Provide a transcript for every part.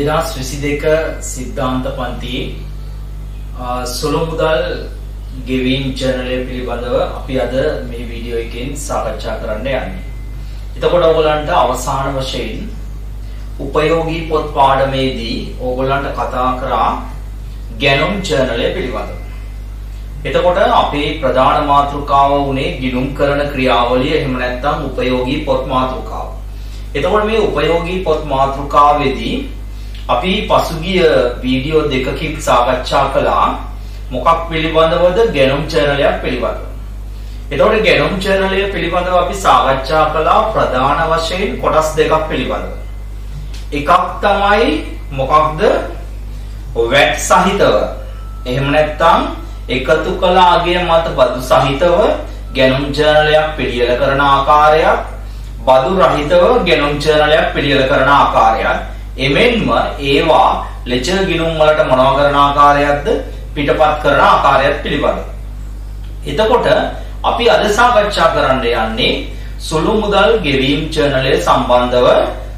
දෙදස් විසි දෙක සිද්ධාන්ත පන්තියේ සුළු මුදල් ගෙවීම් ජනලය පිළිබඳව අපි අද මේ වීඩියෝ එකෙන් සාකච්ඡා කරන්න යන්නේ. එතකොට ඔයගලන්ට අවසාන වශයෙන් උපයෝගී පොත් පාඩමේදී ඕගොල්ලන්ට කතා කරා ගැනුම් ජර්නලය පිළිබඳව. එතකොට අපේ ප්‍රධාන මාතෘකාව වුණේ ගිණුම් කරන ක්‍රියාවලිය එහෙම නැත්නම් උපයෝගී පොත් මාතෘකාව. එතකොට මේ උපයෝගී පොත් මාතෘකාවේදී අපි පසුගිය වීඩියෝ දෙකකින් සාකච්ඡා කළා මොකක් පිළිබඳවද ගැනුම් චැනලයක් පිළිබඳව. එතකොට ගැනුම් චැනලය පිළිබඳව අපි සාකච්ඡා කළා ප්‍රධාන වශයෙන් කොටස් දෙකක් පිළිබඳව. එකක් තමයි මොකක්ද වැට් සහිතව. එහෙම නැත්නම් එකතු කළ අගය මත බදු සහිතව ගැනුම් චැනලයක් පිළියෙල කරන ආකාරයක් බදු රහිතව ගැනුම් චැනලයක් පිළියෙල කරන ආකාරයක් එමෙන්ම ඒවා ලෙචර් ගිණුම් වලට මොනවා කරන ආකාරයක්ද පිටපත් කරන ආකාරයත් පිළිබඳව. එතකොට අපි අද සාකච්ඡා කරන්න යන්නේ සුළු මුදල් ගෙවීම් චැනලය සම්බන්ධව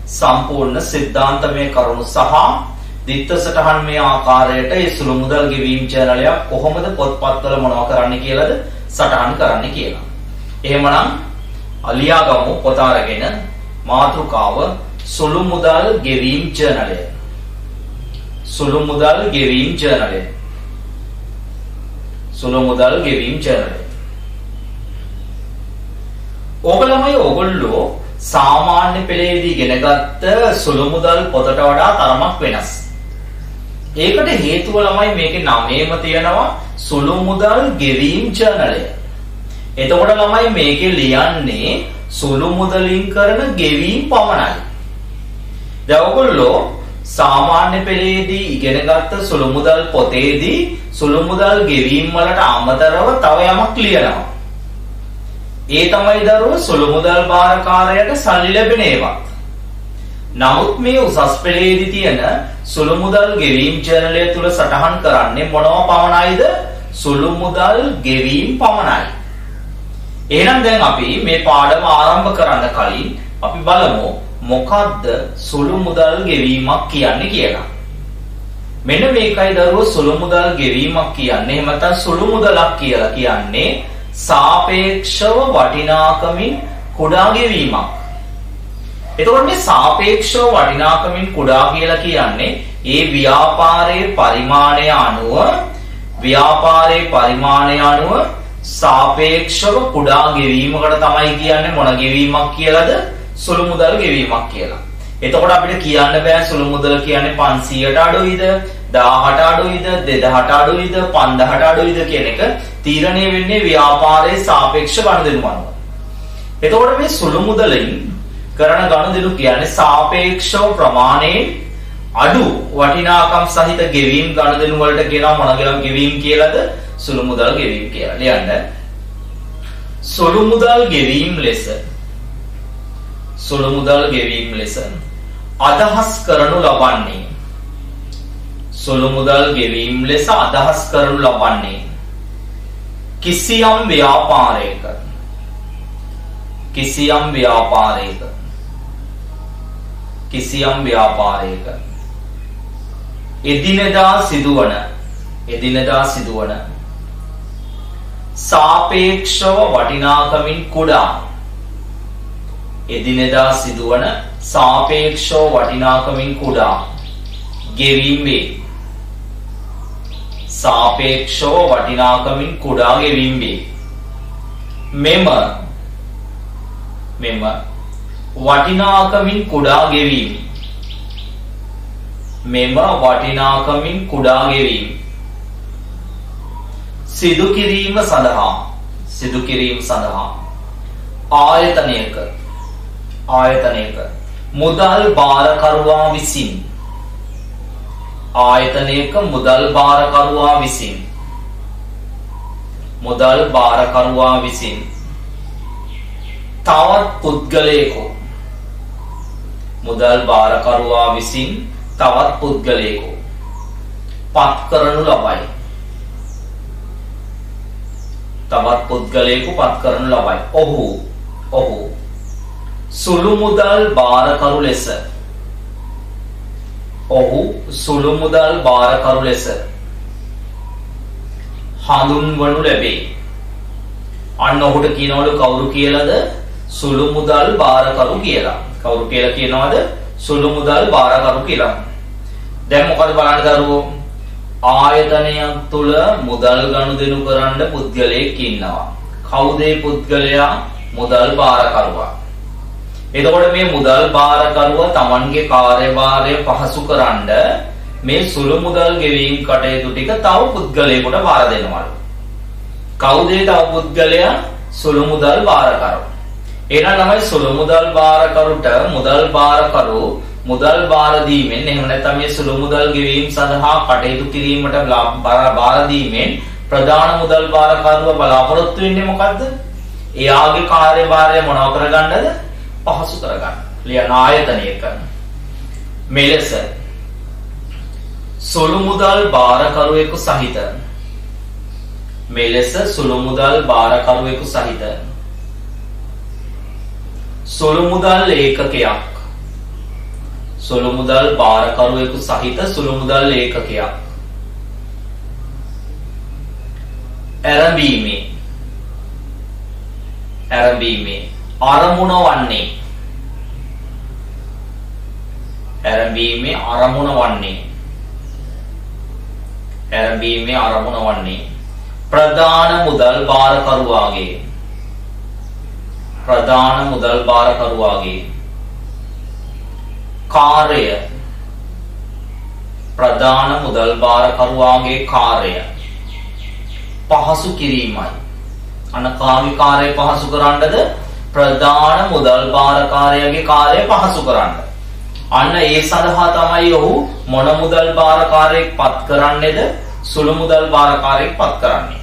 සම්පූර්ණ සිද්ධාන්තමය කරුණු සහ දිත්ත සටහන් මේ ආකාරයට ඒ සුළු මුදල් ගෙවීම් චැනලයක් කොහොමද පොත්පත්වල මොනවා කරන්න කියලාද සටහන් කරන්න කියලා. එහෙමනම් අලියාගමු පොත අරගෙන මාතෘකාව සුළු මුදල් ගෙවීම් ජර්නලය සුළු මුදල් ගෙවීම් ජර්නලය සුළු මුදල් ගෙවීම් ජර්නලය ඕගලමයි ඕගොල්ලෝ සාමාන්‍ය පෙළේදී ගෙනගත්ත සුළු මුදල් පොතට වඩා තරමක් වෙනස්. ඒකට හේතුව ළමයි මේකේ නමේම තියෙනවා සුළු මුදල් ගෙවීම් ජර්නලය. එතකොට ළමයි මේකේ ලියන්නේ සුළු මුදලින් කරන ගෙවීම් පමණයි. දැන් ඔයගොල්ලෝ සාමාන්‍ය පෙළේදී ඉගෙනගත්ත සුළු මුදල් පොතේදී සුළු මුදල් ගෙවීම් වලට අමතරව තව යමක් ලියනවා. ඒ තමයි දරුවෝ සුළු මුදල් භාරකාරයට සල්ලි ලැබෙන ඒවා. නමුත් මේ උසස් පෙළේදී තියෙන සුළු මුදල් ගෙවීම් ජර්නලය තුල සටහන් කරන්නේ මොනව පමණයිද? සුළු මුදල් ගෙවීම් පමණයි. එහෙනම් දැන් අපි මේ පාඩම ආරම්භ කරන්න කලින් අපි බලමු මොකද්ද සුළු මුදල් ගෙවීමක් කියන්නේ කියලා. මෙන්න මේකයි දරුවෝ සුළු මුදල් ගෙවීමක් කියන්නේ. එහෙම නැත්නම් සුළු මුදලක් කියලා කියන්නේ සාපේක්ෂව වටිනාකමින් කුඩා ගෙවීමක්. එතකොට මේ සාපේක්ෂව වටිනාකමින් කුඩා කියලා කියන්නේ ඒ ව්‍යාපාරයේ පරිමාණය අනුව ව්‍යාපාරයේ පරිමාණය අනුව සාපේක්ෂව කුඩා ගෙවීමකට තමයි කියන්නේ මොන ගෙවීමක් කියලාද සුළු මුදල් ගෙවීමක් කියලා. එතකොට අපිට කියන්න බෑ සුළු මුදල කියන්නේ 500ට අඩුයිද 1000ට අඩුයිද 2000ට අඩුයිද 5000ට අඩුයිද කියන එක තීරණය වෙන්නේ ව්‍යාපාරයේ සාපේක්ෂ ගනුදෙනු අනුව. එතකොට මේ සුළු මුදලින් කරන ගනුදෙනු කියන්නේ සාපේක්ෂව ප්‍රමාණයෙන් අඩු වටිනාකම් සහිත ගෙවීම් ගනුදෙනු වලට කියනවා මොන ගෙවීම් කියලාද සුළු මුදල් ගෙවීම් කියලා. ලියන්න. සුළු මුදල් ගෙවීම් ලෙස සුළු මුදල් ගෙවීම ලෙස අදහස් කරනු ලබන්නේ. සුළු මුදල් ගෙවීම ලෙස අදහස් කරනු ලබන්නේ කිසියම් ව්‍යාපාරයක. කිසියම් ව්‍යාපාරයක. කිසියම් ව්‍යාපාරයක. එදිනෙදා සිදුවන එදිනෙදා සිදුවන සාපේක්ෂව වටිනාකමින් කුඩා එදිනෙදා සිදුවන සාපේක්ෂව වටිනාකමින් කුඩා ගෙවීම් වේ. සාපේක්ෂව වටිනාකමින් කුඩා ගෙවීම් වේ. මෙම මෙම වටිනාකමින් කුඩා ගෙවීම මෙම වටිනාකමින් කුඩා ගෙවීම සිදු කිරීම සඳහා සිදු කිරීම සඳහා ආයතනයක ආයතනයක. මුදල් භාරකරුවා විසින්. ආයතනයක මුදල් භාරකරුවා විසින්. මුදල් භාරකරුවා විසින්. තවත් පුද්ගලයෙකු. මුදල් භාරකරුවා විසින් තවත් පුද්ගලයෙකු. පත් කරනු ලබයි. තවත් පුද්ගලයෙකු පත් කරනු ලබයි. ඔහු ඔහු. සුළු මුදල් භාරකරු ලෙස ඔහු සුළු මුදල් භාරකරු ලෙස හඳුන්වනු ලැබේ. අන්න ඔහුට කියනවලු කවුරු කියලාද? සුළු මුදල් භාරකරු කියලා. කවුරු කියලා කියනවද? සුළු මුදල් භාරකරු කියලා. දැන් මොකද බලන්න දරුවෝ? ආයතනයක් තුල මුදල් ගනුදෙනු කරන්න පුද්ගලයෙක් ඉන්නවා. කවුද පුද්ගලයා? මුදල් භාරකරුවා. එතකොට මේ මුදල් භාරකරුවා Tamanගේ කාර්යභාරය පහසු කරන්න මේ සුළු මුදල් ගෙවීම් කටයුතු ටික තව පුද්ගලයෙකුට බාර දෙනවලු. කවුද තව පුද්ගලයා? සුළු මුදල් භාරකරු. එහෙනම් තමයි සුළු මුදල් භාරකරුට මුදල් භාරකරු මුදල් බාර දීමෙන් එහෙම නැත්නම් මේ සුළු මුදල් ගෙවීම සඳහා කටයුතු කිරීමට බාර දීමෙන් ප්‍රධාන මුදල් භාරකරුව බලාපොරොත්තු වෙන්නේ මොකද්ද? එයාගේ කාර්යභාරය මොනව කරගන්නද? පහසු කරගන්න. ලියන ආයතනයක. මෙලෙස සුළු මුදල් භාරකරුවෙකු සහිත මෙලෙස සුළු මුදල් භාරකරුවෙකු සහිත සුළු මුදල් ඒකකයක් සුළු මුදල් භාරකරුවෙකු සහිත සුළු මුදල් ඒකකයක් ඇරඹීමේ ඇරඹීමේ අරමුණ වන්නේ. ඇරඹීමේ අරමුණ වන්නේ. ඇරඹීමේ අරමුණ වන්නේ. ප්‍රධාන මුදල් භාරකරුවාගේ ප්‍රධාන මුදල් භාරකරුවාගේ කාර්ය ප්‍රධාන මුදල් භාරකරුවාගේ කාර්ය පහසු කිරීමයි. අනකාමී කාර්යය පහසු කරන්නද? ප්‍රධාන මුදල් භාරකාරයාගේ කාර්යය පහසු කරන්න. අන්න ඒ සඳහා තමයි ඔහු මොන මුදල් භාරකාරයෙක් පත් කරන්නේද සුළු මුදල් භාරකාරයෙක් පත් කරන්නේ.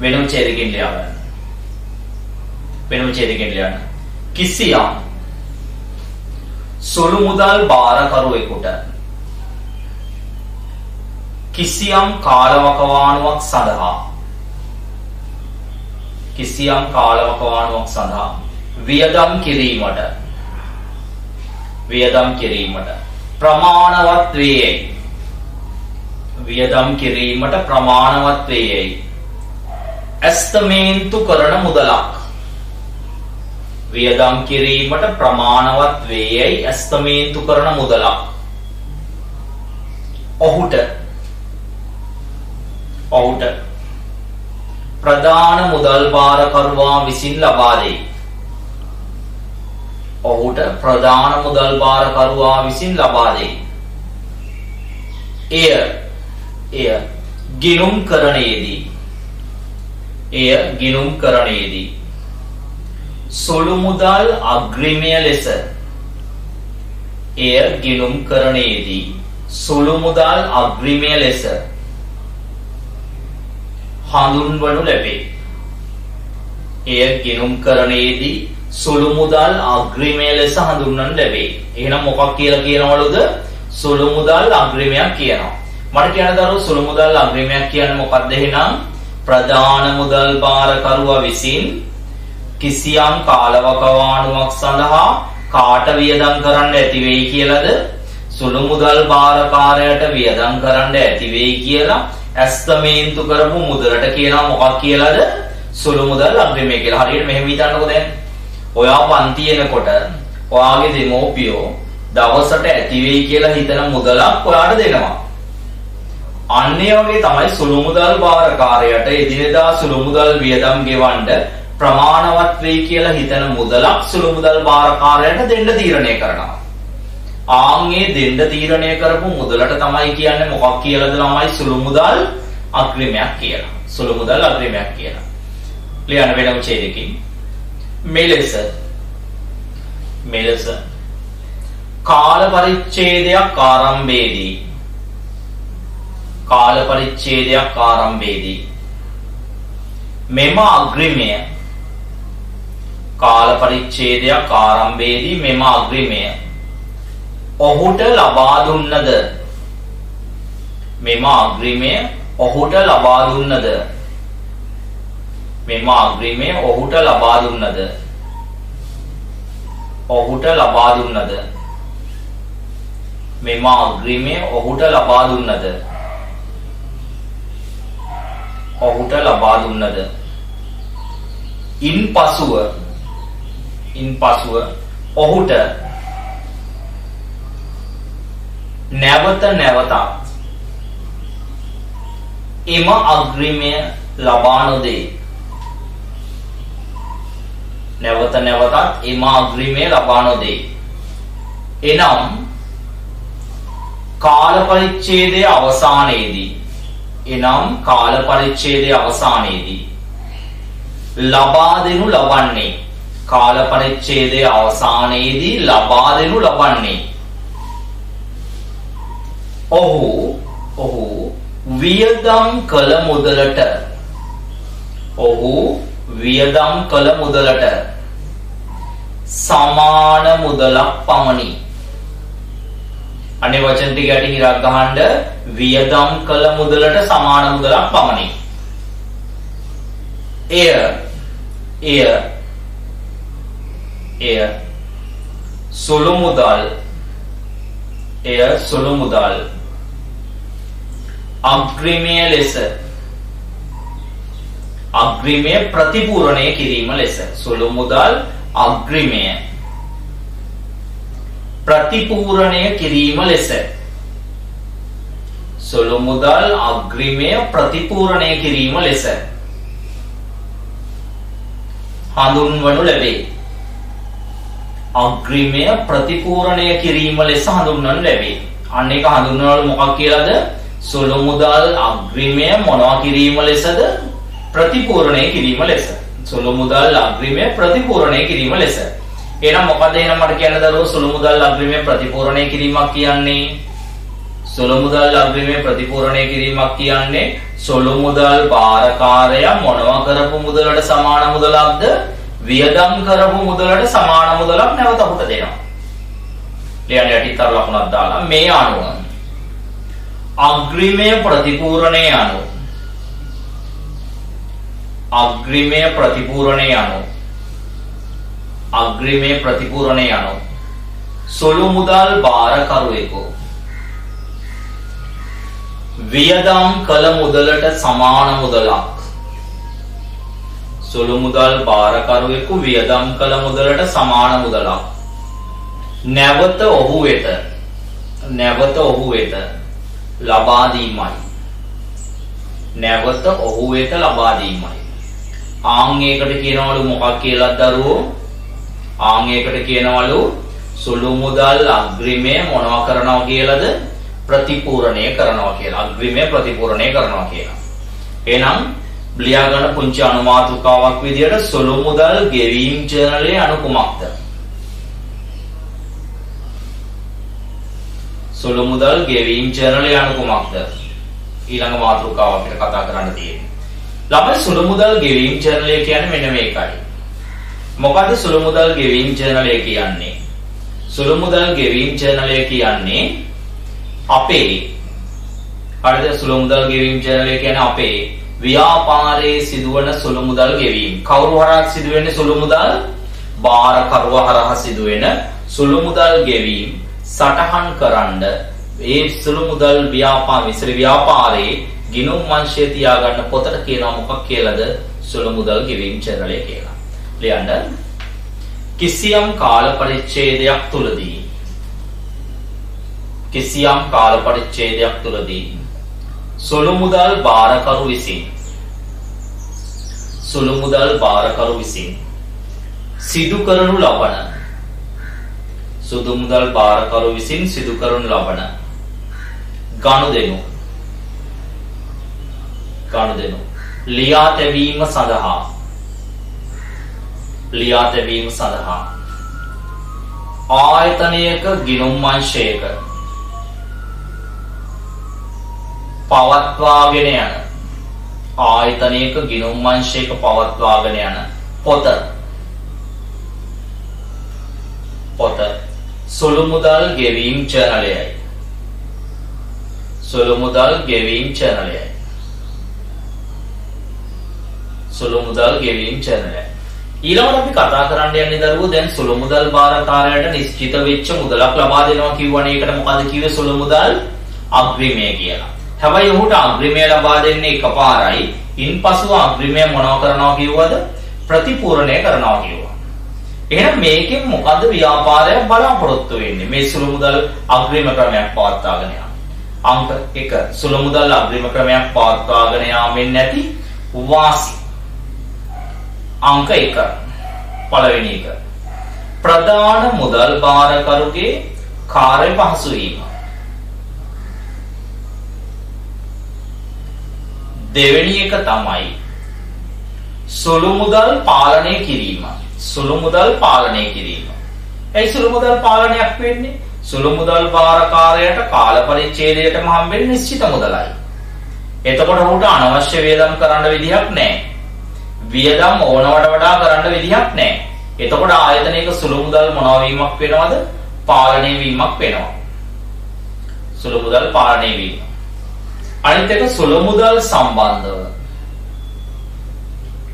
වෙනම ඡේදකින් ලියා ගන්න. වෙනම ඡේදකින් ලියන්න. කිසියම් සුළු මුදල් භාරකරුවෙකුට කිසියම් කාලවකවානුවක් සඳහා කිසියම් කාලවකවානුවක් සඳහා වියදම් කිරීමට වියදම් කිරීමට ප්‍රමාණවත් වේයයි. වියදම් කිරීමට ප්‍රමාණවත් වේයයි. ඇස්තමේන්තු කරන මුදලක්. වියදම් කිරීමට ප්‍රමාණවත් වේයයි ඇස්තමේන්තු කරන මුදලක්. ඔහුට ඔහුට ප්‍රධාන මුදල් භාරකරුවා විසින් ලබා දෙයි. ඔහුට ප්‍රධාන මුදල් භාරකරුවා විසින් ලබා දෙයි. එය එය ගිනුම් කරණයේදී එය ගිනුම් කරණයේදී සොළු මුදල් අග්‍රිමය ලෙස එය ගිනුම් කරණයේදී සොළු මුදල් අග්‍රිමය ලෙස හඳුන්වනු ලැබේ. එය ගෙනුම් කරණයේදී සුළු මුදල් අග්‍රිමය ලෙස හඳුන්වනු ලැබේ. එහෙනම් මොකක් කියලා කියනවලුද? සුළු මුදල් අග්‍රිමයක් කියනවා. මට කියන්න දරුවෝ සුළු මුදල් අග්‍රිමයක් කියන්නේ මොකක්ද එහෙනම්? ප්‍රධාන මුදල් භාරකරුවා විසින් කිසියම් කාලවකවානුවක් සඳහා කාට වියදම් කරන්න ඇති වෙයි කියලාද සුළු මුදල් භාරකාරයට වියදම් කරන්න ඇති වෙයි කියලා ඇස්තමේන්තු කරපු මුදලට කියනවා මොකක් කියලාද? සුළු මුදල් අග්‍රිමය කියලා. හරියට මෙහෙම හිතන්නකෝ දැන්. ඔයා පන්ති එනකොට ඔයාගේ දෙමෝපියෝ දවසට ඇති වෙයි කියලා හිතන මුදලක් ඔයාට දෙනවා. අන්නේ වගේ තමයි සුළු මුදල් භාරකාරයට එදිනෙදා සුළු මුදල් වියදම් ගෙවන්න ප්‍රමාණවත් වෙයි කියලා හිතන මුදලක් සුළු මුදල් භාරකාරයට දෙන්න තීරණය කරනවා. ආන්ගේ දෙන්න තීරණය කරපු මුදලට තමයි කියන්නේ මොකක් කියලාද ළමයි සුළු මුදල් අග්‍රිමයක් කියලා. සුළු මුදල් අග්‍රිමයක් කියලා. ලියන්න වෙනම ඡේදකින් මෙලෙස මෙලෙස කාල පරිච්ඡේදයක් ආරම්භයේදී කාල පරිච්ඡේදයක් ආරම්භයේදී මෙම අග්‍රිමය කාල පරිච්ඡේදයක් ආරම්භයේදී මෙම අග්‍රිමය ඔහුට ලබා දුන්නද? මෙම අග්‍රිමය ඔහුට ලබා දුන්නද? මෙම අග්‍රිමය ඔහුට ලබා දුන්නද? ඔහුට ලබා දුන්නද? මෙම අග්‍රීමය ඔහුට ලබා දුන්නද? ඔහුට ලබා දුන්නද? ඉන් පසුව ඉන් පසුව ඔහුට නැවත නැවතත් එම අග්‍රීමය ලබා නොදේ. නැවත නැවතත් එම අග්‍රීමය ලබා නොදේ. එනම් කාල පරිච්ඡේදයේ අවසානයේදී එනම් කාල පරිච්ඡේදයේ අවසානයේදී ලබා දෙනු ලබන්නේ කාල පරිච්ඡේදයේ අවසානයේදී ලබා දෙනු ලබන්නේ ඔහු ඔහු වියදම් කළ මුදලට. ඔහු වියදම් කළ මුදලට. සමාන මුදලක් පමණි. අනේ වචන ටික යටින් ඉරක් ගහන්න වියදම් කළ මුදලට සමාන මුදලක් පමණි. එය එය එය සුළු මුදල් එය සුළු මුදල්. අග්‍රිමය ලෙස. අග්‍රිමය ප්‍රතිපූරණය කිරීම ලෙස. සුළු මුදල් අග්‍රිමය. ප්‍රතිපූරණය කිරීම ලෙස. සුළු මුදල් අග්‍රිමය ප්‍රතිපූරණය කිරීම ලෙස. හඳුන්වනු ලැබේ. අග්‍රිමය ප්‍රතිපූරණය කිරීම ලෙස හඳුන්වනු ලැබේ. අන්න ඒක හඳුන්වනවලු මොකක් කියලාද? සුළු මුදල් අග්‍රිමය මොනවා කිරීම ලෙසද? ප්‍රතිපූරණය කිරීම ලෙස. සුළු මුදල් අග්‍රිමය ප්‍රතිපූරණය කිරීම ලෙස. එහෙනම් මොකද එහෙනම් මට කියන්න දරුවෝ සුළු මුදල් අග්‍රිමය ප්‍රතිපූරණය කිරීමක් කියන්නේ සුළු මුදල් අග්‍රිමය ප්‍රතිපූරණය කිරීමක් කියන්නේ සුළු මුදල් බාරකාරයා මොනවා කරපු මුදලට සමාන මුදලක්ද වියදම් කරපු මුදලට සමාන මුදලක් නැවත අපට දෙනවා. ලියන්න යටිතර ලකුණක් දාලා මේ අනුව. අග්‍රිමය ප්‍රතිපූරණය අනුව. අග්‍රිමය ප්‍රතිපූරණය අනුව. අග්‍රිමේ ප්‍රතිපූරණය යනු සොළු මුදල් භාරකරුවෙකු වියදම් කළ මුදලට සමාන මුදලක්. සොළු මුදල් භාරකරුවෙකු වියදම් කළ මුදලට සමාන මුදලක්. නැවත ඔහු වෙත නැවත ඔහු වෙත ලබා දීමයි. නැවත ඔහු වෙත ලබා දීමයි. ආන් ඒකට කියනවලු මොකක් කියලාද දරුවෝ? ආන් ඒකට කියනවලු සුළු මුදල් අග්‍රිමය මොනවා කරනවා කියලාද? ප්‍රතිපූරණය කරනවා කියලා. අග්‍රිමය ප්‍රතිපූරණය කරනවා කියලා. එහෙනම් ලියා ගන්න පුංචි අනුමාතෘකාවක් විදියට සුළු මුදල් ගෙවීම් ජර්නලයේ අනු කුමක්ද? සුළු මුදල් ගෙවීම් ජර්නලයේ අනු කුමක්ද? ඊළඟ මාතෘකාව අපිට කතා කරන්න තියෙන්නේ. ළමයි සුළු මුදල් ගෙවීම් ජර්නලය කියන්නේ මෙන්න මේකයි. මොකද සුළු මුදල් ගෙවීම් ජර්නලය කියන්නේ? සුළු මුදල් ගෙවීම් ජර්නලය කියන්නේ අපේ හරිද සුළු මුදල් ගෙවීම් ජර්නලය කියන්නේ අපේ ව්‍යාපාරයේ සිදුවන සුළු මුදල් ගෙවීම. කවුරු හරහා සිදුවෙන්නේ සුළු මුදල් බාරකරුව හරහා සිදුවෙන සුළු මුදල් ගෙවීම සටහන් කරන්න ඒ සුළු මුදල් ව්‍යාපාර විසිර ව්‍යාපාරයේ ගිණුම් වංශය තියාගන්න පොතට කියනවා මොකක් කියලාද සුළු මුදල් ගෙවීම් ජර්නලය කියලා. ලියන්න කිසියම් කාල පරිච්ඡේදයක් තුලදී කිසියම් කාල පරිච්ඡේදයක් තුලදී සුළු මුදල් බාරකරු විසින්. සුළු මුදල් බාරකරු විසින්. සිදු කරනු ලබන. සුදු මුදල් බාරකරු විසින් සිදු කරනු ලබන. ගනුදෙනු ගනුදෙනු ලියා තැබීම සඳහා. ලියා තැබීම සඳහා. ආයතනයක ගිණුම් අංශයක. පවත්වාගෙන යන. ආයතනයක ගිණුම් අංශයක පවත්වාගෙන යන පොත. පොත. සුළු මුදල් ගෙවීම් චැනලයයි සුළු මුදල් ගෙවීම් චැනලයයි සුළු මුදල් ගෙවීම් චැනලයයි ඊළඟට අපි කතා කරන්න යන්නේ දරුවෝ දැන් සුළු මුදල් භාරකාරයට නිශ්චිත වෙච්ච මුදලක් ලබා දෙනවා කියවනේ ඒකට මොකද කිව්වේ? සුළු මුදල් අග්‍රිමය කියලා. හැබැයි ඔහුට අග්‍රිමය ලබා දෙන්නේ එකපාරයි. ඉන්පසු අග්‍රිමය මොනව කරනවා කිව්වද? ප්‍රතිපූර්ණය කරනවා කිව්වා. එහෙනම් මේකෙන් මොකද්ද ව්‍යාපාරයක් බලාපොරොත්තු වෙන්නේ? මේ සුළු මුදල් අග්‍රිම ක්‍රමයක් පවත්වාගෙන යන්න. අංක 1 සුළු මුදල් අග්‍රිම ක්‍රමයක් පවත්වාගෙන යාමෙන් නැති වාසි. අංක 1 පළවෙනි එක. ප්‍රධාන මුදල් භාරකරුගේ කාර්ය පහසු වීම. දෙවෙනි එක තමයි සුළු මුදල් පාලනය කිරීම. සුළු මුදල් පාලනය කිරීම. ඇයි සුළු මුදල් පාලනයක් වෙන්නේ? සුළු මුදල් භාරකාරයට කාල පරිච්ඡේදයටම හම්බෙන්නේ නිශ්චිත මුදලයි. එතකොට ඔහුට අනවශ්‍ය වියදම් කරන්න විදිහක් නැහැ. වියදම් ඕනවට වඩා කරන්න විදිහක් නැහැ. එතකොට ආයතනයක සුළු මුදල් මොනවා වීමක් වෙනවද? පාලනය වීමක් වෙනවා. සුළු මුදල් පාලනය වීම. අනිත් එක සුළු මුදල් සම්බන්ධව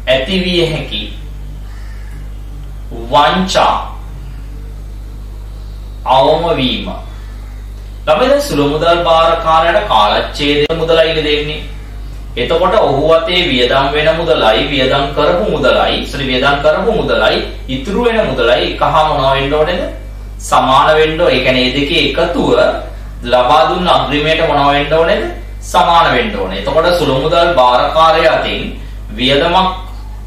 ඇතිවිය හැකි වංචා අවම වීම. ළමයි දැන් සුළු මුදල් භාරකාරයට කාලච්ඡේදය මුදලයිද දෙන්නේ. එතකොට ඔහු අතේ වියදම් වෙන මුදලයි වියදම් කරපු මුදලයි ඉතින් වියදම් කරපු මුදලයි ඉතුරු වෙන මුදලයි එකහා මොනවා වෙන්න ඕනේද? සමාන වෙන්න ඕනේ. ඒ කියන්නේ මේ දෙකේ එකතුව ලබා දුන්න අග්‍රීමයට මොනවා වෙන්න ඕනේද? සමාන වෙන්න ඕනේ. එතකොට සුළු මුදල් භාරකාරය අතින් වියදමක්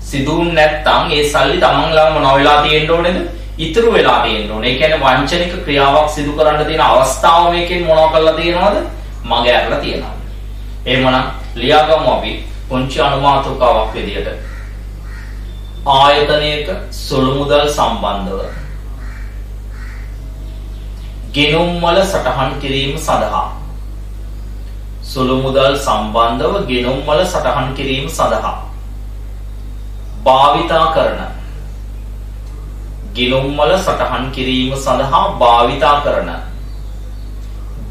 සිදුුන් නැත්නම් ඒ සල්ලි තමන් ළඟ මොනවා වෙලා තියෙන්න ඕනේද? ඉතුරු වෙලා තියෙන්න ඕනේ. ඒ කියන්නේ වංචනික ක්‍රියාවක් සිදු කරන්න තියෙන අවස්ථාව මේකෙන් මොනවා කරලා තියෙනවද? මග ඇරලා තියෙනවා. එහෙමනම් ලියාගමු අපි පුංචි අනුමාතෘකාවක් විදියට. ආයතනයක සුළු මුදල් සම්බන්ධව ගෙනුම් වල සටහන් කිරීම සඳහා සුළු මුදල් සම්බන්ධව ගෙනුම් වල සටහන් කිරීම සඳහා භාවිතා කරන ගිනුම් වල සටහන් කිරීම සඳහා භාවිතා කරන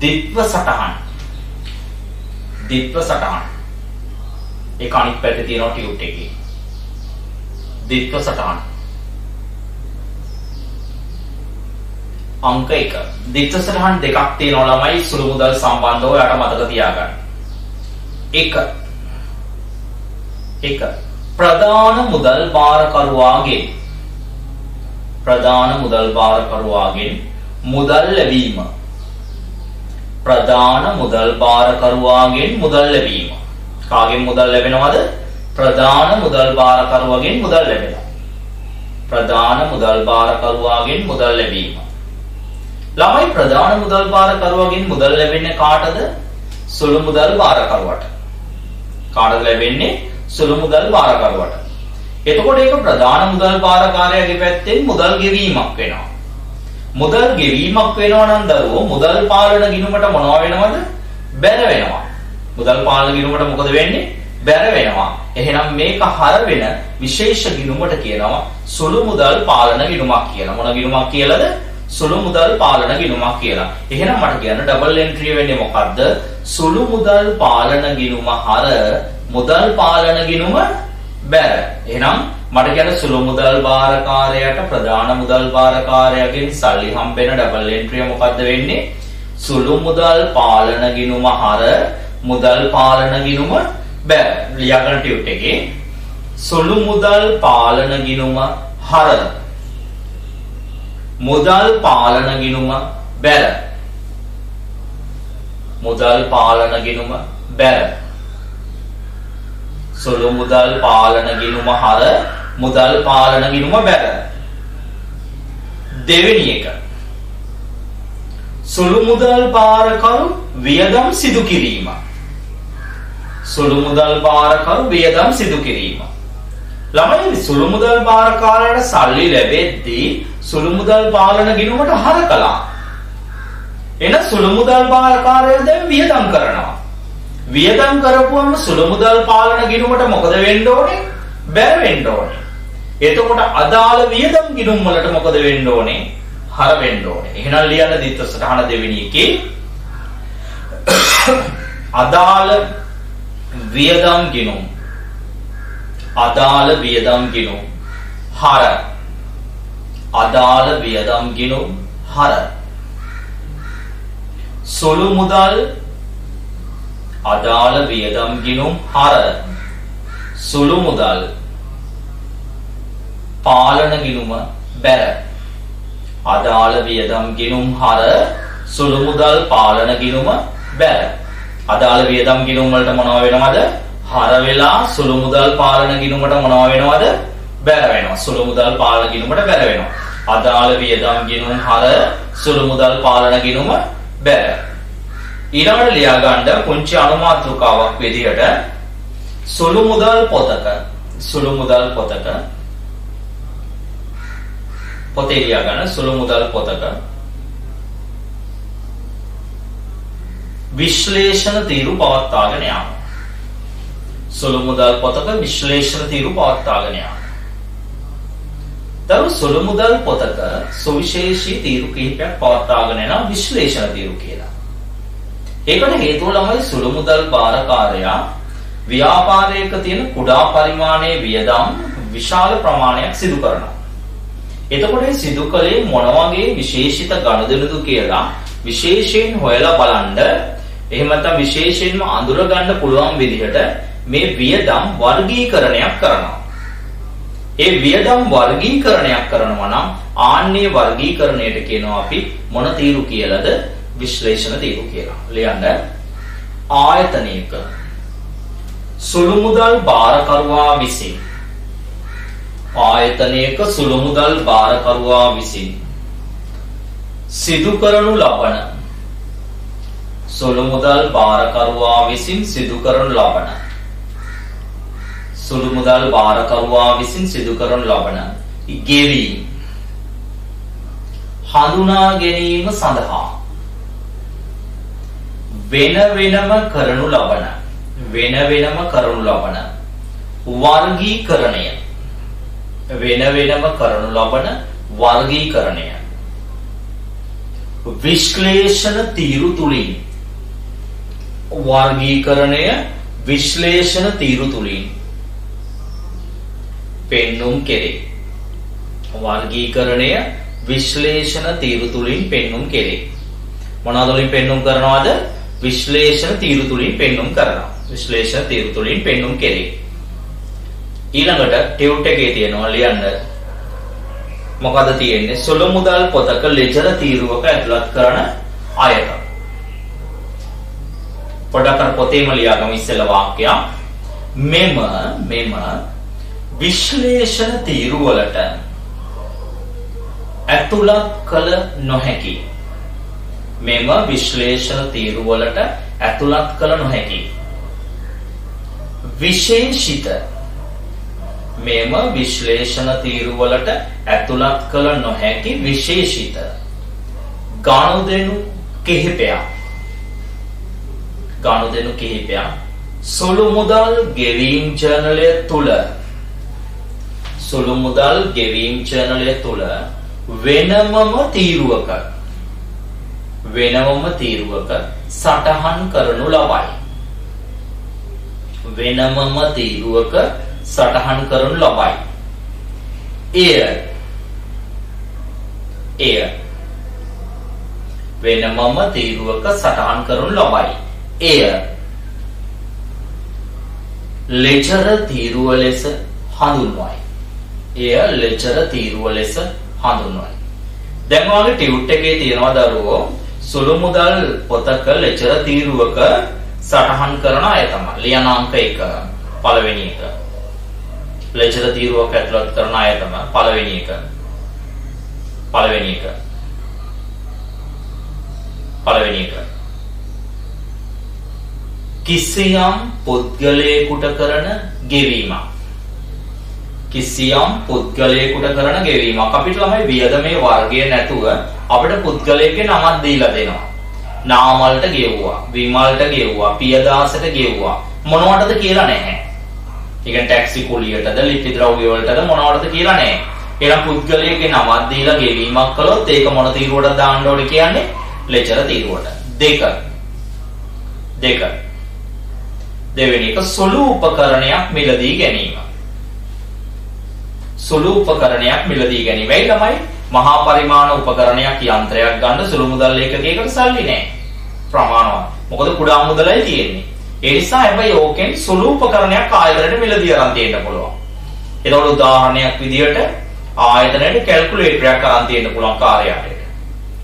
දිත්ව සටහන්. දිත්ව සටහන්. ඒක අනිත් පැත්තේ තියෙනවා ටියුට් එකේ. දිත්ව සටහන්. අංක 1 දිත්ව සටහන් දෙකක් තියෙනවා ළමයි සුළු මුදල් සම්බන්ධව ඔයාලට මතක තියාගන්න. 1 1 ප්‍රධාන මුදල් භාරකරුවාගේ. ප්‍රධාන මුදල් භාරකරුවාගෙන් මුදල් ලැබීම. ප්‍රධාන මුදල් භාරකරුවාගෙන් මුදල් ලැබීම. කාගෙන් මුදල් ලැබෙනවද? ප්‍රධාන මුදල් භාරකරුවාගෙන් මුදල් ලැබෙනවා. ප්‍රධාන මුදල් භාරකරුවාගෙන් මුදල් ලැබීම. ළමයි ප්‍රධාන මුදල් භාරකරුවාගෙන් මුදල් ලැබෙන්නේ කාටද සුළු මුදල් භාරකරුවට කාටද ලැබෙන්නේ සුළු මුදල් භාරකරුවට එතකොට ඒක ප්‍රධාන මුදල් භාරකාරයාගේ පැත්තෙන් මුදල් ගෙවීමක් වෙනවා. මුදල් ගෙවීමක් වෙනවා නම් දරුවෝ මුදල් පාලන ගිණුමට මොනවා වෙනවද? බැර වෙනවා. මුදල් පාලන ගිණුමට මොකද වෙන්නේ? බැර වෙනවා. එහෙනම් මේක හර වෙන විශේෂ ගිණුමට කියනවා සුළු මුදල් පාලන ගිණුමක් කියලා. මොන ගිණුමක් කියලාද? සුළු මුදල් පාලන ගිණුමක් කියලා. එහෙනම් මට කියන්න ඩබල් එන්ට්‍රි වෙන්නේ මොකද්ද? සුළු මුදල් පාලන ගිණුම හර මුදල් පාලන ගිණුම බැර. එහෙනම් මට කියන සුළු මුදල් භාරකාරයට ප්‍රධාන මුදල් භාරකාරයාගෙන් සල්ලි හම්බෙන ඩබල් එන්ට්‍රිය මොකද්ද වෙන්නේ? සුළු මුදල් පාලන ගිණුම හර මුදල් පාලන ගිණුම බැර. ලියාගන්න ටියුට් එකේ සුළු මුදල් පාලන ගිණුම හර මුදල් පාලන ගිණුම බැර. මුදල් පාලන ගිණුම බැර. සුළු මුදල් පාලන ගිණුම හර මුදල් පාලන ගිණුම බැර. දෙවෙනි එක. සුළු මුදල් භාරකරු වියදම් සිදු කිරීම. සුළු මුදල් භාරකරු වියදම් සිදු කිරීම. ළමයි සුළු මුදල් භාරකාරයට සල්ලි ලැබෙද්දී සුළු මුදල් පාලන ගිණුමට හර කළා. එන සුළු මුදල් භාරකාරය දැන් වියදම් කරනවා. වියදම් කරපුවම සුළු මුදල් පාලන ගිණුමට මොකද වෙන්න ඕනේ? බැර වෙන්න ඕනේ. එතකොට අදාළ වියදම් ගිණුම් වලට මොකද වෙන්න ඕනේ? හර වෙන්න ඕනේ. එහෙනම් ලියන්න දිත්ත සටහන දෙවෙනි එකේ අදාළ වියදම් ගිණුම් අදාළ වියදම් ගිණුම් හර. අදාළ වියදම් ගිණුම් හර. සුළු මුදල්. අදාළ වියදම් ගිණුම් හර. සුළු මුදල්. පාලන ගිණුම බැර. අදාළ වියදම් ගිණුම් හර. සුළු මුදල් පාලන ගිණුම බැර. අදාළ වියදම් ගිණුම් වලට මොනව වෙනවද? හර වෙලා සුළු මුදල් පාලන ගිණුමට මොනව වෙනවද? බැර වෙනවා. සුළු මුදල් පාලන ගිණුමට බැර වෙනවා. අදාළ වියදම් ගිණුම් හර සුළු මුදල් පාලන ගිණුම බැර. ඊළඟට ලියා ගන්න පුංචි අනුමාතෘකාවක් විදිහට සුළු මුදල් පොතක සුළු මුදල් පොතක පොතේ ලියා ගන්න සුළු මුදල් පොතක විශ්ලේෂණ තීරු පවත්වාගෙන යාම. සුළු මුදල් පොතක විශ්ලේෂණ තීරු පවත්වාගෙන යාම තව සුළු මුදල් පොතක සුවිශේෂී තීරු කිහිපයක් පවත්වාගෙන යන විශ්ලේෂණ තීරු කියලා. ඒකට හේතුව ළමයි සුළු මුදල් බාරකාරයා ව්‍යාපාරයක තියෙන කුඩා පරිමාණයේ වියදම් විශාල ප්‍රමාණයක් සිදු කරනවා. එතකොට සිදු කළේ මොන වගේ විශේෂිත ගනුදෙනුද කියලා විශේෂයෙන් හොයලා බලන්න එහෙම නැත්නම් විශේෂයෙන්ම අඳුර ගන්න පුළුවන් විදිහට මේ වියදම් වර්ගීකරණයක් කරනවා. ඒ වියදම් වර්ගීකරණයක් කරනවා නම් ආන්නේ වර්ගීකරණයට කියනවා අපි මොන තීරු කියලාද විශ්ලේෂණ තීරු කියලා. ලියන්න ආයතනයක සුළු මුදල් බාරකරුවා විසින් ආයතනයක සුළු මුදල් බාරකරුවා විසින් සිදු කරනු ලබන සුළු මුදල් බාරකරුවා විසින් සිදු කරනු ලබන සුළු මුදල් බාරකරුවා විසින් සිදු කරනු ලබන ගෙවීම් හඳුනා ගැනීම සඳහා වෙන වෙනම කරනු ලබන වෙන වෙනම කරනු ලබන වර්ගීකරණය. වෙන වෙනම කරනු ලබන වර්ගීකරණය. විශ්ලේෂණ තීරු තුලින්. වර්ගීකරණය විශ්ලේෂණ තීරු තුලින්. පෙන්නුම් කෙරේ. වර්ගීකරණය විශ්ලේෂණ තීරු තුලින් පෙන්නුම් කෙරේ. මොනවද වලින් පෙන්නුම් කරනවද? විශ්ලේෂණ තීරු තුලින් පෙන්නුම් කරනවා. විශ්ලේෂණ තීරු තුලින් පෙන්නුම් කෙරේ. ඊළඟට ටියුට් එකේ තියෙනවා ලියන්න මොකද තියෙන්නේ? සොළු මුදල් පොතක ලෙජර තීරුවක ඇතුළත් කරන ආයතන. පොඩක් අර පොතේම ලියාගමු ඉස්සෙල්ලා වාක්‍යයක්. මෙම මෙම විශ්ලේෂණ තීරු වලට ඇතුළත් කළ නොහැකි. මෙම විශ්ලේෂණ තීරු වලට ඇතුළත් කළ නොහැකි. විශේෂිත මෙම විශ්ලේෂණ තීරු වලට ඇතුළත් කළ නොහැකි විශේෂිත ගනුදෙනු කිහිපයක්. ගනුදෙනු කිහිපයක්. සුළු මුදල් ගෙවීම් ජර්නලය තුල සුළු මුදල් ගෙවීම් ජර්නලය තුල වෙනමම තීරුවක වෙනමම තීරුවක සටහන් කරනු ලබයි වෙනමම තීරුවක සටහන් කරනු ලබයි. එය එය වෙනමම තීරුවක සටහන් කරනු ලබයි. එය ලෙජර් තීරුව ලෙස හඳුන්වයි. එය ලෙජර් තීරුව ලෙස හඳුන්වයි. දැන් ඔයාලගේ ටියුට් එකේ තියෙනවා දරුවෝ සුළු මුදල් පොතක ලෙජර් තීරුවක සටහන් කරන අය තමයි. ලියන අංක 1 පළවෙනි එක. ලෙජර් තීරුවක් ඇතුළත් කරන අය තමයි පළවෙනි එක. පළවෙනි එක. පළවෙනි එක. කිසියම් පුද්ගලයෙකුට කරන ගෙවීමක්. කිසියම් පුද්ගලයෙකුට කරන ගෙවීමක්. අපිට ළමයි වියදමේ වර්ගය නැතුව අපිට පුද්ගලයෙක්ගේ නමක් දීලා දෙනවා. නාමල්ට ගෙව්වා, විමල්ට ගෙව්වා, පියදාසට ගෙව්වා. මොනවටද කියලා නැහැ. ඒ කියන්නේ ටැක්සි කුලියටද, ලිපි ද්‍රව්‍ය වලටද මොනවටද කියලා නැහැ. එහෙනම් පුද්ගලයෙක්ගේ නමක් දීලා ගෙවීමක් කළොත් ඒක මොන තීරුවටද දාන්න ඕනේ කියන්නේ? ලෙජර් තීරුවට. දෙක. දෙක. දෙවෙනි එක සුළු උපකරණයක් මිලදී ගැනීම. සුළු උපකරණයක් මිලදී ගැනීමයි ළමයි මහා පරිමාණ උපකරණයක් යන්ත්‍රයක් ගන්න සුළු මුදල් ඒකකයකට සල්ලි නැහැ. ප්‍රමාණවත්. මොකද කුඩා මුදලයි තියෙන්නේ. ඒ නිසා හැබැයි ඕකෙන් සුළු උපකරණයක් ආයතනයට මිලදී අරන් තියෙන්න පුළුවන්. එතකොට උදාහරණයක් විදිහට ආයතනයට කැල්කියුලේටරයක් අරන් තියෙන්න පුළුවන් කාර්යාලයට.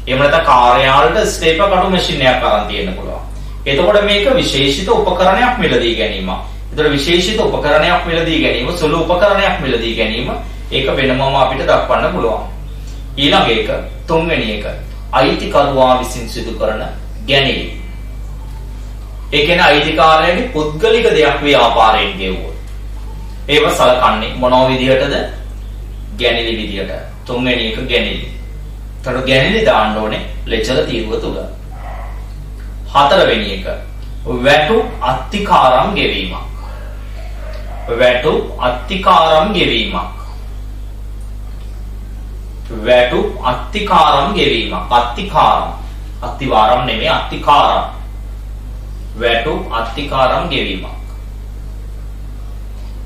එහෙම නැත්නම් කාර්යාලයට ස්ටේපර් කටු මැෂින් එකක් අරන් තියෙන්න පුළුවන්. එතකොට මේක විශේෂිත උපකරණයක් මිලදී ගැනීම. එතකොට විශේෂිත උපකරණයක් මිලදී ගැනීම සුළු උපකරණයක් මිලදී ගැනීම ඒක වෙනමම අපිට දක්වන්න පුළුවන්. ඊළඟ එක තුන්වෙනි එක අයිතිකරුවා විසින් සිදු කරන ගැනීම. ඒ කියන්නේ අයිතිකාරයාගේ පුද්ගලික දෙයක් ව්‍යාපාරයෙන් ගෙවුවොත්. ඒව සලකන්නේ මොනෝ විදිහටද? ගැනිලි විදිහට. තුන්වෙනි එක ගැනිලි. එතකොට ගැනිලි දාන්න ඕනේ ලෙචර තීරුව තුල. හතරවෙනි එක වැටු අත්තිකාරම් ගෙවීමක්. වැටු අත්තිකාරම් ගෙවීමක්. වැටු අත්තිකාරම් ගෙවීමක්. අත්තිකාරම්. අත්තිවාරම් නෙමෙයි අත්තිකාරම්. වැටු අත්තිකාරම් ගෙවීමක්.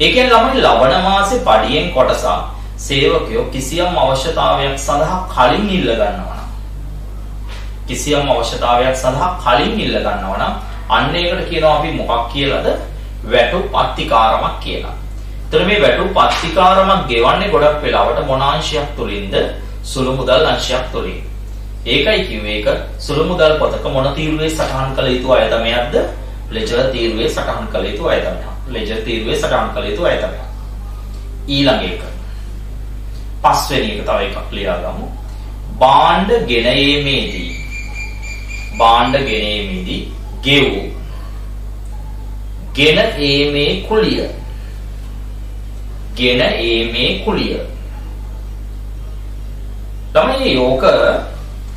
ඒ කියන්නේ ළමයි ලබන මාසේ පඩියෙන් කොටසක් සේවකයෝ කිසියම් අවශ්‍යතාවයක් සඳහා කලින් ඉල්ල ගන්නවා නම් කිසියම් අවශ්‍යතාවයක් සඳහා කලින් ඉල්ල ගන්නවා නම් අන්න ඒකට කියනවා අපි මොකක් කියලාද වැටු පත්තිකාරමක් කියලා. එතකොට මේ වැටු පත්තිකාරමක් ගෙවන්නේ ගොඩක් වෙලාවට මොන අංශයක් තුලින්ද සුළු මුදල් අංශයක් තුලින්. ඒකයි කිව්වේ ඒක සුළු මුදල් පොතක මොන තීරුවේ සටහන් කළ යුතු අයතමයක්ද? ලෙජර් තීරුවේ සටහන් කළ යුතු අයතමයක්. ලෙජර් තීරුවේ සටහන් කළ යුතු අයතමයක්. ඊළඟ එක. පස්වෙනි එක තව එකක් ලියා ගමු. භාණ්ඩ ගෙන ඒමේදී භාණ්ඩ ගෙන ඒමේදී ගෙවූ ගෙන ඒමේ කුලිය. ගෙන ඒමේ කුලිය. තමයි යෝක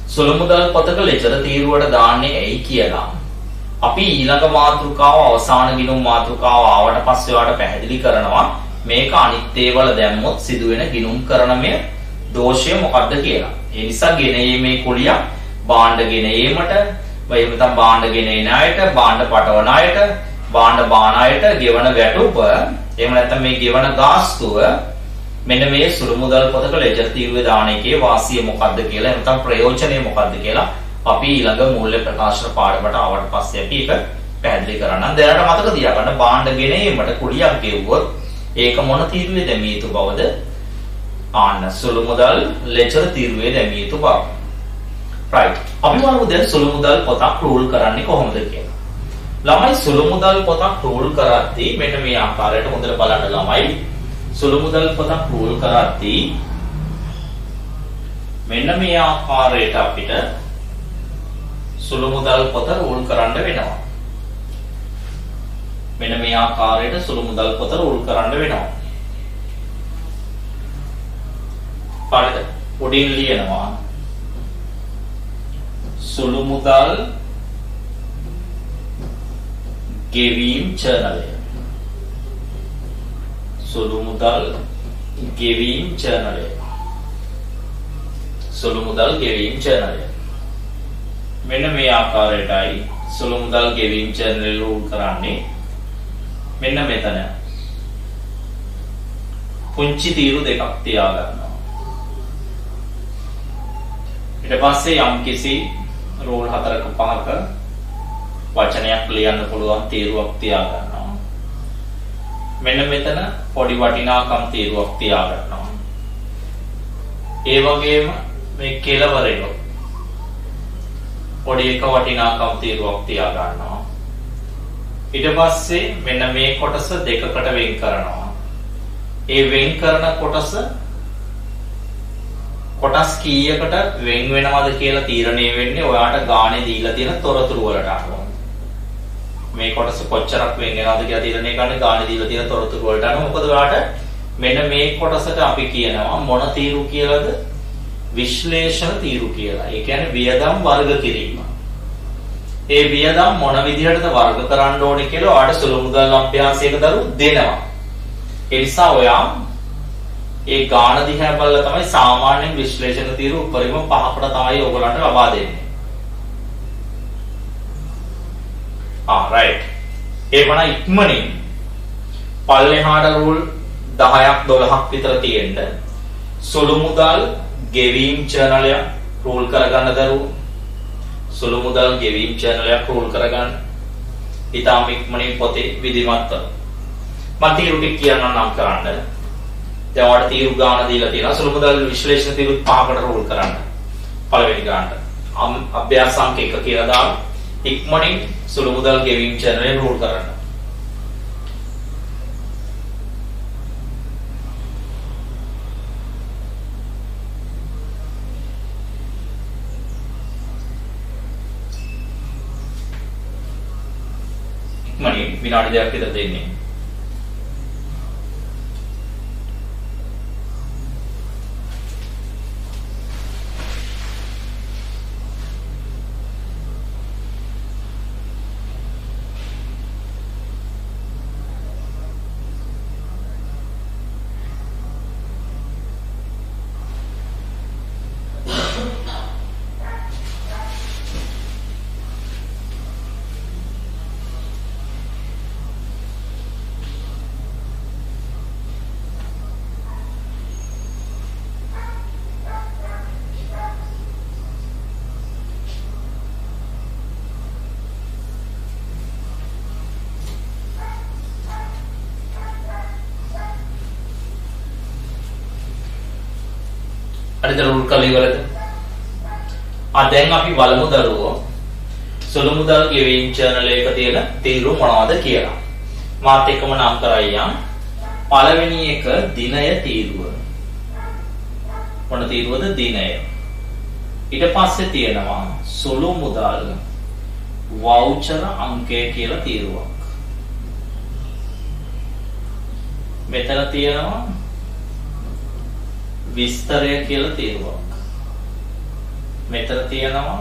සුළු මුදල් පොතක ලෙජර තීරුවට දාන්නේ ඇයි කියලා. අපි ඊළඟ මාතෘකාව අවසාන ගිණුම් මාතෘකාව ආවට පස්සේ ඔයාලට පැහැදිලි කරනවා මේක අනිත් ඒවල දැම්මොත් සිදුවෙන ගිණුම් කරනමය දෝෂය මොකක්ද කියලා. ඒ නිසා ගෙන ඒමේ කුලිය භාණ්ඩ ගෙන ඒමට වයිම තම භාණ්ඩ ගෙන එන අයට භාණ්ඩ පටවන අයට භාණ්ඩ බාන අයට ගෙවන වැටුප එහෙම නැත්නම් මේ ගෙවන ගාස්තුව මෙන්න මේ සුළු මුදල් පොතක ලෙජර් තීරුවේ දාන එකේ වාසිය මොකක්ද කියලා එහෙම නැත්නම් ප්‍රයෝජනය මොකක්ද කියලා අපි ඊළඟ මූල්‍ය ප්‍රකාශන පාඩමට ආවට පස්සේ අපි ඒක පැහැදිලි කරන්නම්. දැනට මතක තියාගන්න භාණ්ඩ ගෙනීමට කුලියක් ගෙවුවොත් ඒක මොන තීරුවේ දැමිය යුතු බවද? ආන්න සුළු මුදල් ලෙජර් තීරුවේ දැමිය යුතු බව. right. අපි බලමු දැන් සුළු මුදල් පොතක් රූල් කරන්නේ කොහොමද කියලා. ළමයි සුළු මුදල් පොතක් රූල් කරද්දී මෙන්න මේ ආකාරයට හොඳට බලන්න ළමයි සුළු මුදල් පොතක් රූල් කරද්දී මෙන්න මේ ආකාරයට අපිට සුළු මුදල් පොත රූල් කරන්න වෙනවා. මෙන්න මේ ආකාරයට සුළු මුදල් පොත රූල් කරන්න වෙනවා. හරිද? උඩින් ලියනවා සුළු මුදල් ගෙවීම් ජර්නලය. සුළු මුදල් ගෙවීම් ජර්නලය. සුළු මුදල් ගෙවීම් ජර්නලය. මෙන්න මේ ආකාරයටයි සුළු මුදල් ගෙවීම් ජර්නල් රූල් කරන්නේ. මෙන්න මෙතන. පුංචි තීරු දෙකක් තියා ගන්නවා. ඊට පස්සේ යම් කිසි රෝල් හතරක පහක වචනයක් ලියන්න පුළුවන් තීරුවක් තියා ගන්නවා. මෙන්න මෙතන පොඩි වටිනාකම් තීරුවක් තියා ගන්නවා. ඒ වගේම මේ කෙලවරේ පොඩි එක වටිනාකම් තීරුවක් තියා ගන්නවා. ඊට පස්සේ මෙන්න මේ කොටස දෙකකට වෙන් කරනවා. ඒ වෙන් කරන කොටස කොටස් කීයකට වෙන් වෙනවද කියලා තීරණය වෙන්නේ ඔයාට ගානේ දීලා තියෙන තොරතුරු වලට අනුව. මේ කොටස කොච්චරක් වෙන් වෙනවද කියලා තීරණය කරන්නේ ගානේ දීලා තියෙන තොරතුරු වලට අනුව. මොකද ඔයාට මෙන්න මේ කොටසට අපි කියනවා මොන තීරු කියලාද? විශ්ලේෂණ තීරු කියලා. ඒ කියන්නේ වියදම් වර්ග කිරීම. ඒ වියදම් මොන විදිහටද වර්ග කරන්න ඕනේ කියලා ඔයාට සුළු මුදල් අභ්‍යාසයක දරු දෙනවා. ඒ නිසා ඔයා ඒ ගාන දිහා බලලා තමයි සාමාන්‍ය විශ්ලේෂණ තීරු උපරිම පහකට තමයි ඔයගලන්ට ලබා දෙන්නේ. Ah, ආ රයිට්. ඒ වණ ඉක්මනින් පල්ලෙහාට රූල් 10ක් 12ක් විතර තියෙන්න සුළු මුදල් ගෙවීම් චැනලයක් රෝල් කරගන්න දරුවෝ. සුළු මුදල් ගෙවීම් චැනලයක් රෝල් කරගන්න. ඉතාම ඉක්මනින් පොතේ විධිමත්ව මම තීරු ටික කියන්නම් නම් කරන්න. දැන් ඔයාලට තීරු ගාන දීලා තියෙනවා. සුළු මුදල් විශ්ලේෂණ තීරු පහකට රෝල් කරන්න. පළවෙනි ගානට. අභ්‍යාස අංක 1 කියලා දාලා ඉක්මනින් සුළු මුදල් ගෙවීම් චැනලේ රෝල් කරන්න ඉක්මනින් විනාඩි දෙකක් විතර දෙන්නේ. හරිද රුල් කරලා ඉවරද? ආ දැන් අපි බලමු දරුවෝ සුළු මුදල් ගෙවීම් channel එක තියෙන තීරු මොනවද කියලා. මාත් එක්කම නම් කරයියන්. පළවෙනි එක දිනය තීරුව. මොන තීරුවද දිනය. ඊට පස්සේ තියෙනවා සුළු මුදල් වවුචර් අංකය කියලා තීරුවක්. මෙතන තියෙනවා විස්තරය කියලා තීරුවක්. මෙතන තියෙනවා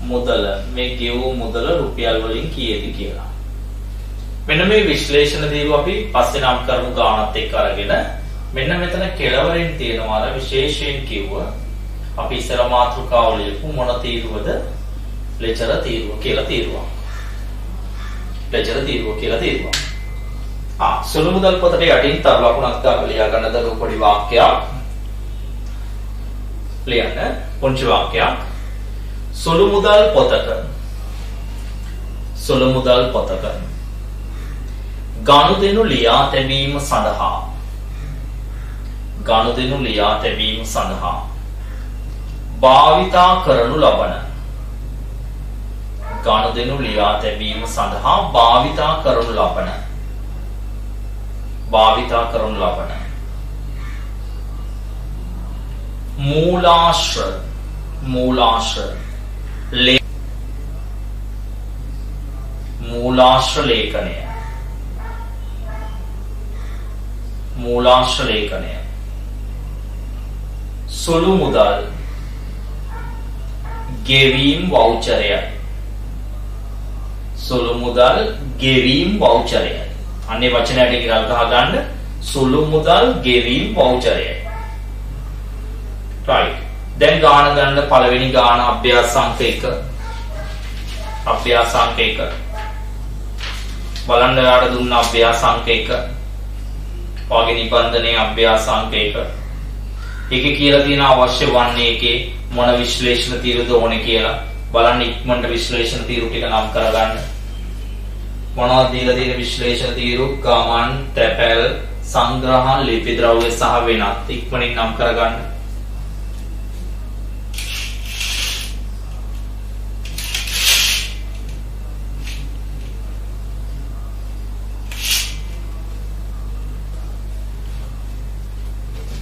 මුදල මේ ගෙවූ මුදල රුපියල් වලින් කීයද කියලා. මෙන්න මේ විශ්ලේෂණ තීරුව අපි පස්සේ නම් කරමු ගානත් එක්ක අරගෙන මෙන්න මෙතන කෙලවරෙන් තියෙනවා අර විශේෂයෙන් කිව්ව අපි ඉස්සර මාතෘකාව ලියපු මොන තීරුවද ලෙචර තීරුව කියලා තීරුවක්. ලෙචර තීරුව කියලා තීරුවක්. ආ සුළු මුදල් පොතට යටින් තව ලකුණක් දාලා ලියා ගන්න දරුව පොඩි වාක්‍යයක්. ලියන්න. පොන්චි වාක්‍යයක්. සුළු මුදල් පොතක සුළු මුදල් පොතක ගනුදෙනු ලියා තැබීම සඳහා. ගනුදෙනු ලියා තැබීම සඳහා. භාවිතා කරනු ලබන. ගනුදෙනු ලියා තැබීම සඳහා භාවිතා කරනු ලබන. භාවිතා කරනු ලබන. මූලාශ්‍ර මූලාශ්‍ර ලේ මූලාශ්‍ර ලේඛනය. මූලාශ්‍ර ලේඛනය. සුළු මුදල් ගෙවීම් වවුචරයයි. සුළු මුදල් ගෙවීම් වවුචරයයි අන්නේ වචනයට කියලා ගහගන්න සුළු මුදල් ගෙවීම් වවුචරයයි. Right. දැන් ගාන ගන්න පළවෙනි ගාන අභ්‍යාස අංක 1 අභ්‍යාස අංක 1 බලන්න යාට දුන්න අභ්‍යාස අංක 1 ඔයගේ නිබන්ධනයේ අභ්‍යාස අංක 1 ඒකේ කියලා තියෙන අවශ්‍ය වන්නේ එකේ මොන විශ්ලේෂණ තීරුද ඕනේ කියලා බලන්න ඉක්මනට විශ්ලේෂණ තීරු ටික නම් කරගන්න. මොනවද දීලා තියෙන විශ්ලේෂණ තීරු ගමන් තැපැල් සංග්‍රහ ලිපි ද්‍රව්‍ය සහ වෙනත් ඉක්මනින් නම් කරගන්න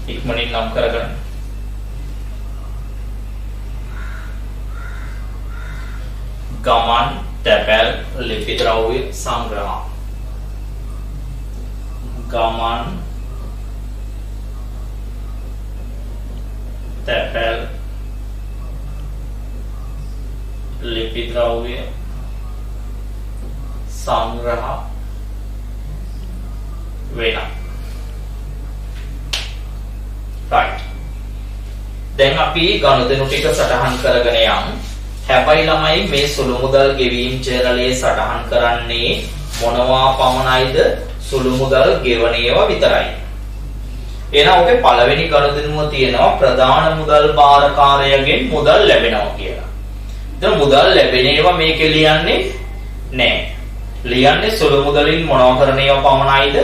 ඉක්මනින් නම් කරගන්න. ගමන් තැපැල් ලිපි ද්‍රව්‍ය සංග්‍රහ. ගමන් තැපැල් ලිපි ද්‍රව්‍ය සංග්‍රහ වෙනවා. right දැන් අපි ගනුදෙනු ටික සටහන් කරගෙන යමු හැබැයි ළමයි මේ සුළු මුදල් ගෙවීම් චේරලයේ සටහන් කරන්නේ මොනවා පමණයිද සුළු මුදල් ගෙවන ඒවා විතරයි. එහෙනම් ඔකේ පළවෙනි ගනුදෙනුව තියෙනවා ප්‍රධාන මුදල් භාරකාරයගෙන් මුදල් ලැබෙනවා කියලා. දැන් මුදල් ලැබෙන ඒවා මේකේ ලියන්නේ නැහැ. ලියන්නේ සුළු මුදලින් මොනවා කරන ඒවා පමණයිද?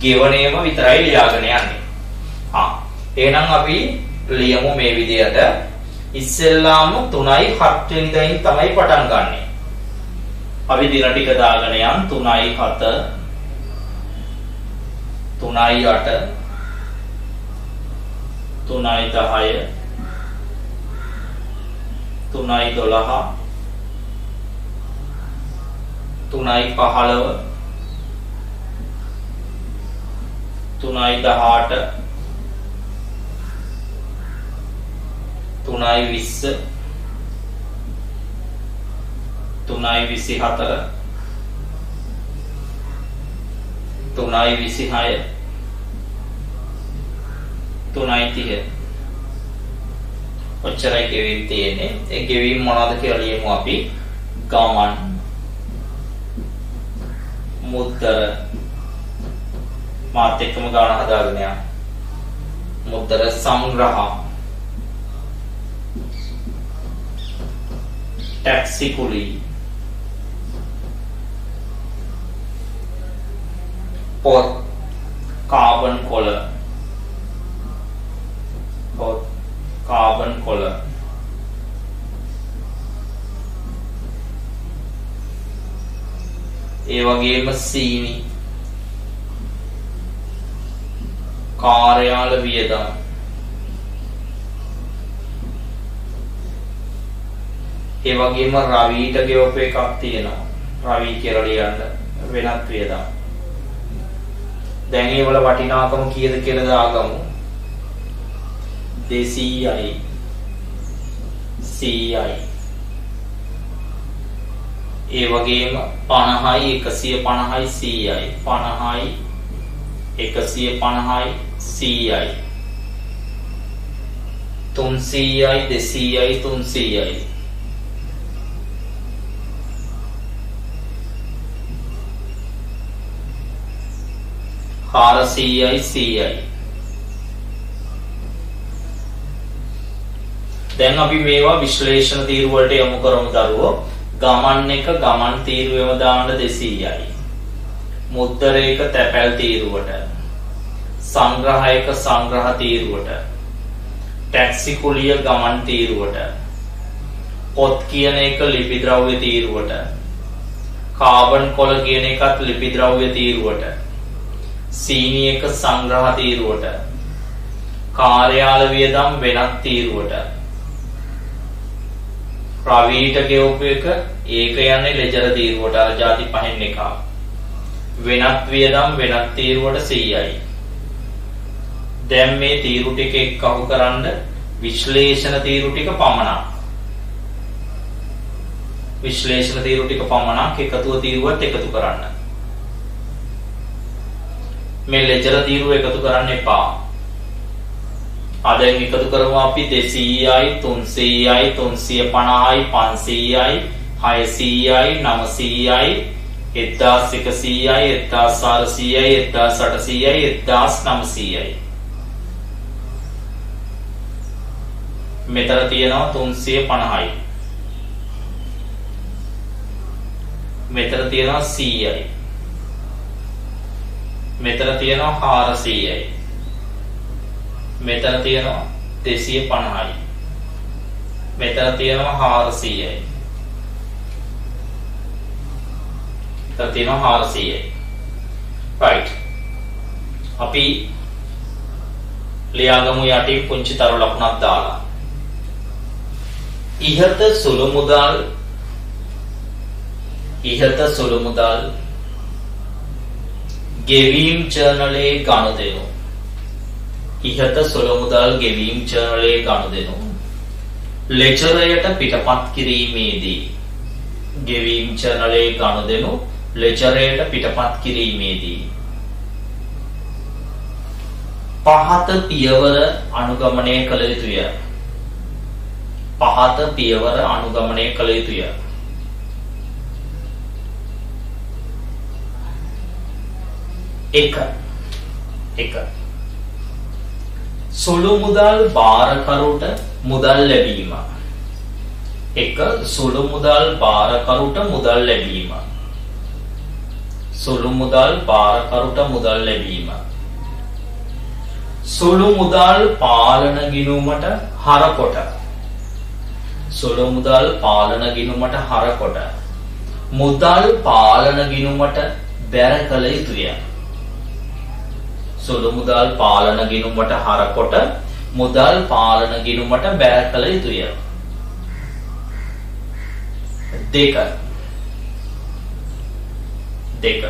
ගෙවන ඒවා විතරයි ලියාගෙන යන්නේ. හා. එහෙනම් අපි ලියමු මේ විදිහට ඉස්සෙල්ලාම 3යි 7 වෙනිදායින් තමයි පටන් ගන්නෙ. අපි දින ටික දාගෙන යන් 3යි 7 3යි 8 3යි 10 3යි 12 3යි 15 3යි 18 3යි 20 3යි 24 3යි 26 3.30 ඔච්චරයි ගෙවීම් තියෙන්නේ. ඒ ගෙවීම් මොනවද කියලා ලියමු අපි. ගමන්. මුද්දර. මාත් එක්කම ගාන හදාගෙන යන්න. මුද්දර සංග්‍රහ. ටැක්සි කුලී පොත් කාබන් කොළ කාබන් කොළ ඒ වගේම සීනි. කාර්යාල වියදම්. ඒ වගේම රවිට ගෙවපු එකක් තියෙනවා. රවි කියලා ලියන්න වෙනත් වියදම්. දැන් ඒවල වටිනාකම කීයද කියලා දාගමු 200යි 100යි ඒ වගේම 50යි 150යි 100යි 50යි 150යි 100යි 300යි 200යි 300යි හාරසීයයි සීයයි දැන් අපි මේවා විශ්ලේෂණ තීරු වලට යොමු කරමු දරුවෝ. ගමන් එක ගමන් තීරුවෙම දාන්න 200යි. මුද්දරේක තැපැල් තීරුවට. සංග්‍රහයක සංග්‍රහ තීරුවට. ටැක්සි කුලිය ගමන් තීරුවට. පොත් කියන එක ලිපි ද්‍රව්‍ය තීරුවට. කාබන් කොළ කියන එකත් ලිපි ද්‍රව්‍ය තීරුවට. සීනි එක සංග්‍රහ තීරුවට. කාර්යාල වියදම් වෙනත් තීරුවට රවීට ගෙවපු එක ඒක යන්නේ ලෙජර් තීරුවට අර ಜಾති පහෙන් එක. වෙනත් වියදම් වෙනත් තීරුවට 100යි. දැන් මේ තීරු ටික එක්කහු කරන්න විශ්ලේෂණ තීරු ටික පමණක්. විශ්ලේෂණ තීරු ටික පමණක් එකතුව තීරුවත් එකතු කරන්න. මේ ලෙජර් තීරුව එකතු කරන්න එපා. අද එකතු කරමු අපි 200යි 300යි 350යි 500යි 600යි 900යි 1100යි 1400යි 1800යි 1900යි මෙතන තියෙනවා 350යි මෙතන තියෙනවා 100යි මෙතන තියෙනවා 400යි මෙතන තියෙනවා 250යි. මෙතන තියෙනවා 400යි. මෙතන තියෙනවා 400යි. right. අපි ලියාගමු යටින් පුංචි තරු ලකුණක් දාලා. ඉහත සුළු මුදල් ඉහත සුළු මුදල් ගෙවීම් ජර්නලයේ ගනුදෙනු. ඉහත සොළමුදල් ගෙවීම් ජර්නලයේ ගනුදෙනු. ලෙචරයට පිටපත් කිරීමේදී ගෙවීම් ජර්නලයේ ගනුදෙනු ලෙචරයට පිටපත් කිරීමේදී. පහත පියවර අනුගමනය කළ යුතුය. පහත පියවර අනුගමනය කළ යුතුය. එක. එක. සුළු මුදල් බාරකරුට මුදල් ලැබීම. එක. සුළු මුදල් බාරකරුට මුදල් ලැබීම. සුළු මුදල් බාරකරුට මුදල් ලැබීම. සුළු මුදල් පාලන ගිණුමට හරකොට. සුළු මුදල් පාලන ගිණුමට හරකොට. මුදල් පාලන ගිණුමට බැර කළ යුතුය. සුළු මුදල් පාලන ගිණුමට හරකොට මුදල් පාලන ගිණුමට බැර කළ යුතුය. දෙක. දෙක.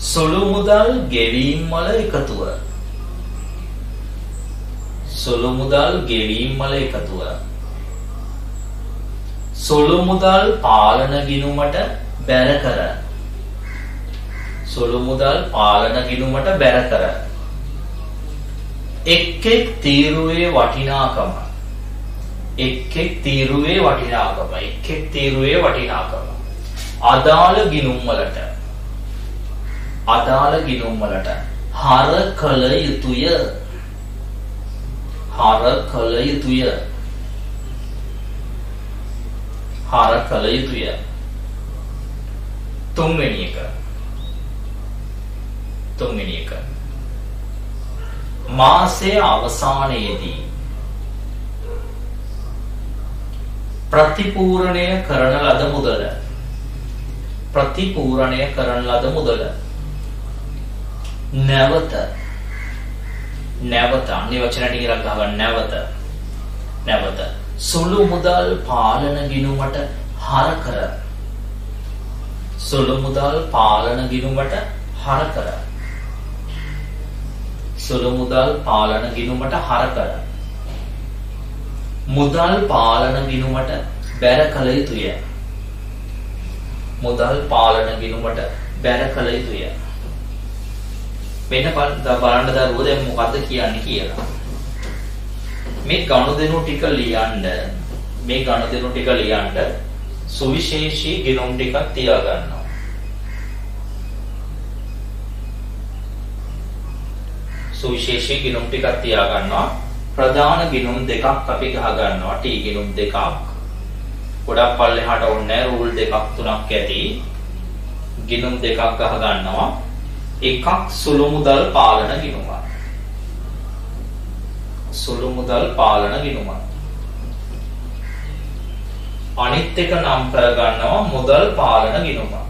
සුළු මුදල් ගෙවීම් වල එකතුව. සුළු මුදල් ගෙවීම් වල එකතුව. සුළු මුදල් පාලන ගිණුමට බැර කර සුළු මුදල් පාලන ගිණුමට බැර කර. එක් එක් තීරුවේ වටිනාකම. එක් එක් තීරුවේ වටිනාකම. එක් එක් තීරුවේ වටිනාකම. අදාළ ගිණුම් වලට. අදාළ ගිණුම් වලට. හර කළ යුතුය. හර කළ යුතුය. හර කළ යුතුය. තුන්වෙනි එක. තුන්වෙනි එක. මාසයේ අවසානයේදී ප්‍රතිපූරණය කරන ලද මුදල. ප්‍රතිපූරණය කරන ලද මුදල. නැවත. නැවත. අන්නේ වචන ටික ඉරක් ගහගන්න නැවත. නැවත. සුළු මුදල් පාලන ගිණුමට හර කර. සුළු මුදල් පාලන ගිණුමට හර කර. සුළු මුදල් පාලන ගිණුමට හර කර. මුදල් පාලන ගිණුමට බැර කළ යුතුය. මුදල් පාලන ගිණුමට බැර කළ යුතුය. මෙන්න බලන්න දරුවෝ දැන් මොකද්ද කියන්නේ කියලා. මේ ගනුදෙනු ටික ලියන්න මේ ගනුදෙනු ටික ලියන්න සුවිශේෂී ගිණුම් ටිකක් තියාගන්නවා. සුවිශේෂී ගිණුම් ටිකක් තියාගන්නවා. ප්‍රධාන ගිණුම් දෙකක් අපි ගහ ගන්නවා ටී ගිණුම් දෙකක්. ගොඩක් පල්ලෙහාට ඕනේ රූල් දෙකක් තුනක් ඇති ගිණුම් දෙකක් ගහ ගන්නවා එකක් සුළු මුදල් පාලන ගිණුමක්. සුළු මුදල් පාලන ගිණුමක්. අනිත් එක නම් කරගන්නවා මුදල් පාලන ගිණුමක්.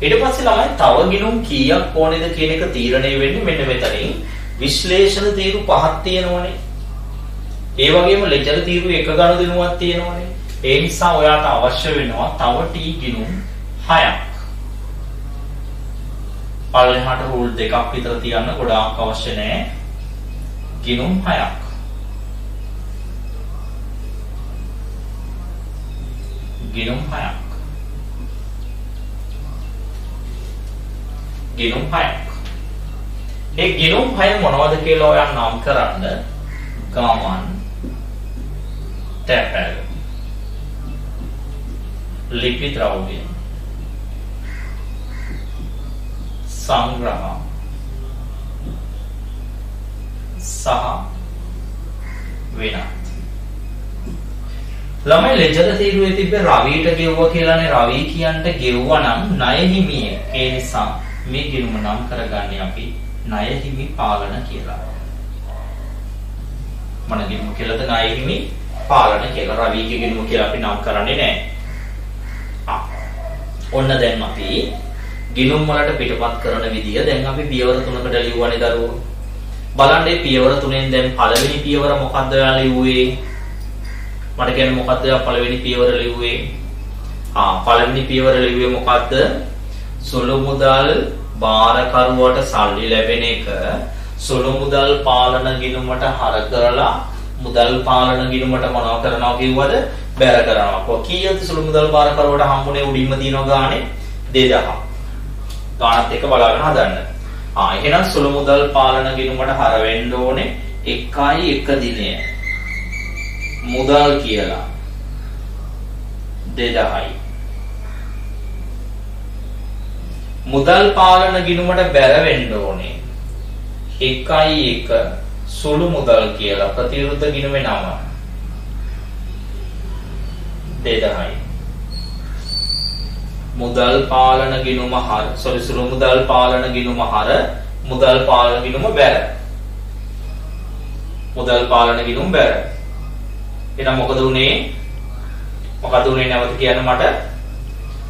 ඊට පස්සේ ළමයි තව ගිණුම් කීයක් ඕනේද කියන එක තීරණය වෙන්නේ මෙන්න මෙතනින්. විශ්ලේෂණ තීරු පහක් තියෙනවනේ. ඒ වගේම ලෙජර් තීරු එක ගනුදෙනුවක් තියෙනවනේ. ඒ නිසා ඔයාට අවශ්‍ය වෙනවා තව ටී ගිණුම් 6ක් පල්ලෙහාට රූල් දෙකක් විතර තියන්න ගොඩාක් අවශ්‍ය නැහැ. ගිණුම් 6ක් ගිණුම් 6ක් ගිණුම් 6ක් ඒ ගිණුම් 6 මොනවද කියලා ඔයා නම් කරන්න ගමන් තැපැල්. ලිපි ද්‍රව්‍ය සංග්‍රහ. සහ වෙනත්. ළමයි ලෙජර තීරුවේ තිබ්බ රවිට ගෙවුවා කියලානේ රවි කියන්න ගෙවුවා නම් ණය හිමිය. ඒ නිසා මේ ගිණුම නම් කරගන්නේ අපි ණය හිමි පාලන කියලා මන ගිණුම කියලාද ණය හිමි පාලන කියලා රවිගේ ගිණුම කියලා අපි නම් කරන්නේ නැහැ ඔන්න දැන් අපි ගිනුම් වලට පිටපත් කරන විදිය දැන් අපි පියවර තුනකට ලියුවානේ දරුවෝ. බලන්න මේ පියවර තුනෙන් දැන් පළවෙනි පියවර මොකද්ද ඔයාලා ලිව්වේ? මට කියන්න මොකද්ද ඔයා පළවෙනි පියවර ලිව්වේ? ආ පළවෙනි පියවර ලිව්වේ මොකද්ද? සුළු මුදල් බාරකරුවට සල්ලි ලැබෙන එක සුළු මුදල් පාලන ගිණුමට හර කරලා මුදල් පාලන ගිණුමට මොනව කරනවා කිව්වද? බැර කරනවා. කො කීයද සුළු මුදල් බාරකරුවට හම්බුනේ උඩින්ම තියෙනවා ගානේ 2000. ගානත් එක බලාගෙන හදන්න. ආ එහෙනම් සුළු මුදල් පාලන ගිණුමට හර වෙන්න ඕනේ 1යි 1 දිනය. මුදල් කියලා 2000යි. මුදල් පාලන ගිණුමට බැර වෙන්න ඕනේ. 1 සුළු මුදල් කියලා ප්‍රතිවිරුද්ධ ගිණුමේ නම. 2000යි. මුදල් පාලන ගිණුම හර සොරි සුළු මුදල් පාලන ගිණුම හර මුදල් පාලන ගිණුම බැර. මුදල් පාලන ගිණුම් බැර. එහෙනම් මොකද උනේ? මොකද උනේ නැවත කියන්න මට?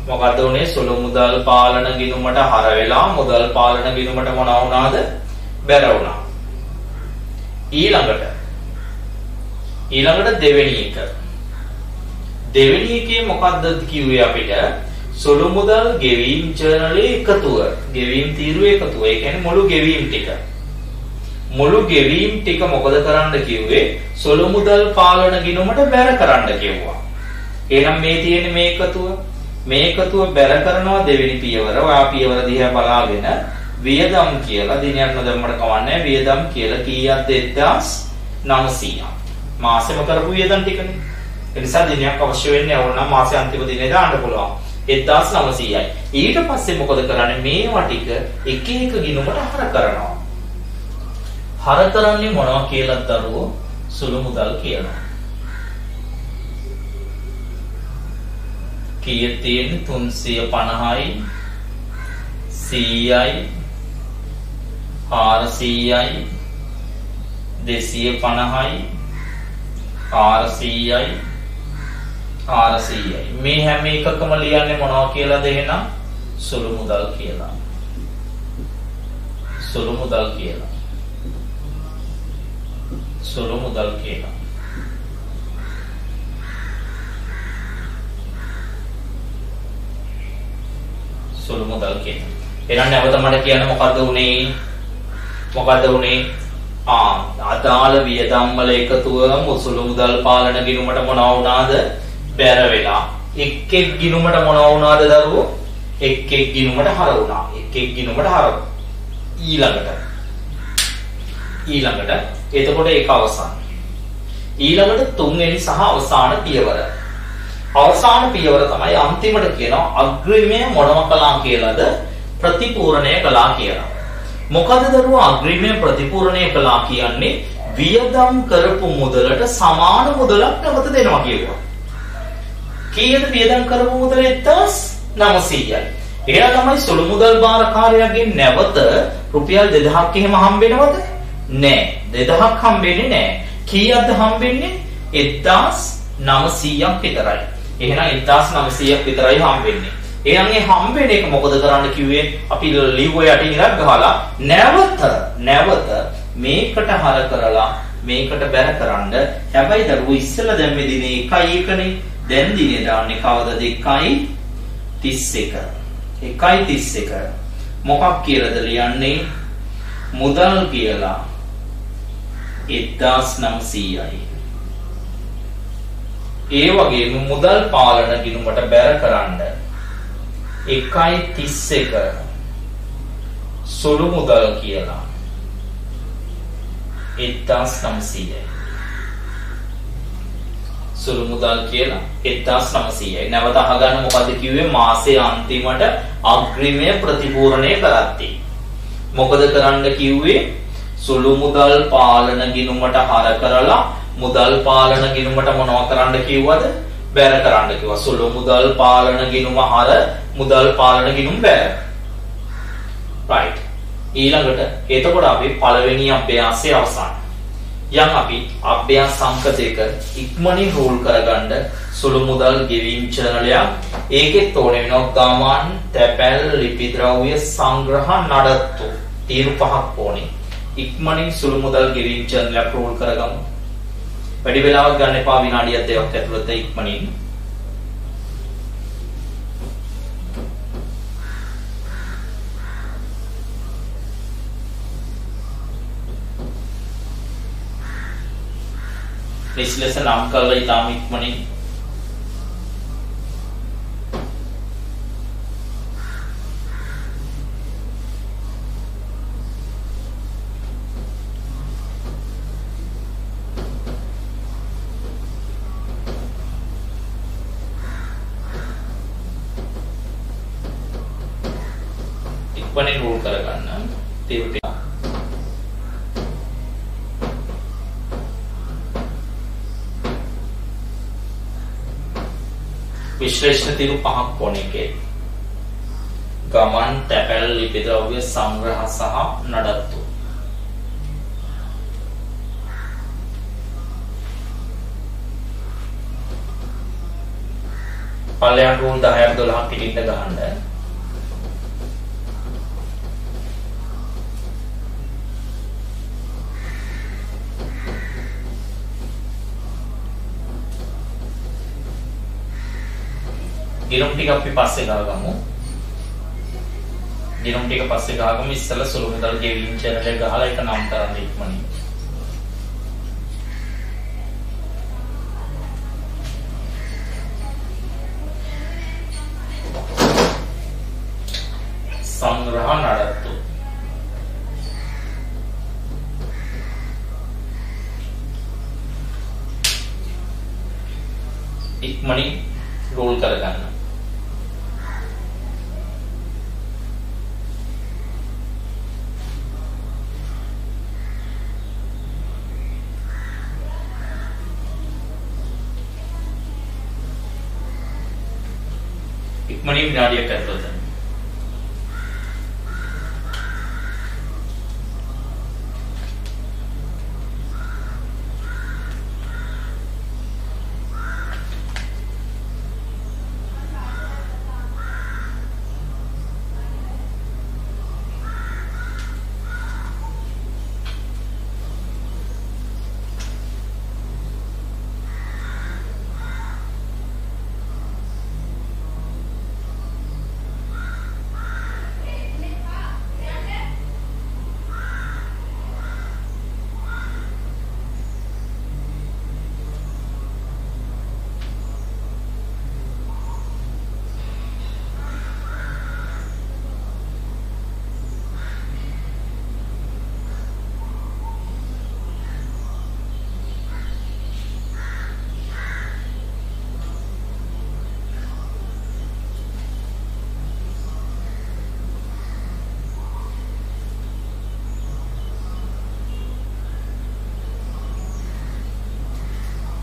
මොකද උනේ සුළු මුදල් පාලන ගිණුමට හර වෙලා මුදල් පාලන ගිණුමට මොනවා වුණාද? බැර වුණා. ඊළඟට ඊළඟට දෙවෙනි එක. දෙවෙනි එකේ මොකද්ද කිව්වේ අපිට? සුළු මුදල් ගෙවීම් ජර්නලයේ එකතුව, ගෙවීම් තීරුවේ එකතුව. ඒ කියන්නේ මුළු ගෙවීම් ටික. මුළු ගෙවීම් ටික මොකද කරන්න කිව්වේ? සුළු මුදල් පාලන ගිණුමට බැර කරන්න කිව්වා. එහෙනම් මේ තියෙන මේ එකතුව මේ එකතුව බැර කරනවා දෙවෙනි පියවර. ඔයා පියවර දිහා බලාගෙන වියදම් කියලා දිනයක් නොදැම්මට කවන්නේ වියදම් කියලා කීයක්ද 1900ක්. මාසෙම කරපු වියදම් ටිකනේ. ඒ නිසා දිනයක් අවශ්‍ය වෙන්නේ ඕනනම් මාසේ අන්තිම දිනේ දාන්න පුළුවන්. 1900යි. ඊට පස්සේ මොකද කරන්නේ? මේවා ටික එක එක ගිණුමට හර කරනවා. හර කරන්නේ මොනවා කියලා දරුවෝ සුළු මුදල් කියනවා. කීය තියෙන්නේ 350යි 100යි 400යි 250යි 400යි 400යි මේ හැම එකකම ලියන්නේ මොනවා කියලාද එහෙනම්? සුළු මුදල් කියලා. සුළු මුදල් කියලා. සුළු මුදල් කියලා. සුළු මුදල් කියනවා. එහෙනම් නැවත මට කියන්න මොකද්ද උනේ? මොකද්ද උනේ? ආ අදාළ වියදම් වල එකතුව මුසුළු මුදල් පාලන ගිණුමට මොනවා වුණාද? බැර වෙලා. එක් එක් ගිණුමට මොනවා වුණාද දරුවෝ? එක් එක් ගිණුමට හර වුණා. එක් එක් ගිණුමට හර. ඊළඟට ඊළඟට එතකොට ඒක අවසන්. ඊළඟට තුන්වෙනි සහ අවසාන පියවර. අවසාන පියවර තමයි අන්තිමට කියනවා අග්‍රිමය මොනව කළා කියලාද ප්‍රතිපූර්ණය කළා කියලා. මොකද දරුවෝ අග්‍රිමය ප්‍රතිපූර්ණය කළා කියන්නේ වියදම් කරපු මුදලට සමාන මුදලක් නැවත දෙනවා කියනවා. කීයද වියදම් කරපු මුදල 1900යි. එයා තමයි සුළු මුදල් බාරකාරයාගෙන් නැවත රුපියල් 2000ක් එහෙම හම්බෙනවද? නෑ. 2000ක් හම්බෙන්නේ නෑ. කීයක්ද හම්බෙන්නේ? 1900ක් විතරයි. එහෙනම් 1900ක් විතරයි හම්බෙන්නේ. එහෙනම් මේ හම්බෙන එක මොකද කරන්න කිව්වේ? අපි ලිව්ව යටින් ඉරක් ගහලා නැවත නැවත මේකට හර කරලා මේකට බැර කරන්න. හැබැයි දරුවෝ ඉස්සෙල්ලා දැන් මේ දිනේ 1යි එකනේ. දැන් දිනේ දාන්නේ කවදද 1යි 31. 1යි 31. මොකක් කියලාද ලියන්නේ? මුදල් කියලා 1900යි. ඒ වගේම මුදල් පාලන ගිණුමට බැර කරන්න 1.31 සුළු මුදල් කියලා. 1900යි සුළු මුදල් කියලා 1900යි නැවත අහගන්න මොකද කිව්වේ? මාසේ අන්තිමට අග්‍රිමය ප්‍රතිපූර්ණය කරatti මොකද කරන්න කිව්වේ? සුළු මුදල් පාලන ගිණුමට හර කරලා මුදල් පාලන ගිණුමට මොනව කරන්න කිව්වද? බැර කරන්න කිව්වා. සුළු මුදල් පාලන ගිණුම හර මුදල් පාලන ගිණුම් බැර. right. ඊළඟට එතකොට අපි පළවෙනි අභ්‍යාසය අවසන්. යම් අපි අභ්‍යාස අංක දෙක ඉක්මනින් රූල් කරගන්න සුළු මුදල් ගෙවීම් චැනලයක් ඒකෙත් ඕනේ වෙනවා ගමන් තැපැල් ලිපි ද්‍රව්‍ය සංග්‍රහ නඩත්තු තීරු පහක් ඕනේ ඉක්මනින් සුළු මුදල් ගෙවීම් චැනලයක් රූල් කරගමු වැඩි වෙලාවක් ගන්න එපා විනාඩියක් දෙකක් ඇතුළත ඉක්මනින්. විශ්ලේෂණ නම් කරලා ඊටම ඉක්මනින් ඉක්මනින් තීරු පහක් ඕන එකේ. ගමන්, තැපැල්, ලිපි ද්‍රව්‍ය සංග්‍රහ සහ නඩත්තු. පල්ලෙහාට රූල් 10ක් 12ක් පිටින්ද ගහන්න. ගිණුම් ටික අපි පස්සේ ගහගමු. ගිණුම් ටික පස්සේ ගහගමු ඉස්සෙල්ලා සුළු මුදල් ගෙවීම් channel එක ගහලා ඒක නම් කරන්න ඉක්මනින්. සංග්‍රහ නඩත්තු ඉක්මනින් රෝල් කරගන්න ඉක්මනින් විනාඩියක් ඇතුළත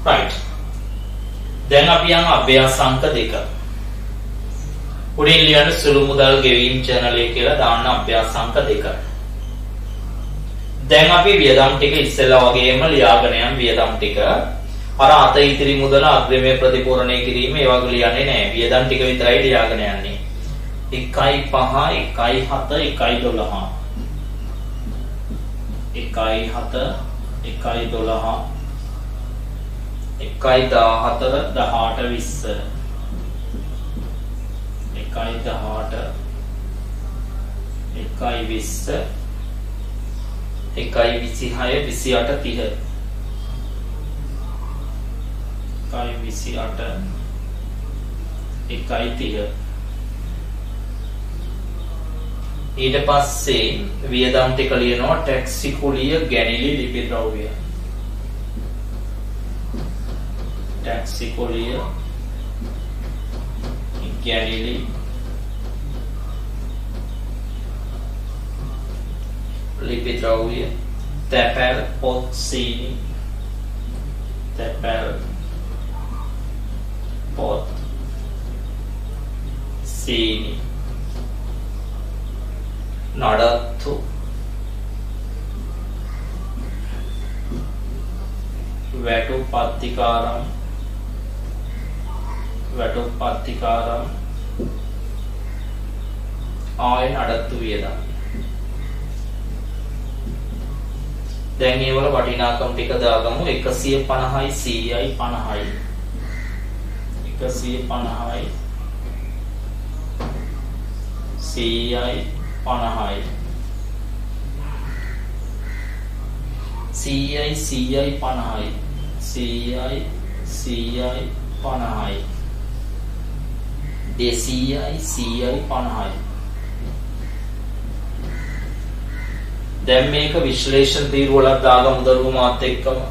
right දැන් අපි යන අභ්‍යාසංක දෙක. උඩින් ලියන්න සුළු මුදල් ගෙවීම් චැනලය කියලා දාන්න අභ්‍යාසංක දෙක. දැන් අපි වියදම් ටික ඉස්සෙල්ලා වගේම ලියාගෙන යන වියදම් ටික. අර අත ඉතිරි මුදල අග්‍රමය ප්‍රතිපූර්ණය කිරීම ඒ වගේ ලියන්නේ නැහැ වියදම් ටික විතරයි ලියාගෙන යන්නේ. 1.5 1.7 1.12 1.7 1.12 එකයි දාහතර දහට විස්ස. එකයි දහට. එකයි විස්ස. එකයි විසිහය විසි අට තිහ. එකයි විසි අට එකයි තිහ. ඊට පස්සේ වියදම් ටික ලියනවා ටැක්සි කුලිය ගැනිලි ලිපි ද්‍රව්‍ය ටැක්සිකොලිය ගැඩිලි ලිපි ද්‍රව්‍ය තැපැල් පොත් සීනි තැපැල් පොත් සීනි නඩත්තු වැටු පත්තිකාරම් වැටුප්පත්තිකාරම් ආයෙ නඩත්තු වියදම්. දැන් ඒවල වටිනාකම් ටික දාගමු. 150යි 100යි 50යි 150යි 100යි 50යි 100යි 100යි 50යි 100යි 100යි 50යි 200යි 100යි 50යි. දැන් මේක විශ්ලේෂණ තීරුවලක් දාගමු දරුවෝ මාත් එක්කම.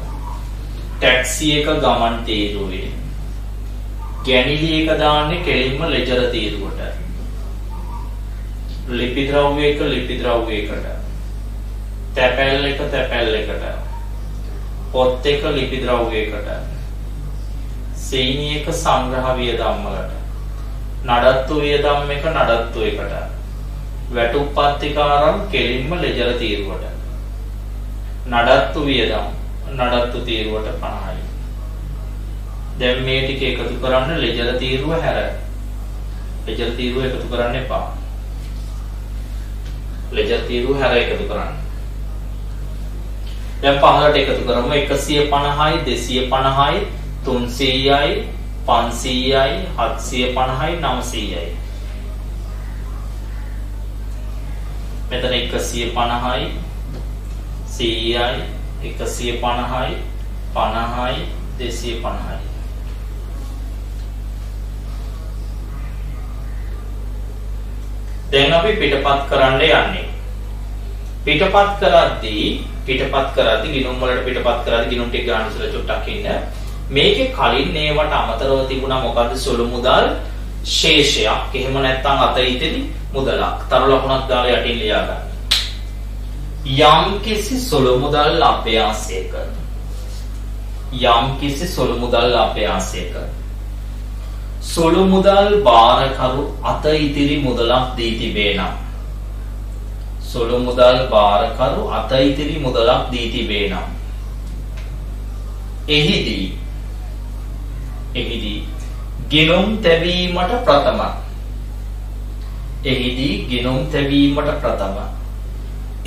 ටැක්සි එක ගමන් තීරුවේ. ගැනිලි එක දාන්නේ කෙලින්ම ලෙජර් තීරුවට. ලිපි ද්‍රව්‍යයක ලිපි ද්‍රව්‍යයකට තැපැල් එක තැපැල් එකට පොත් එක ලිපි ද්‍රව්‍යයකට සීනි එක සංග්‍රහ වියදම් වලට නඩත්තු වියදම් එක නඩත්තු එකට. වැටුප්පත්තිකාරම් කෙලින්ම ලෙජර තීරුවට. නඩත්තු වියදම් නඩත්තු තීරුවට 50යි දැන් මේ ටික එකතු කරන්න ලෙජර තීරුව හැර. ලෙජර් තීරුව එකතු කරන්න එපා. ලෙජර් තීරුව හැර එකතු කරන්න. දැන් පහලට එකතු කරමු. 150යි 250යි 300යි 500යි 750යි 900යි මෙතන 150යි 100යි 150යි 50යි 250යි දැන් අපි පිටපත් කරන්න යන්නේ. පිටපත් කරද්දී පිටපත් කරද්දී ගිනුම් වලට පිටපත් කරද්දී ගිනුම් ටික ගන්න ඉස්සෙල්ලා චුට්ටක් ඉන්න. මේකේ කලින් ඒවට අමතරව තිබුණා මොකද්ද? සුළු මුදල් ශේෂයක්. එහෙම නැත්නම් අත ඉතිරි මුදලක්. තරු ලකුණක් දාලා යටින් ලියා ගන්න යම් කිසි සුළු මුදල් අභ්‍යාසයක යම් කිසි සුළු මුදල් අභ්‍යාසයක සුළු මුදල් බාරකරු අත ඉතිරි මුදලක් දී තිබේ නම්. සුළු මුදල් බාරකරු අත ඉතිරි මුදලක් දී තිබේ නම්. එහිදී එහිදී ගිනුම් තැබීමට ප්‍රථම. එහිදී ගිනුම් තැබීමට ප්‍රථම.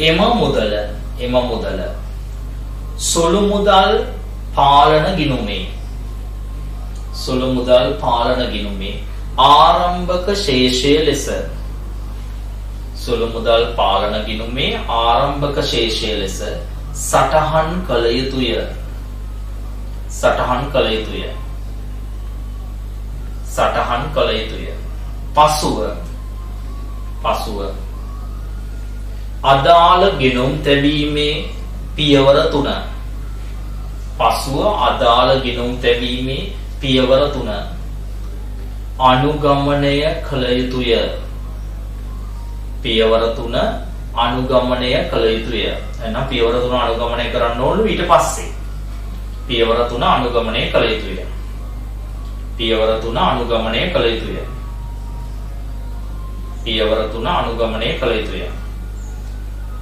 එම මුදල එම මුදල. සුළු මුදල් පාලන ගිනුමේ. සුළු මුදල් පාලන ගිණුමේ ආරම්භක ශේෂය ලෙස. සුළු මුදල් පාලන ගිණුමේ ආරම්භක ශේෂය ලෙස සටහන් කළ යුතුය. සටහන් කළ යුතුය. සටහන් කළ යුතුය. පසුව පසුව අදාළ ගෙනුම් තැබීමේ පියවර තුන. පසුව අදාළ ගෙනුම් තැබීමේ පියවර තුන. අනුගමනය කළ යුතුය. පියවර තුන අනුගමනය කළ යුතුය. එහෙනම් පියවර තුන අනුගමනය කරන්න ඕන ඊට පස්සේ. පියවර තුන අනුගමනය කළ යුතුය. පියවර තුන අනුගමනය කළ යුතුය පියවර තුන අනුගමනය කළ යුතුය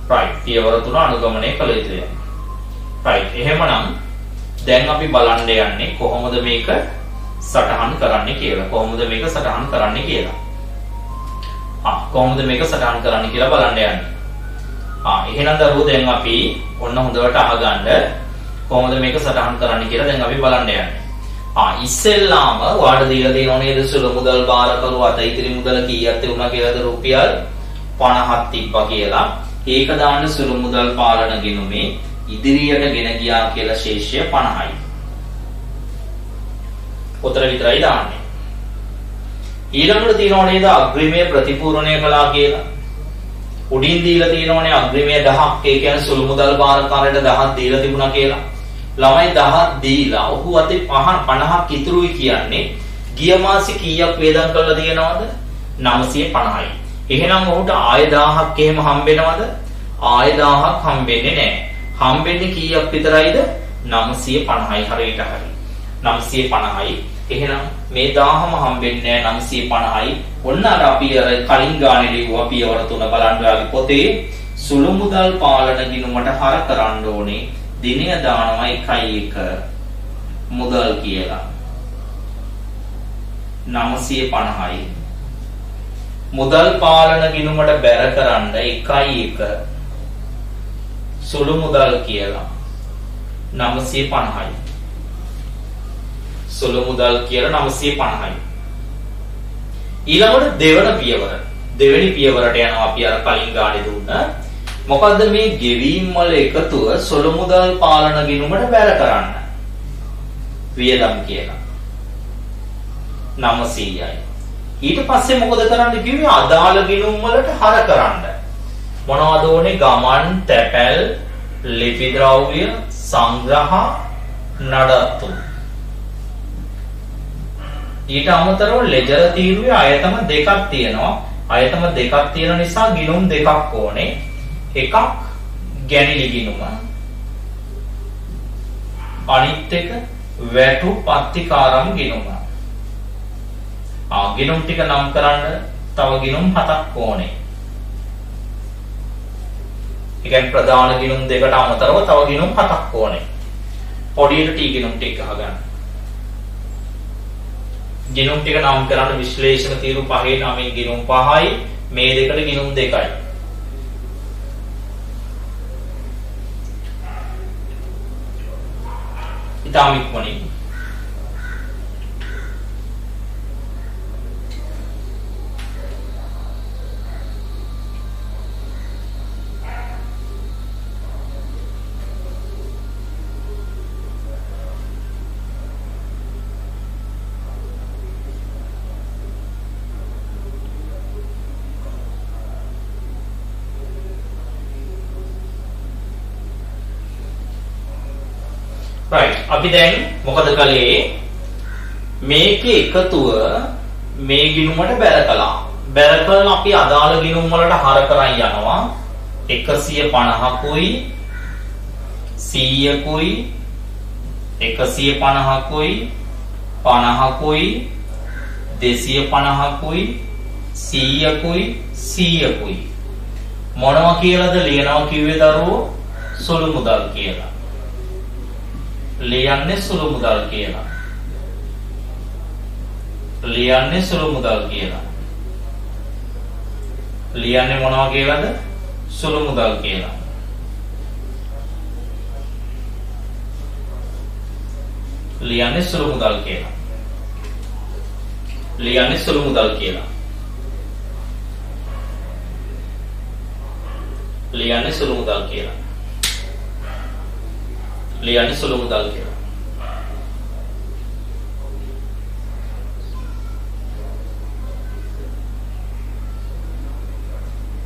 right පියවර තුන අනුගමනය කළ යුතුය right එහෙමනම් දැන් අපි බලන්න යන්නේ කොහොමද මේක සටහන් කරන්නේ කියලා. කොහොමද මේක සටහන් කරන්නේ කියලා. ආ කොහොමද මේක සටහන් කරන්නේ කියලා බලන්න යන්නේ. ආ එහෙනම් දරුවෝ දැන් අපි ඔන්න හොඳට අහගන්න කොහොමද මේක සටහන් කරන්නේ කියලා දැන් අපි බලන්න යන්නේ. ආ ඉස්සෙල්ලාම ඔයාලට දීලා තියෙනව නේද සුළු මුදල් බාරකරු අත ඉතිරි මුදල කීයක් තිබුණා කියලාද රුපියල් 50ක් තිබ්බා කියලා. ඒක දාන්න සුළු මුදල් පාලන ගිණුමේ ඉදිරියට ගෙන ගියා කියලා ශේෂය 50යි. උතර විතරයි දාන්නේ. ඊළඟට තියෙනව නේද අග්‍රිමය ප්‍රතිපූර්ණය කළා කියලා. උඩින් දීලා තියෙනවනේ අග්‍රිමය 10ක් ඒ කියන්නේ සුළු මුදල් බාරකාරයට 10ක් දීලා තිබුණා කියලා. ළමයි 10ක් දීලා ඔහු අතේ 50ක් ඉතුරුයි කියන්නේ ගිය මාසේ කීයක් වේදම් කරලා තියෙනවද? 950යි. එහෙනම් ඔහුට ආය 1000ක් එහෙම හම්බෙනවද? ආය 1000ක් හම්බෙන්නේ නැහැ. හම්බෙන්නේ කීයක් විතරයිද? 950යි හරියට හරි. 950යි. එහෙනම් මේ 1000ම හම්බෙන්නේ 950යි. ඔන්න අර අපි අර කලින් ගානේ ලිව්වා පියවර තුන බලන්න ඔයාගේ පොතේ සුළු මුදල් පාලන ගිණුමට හර කරන්න ඕනේ දිනය දානවා 1 මුදල් කියලා. 950යි. මුදල් පාලන ගිණුමට බැර කරන්න 1 1 සුළු මුදල් කියලා 950යි. සුළු මුදල් කියලා 950යි. ඊළඟට දෙවන පියවර. දෙවෙනි පියවරට යනවා අපි අර කලින් ගානේ දුන්න. මොකද්ද මේ ගෙවීම් වල එකතුව සුළු මුදල් පාලන ගිණුමට බැර කරන්න. වියදම් කියලා. 900යි. ඊට පස්සේ මොකද කරන්න කිව්වේ අදාළ ගිණුම් වලට හර කරන්න. මොනවද ඕනේ ගමන් තැපැල් ලිපි ද්‍රව්‍ය සංග්‍රහ නඩත්තු ඊට අමතරව ලෙජර් තීරුවේ අයතම දෙකක් තියෙනවා අයතම දෙකක් තියෙන නිසා ගිණුම් දෙකක් ඕනේ. එකක් ගැණිලි ගිණුම. අනිත් එක වැටු පත්තිකාරම් ගිණුම. ආ ගිණුම් ටික නම් කරන්න තව ගිණුම් හතක් ඕනේ. ඒ කියන්නේ ප්‍රධාන ගිණුම් දෙකට අමතරව තව ගිණුම් හතක් ඕනේ. පොඩියට ටී ගිණුම් ටික අහගන්න. ගිණුම් ටික නම් කරන්න විශ්ලේෂණ තීරු පහේ නමින් ගිණුම් පහයි මේ දෙකට ගිණුම් දෙකයි. ඉතාම ඉක්මනින් right. අපි දැන් මොකද කළේ? මේකේ එකතුව මේ ගිණුමට බැර කළා. බැර කරලා අපි අදාළ ගිණුම් වලට හර කරන් යනවා. 150කුයි 100කුයි 150කුයි 50කුයි 250කුයි 100කුයි 100කුයි මොනවා කියලාද ලියනවා කිව්වේ දරුවෝ? සුළු මුදල් කියලා. ලියන්නේ සුළු මුදල් කියලා. ලියන්නේ සුළු මුදල් කියලා. ලියන්නේ මොනවා කියලාද? සුළු මුදල් කියලා. ලියන්නේ සුළු මුදල් කියලා. ලියන්නේ සුළු මුදල් කියලා. ලියන්නේ සුළු මුදල් කියලා. ලියන්නේ සුළු මුදල් කියලා.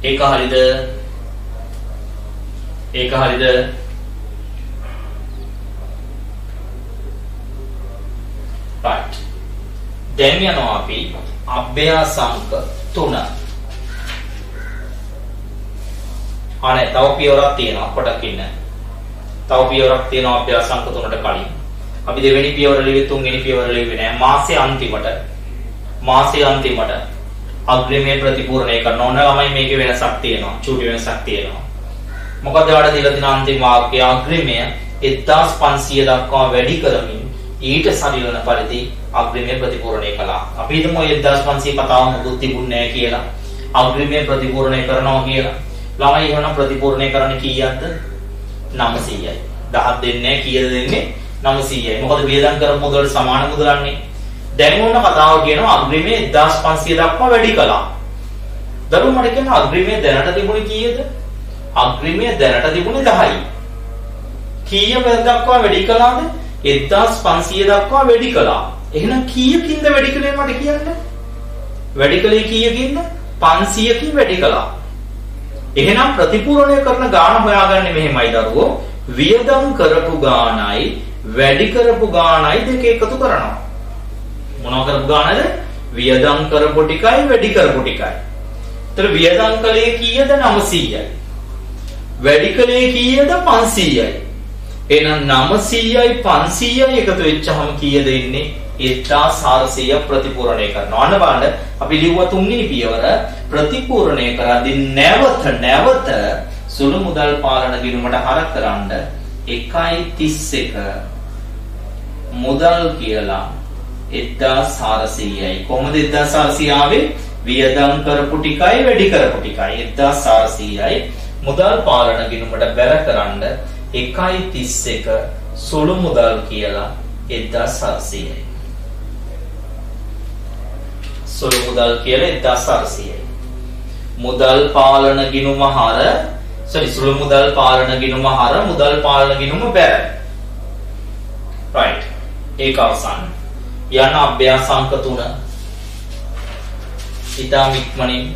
ඒක හරිද? ඒක හරිද? right. දැන් යනවා අපි අභ්‍යාසංක 3. අනේ තව පියවරක් තියෙනවා පොඩක් ඉන්න. තව පියවරක් තියෙනවා අභ්‍යාසංක 3ට කලින්. අපි දෙවෙනි පියවර ලිව්වේ තුන්වෙනි පියවර ලිව්වේ නෑ. මාසේ අන්තිමට මාසේ අන්තිමට අග්‍රිමය ප්‍රතිපූර්ණය කරන ඕන ළමයි මේකේ වෙනසක් තියෙනවා. චූටි වෙනසක් තියෙනවා. මොකද ඔයාලට දීලා තියෙන අන්තිම වාක්‍යය අග්‍රිමය 1500 දක්වා වැඩි කරමින් ඊට සරිලන පරිදි අග්‍රිමය ප්‍රතිපූර්ණය කළා. අපි හිතමු 1500 කතාව මුකුත් තිබුණේ නැහැ කියලා. අග්‍රිමය ප්‍රතිපූර්ණය කරනවා කියලා. ළමයි එහෙනම් ප්‍රතිපූර්ණය කරන්න කීයක්ද? 900යි. 10ක් දෙන්නේ කීයද දෙන්නේ? 900යි. මොකද වියදම් කරපු මුදලට සමාන මුදලන්නේ. දැන් ඕන කතාව කියනවා අග්‍රිමය 1500 දක්වා වැඩි කළා. දරුවෝ මට කියන අග්‍රිමය දැනට තිබුණේ කීයද? අග්‍රිමය දැනට තිබුණේ 10යි. කීය දක්වා වැඩි කළාද? 1500 දක්වා වැඩි කළා. එහෙනම් කීයකින්ද වැඩි කළේ මට කියන්න? වැඩි කළේ කීයකින්ද? 500කින් වැඩි කළා. එහෙනම් ප්‍රතිපූර්ණය කරන ගාණ හොයාගන්නේ මෙහෙමයි දරුවෝ. වියදම් කරපු ගාණයි වැඩි කරපු ගාණයි දෙක එකතු කරනවා. මොනව කරපු ගාණද? වියදම් කරපු ටිකයි වැඩි කරපු ටිකයි. ඒතර වියදම් කලේ කීයද 900යි. වැඩි කලේ කීයද 500යි. එහෙනම් 900යි 500යි එකතු වෙච්චහම කීයද ඉන්නේ? 1400 ප්‍රතිපූර්ණය කරනවා. අන්න බලන්න අපි ලිව්වා තුන්වෙනි පියවර ප්‍රතිපූර්ණය කරද්දී නැවත නැවත සුළු මුදල් පාලන ගිණුමට හරක් කරන්න 1.31 මුදල් කියලා 1400යි. කොහොමද 1400 ආවේ? වියදම් කරපු ටිකයි වැඩි කරපු ටිකයි 1400යි. මුදල් පාලන ගිණුමට බැර කරන්න 1.31 සුළු මුදල් කියලා 1400යි. සුළු මුදල් කියලා 1400යි. මුදල් පාලන ගිණුම හර sorry සුළු මුදල් පාලන ගිණුම හර මුදල් පාලන ගිණුම බැර. right. ඒක අවසන්. යන අභ්‍යාසංක 3 ඊටම ඉක්මනින්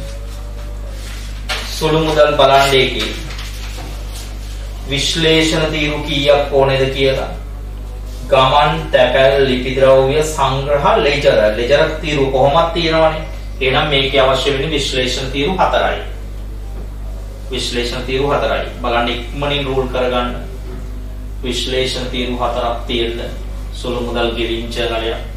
සුළු මුදල් බලන්න එකේ විශ්ලේෂණ තීරු කීයක් ඕනේද කියලා ගමන් තැපැල් ලිපි ද්‍රව්‍ය සංග්‍රහ ලෙජර් ලෙජර් තීරු කොහොමද තියෙනවනේ එහෙනම් මේකේ අවශ්‍ය වෙන්නේ විශ්ලේෂණ තීරු හතරයි. විශ්ලේෂණ තීරු හතරයි. බලන්න ඉක්මනින් රූල් කරගන්න. විශ්ලේෂණ තීරු හතරක් තියෙන්න. සුළු මුදල් ගෙවිංච ගලයක්.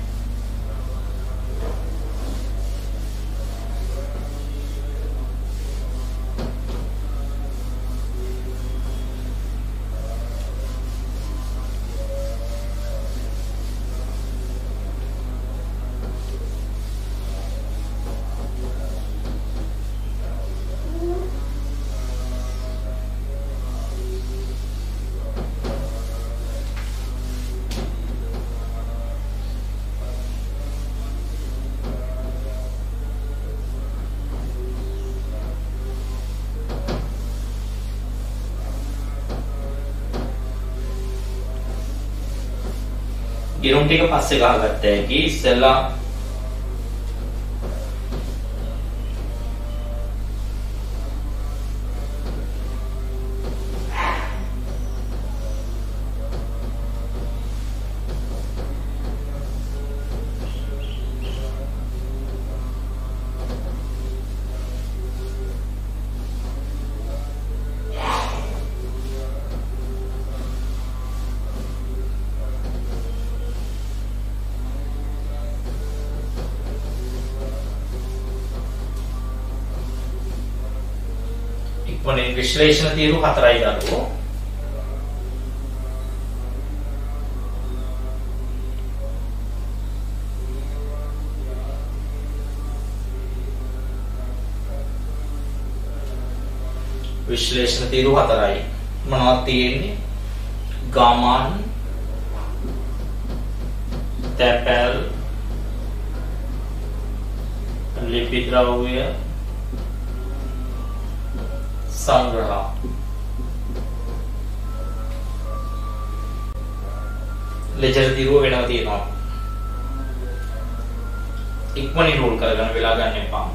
ගිරුම් ටික පස්සේ ගහගත්ත හැකි ඉස්සෙල්ලා ඉක්මනින් විශ්ලේෂණ තීරු හතරයි දරුවෝ. විශ්ලේෂණ තීරු හතරයි. මොනවද තියෙන්නේ? ගමන් තැපැල් ලිපි ද්‍රව්‍ය සංග්‍රහ. ලෙජර් දිරුව වෙනවා තියෙනවා. ඉක්මනින් රෝල් කරගන්න වෙලා ගන්න එපා.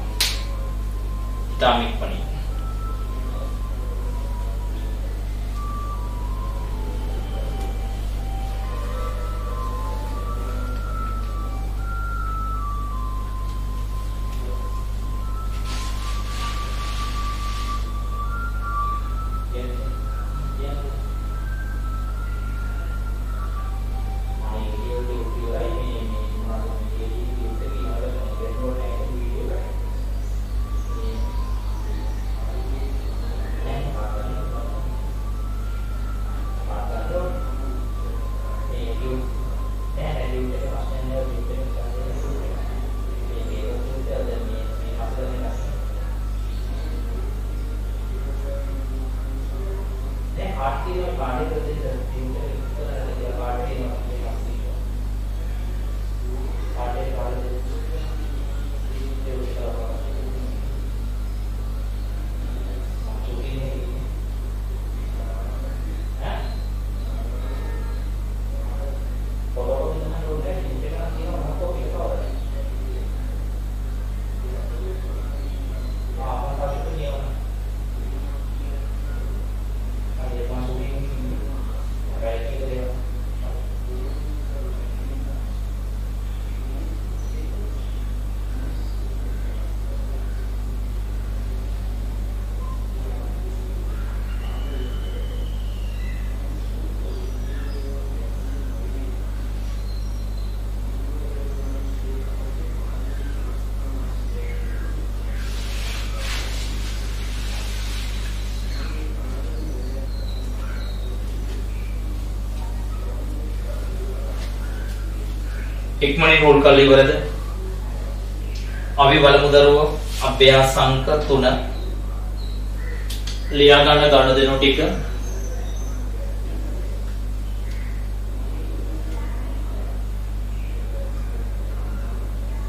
ඉතාම ඉක්මනින්. ඉක්මනින් රෝල් කරලා ඉවරද? අපි බලමු දරුවෝ අභ්‍යාස අංක 3 ලියා ගන්න ගනුදෙනු ටික.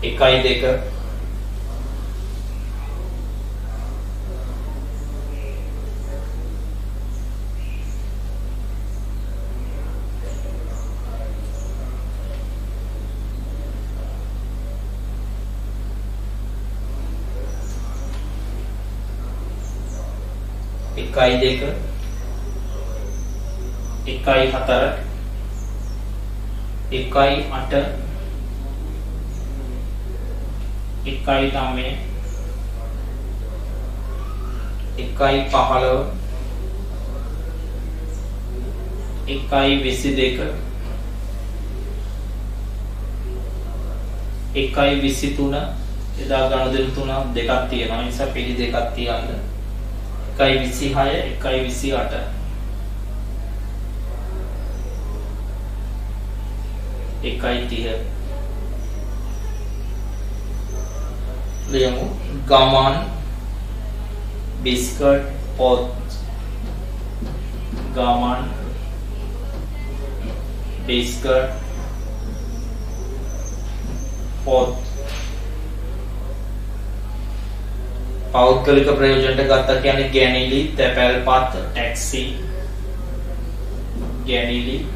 එකයි දෙක. එකයි දෙක. එකයි හතර එකයි අට. එකයි නමය එකයි පහළව. එකයි විසි දෙක. එකයි විසි තුන. එදා ගණදෙනු තුන දෙකක් තියෙනවා. නිසා පිළි දෙකක් තියන්න. එකයි විසි හය එකයි විසි අට එකයි තිහ ලියමු ගමන් බිස්කට් පොත් ගමන් බිස්කට් පොත් පෞද්ගලික ප්‍රයෝජනට ගත්තා කියන්නේ ගැනිලි තැපැල්පත් ටැක්සි. ගැනිලි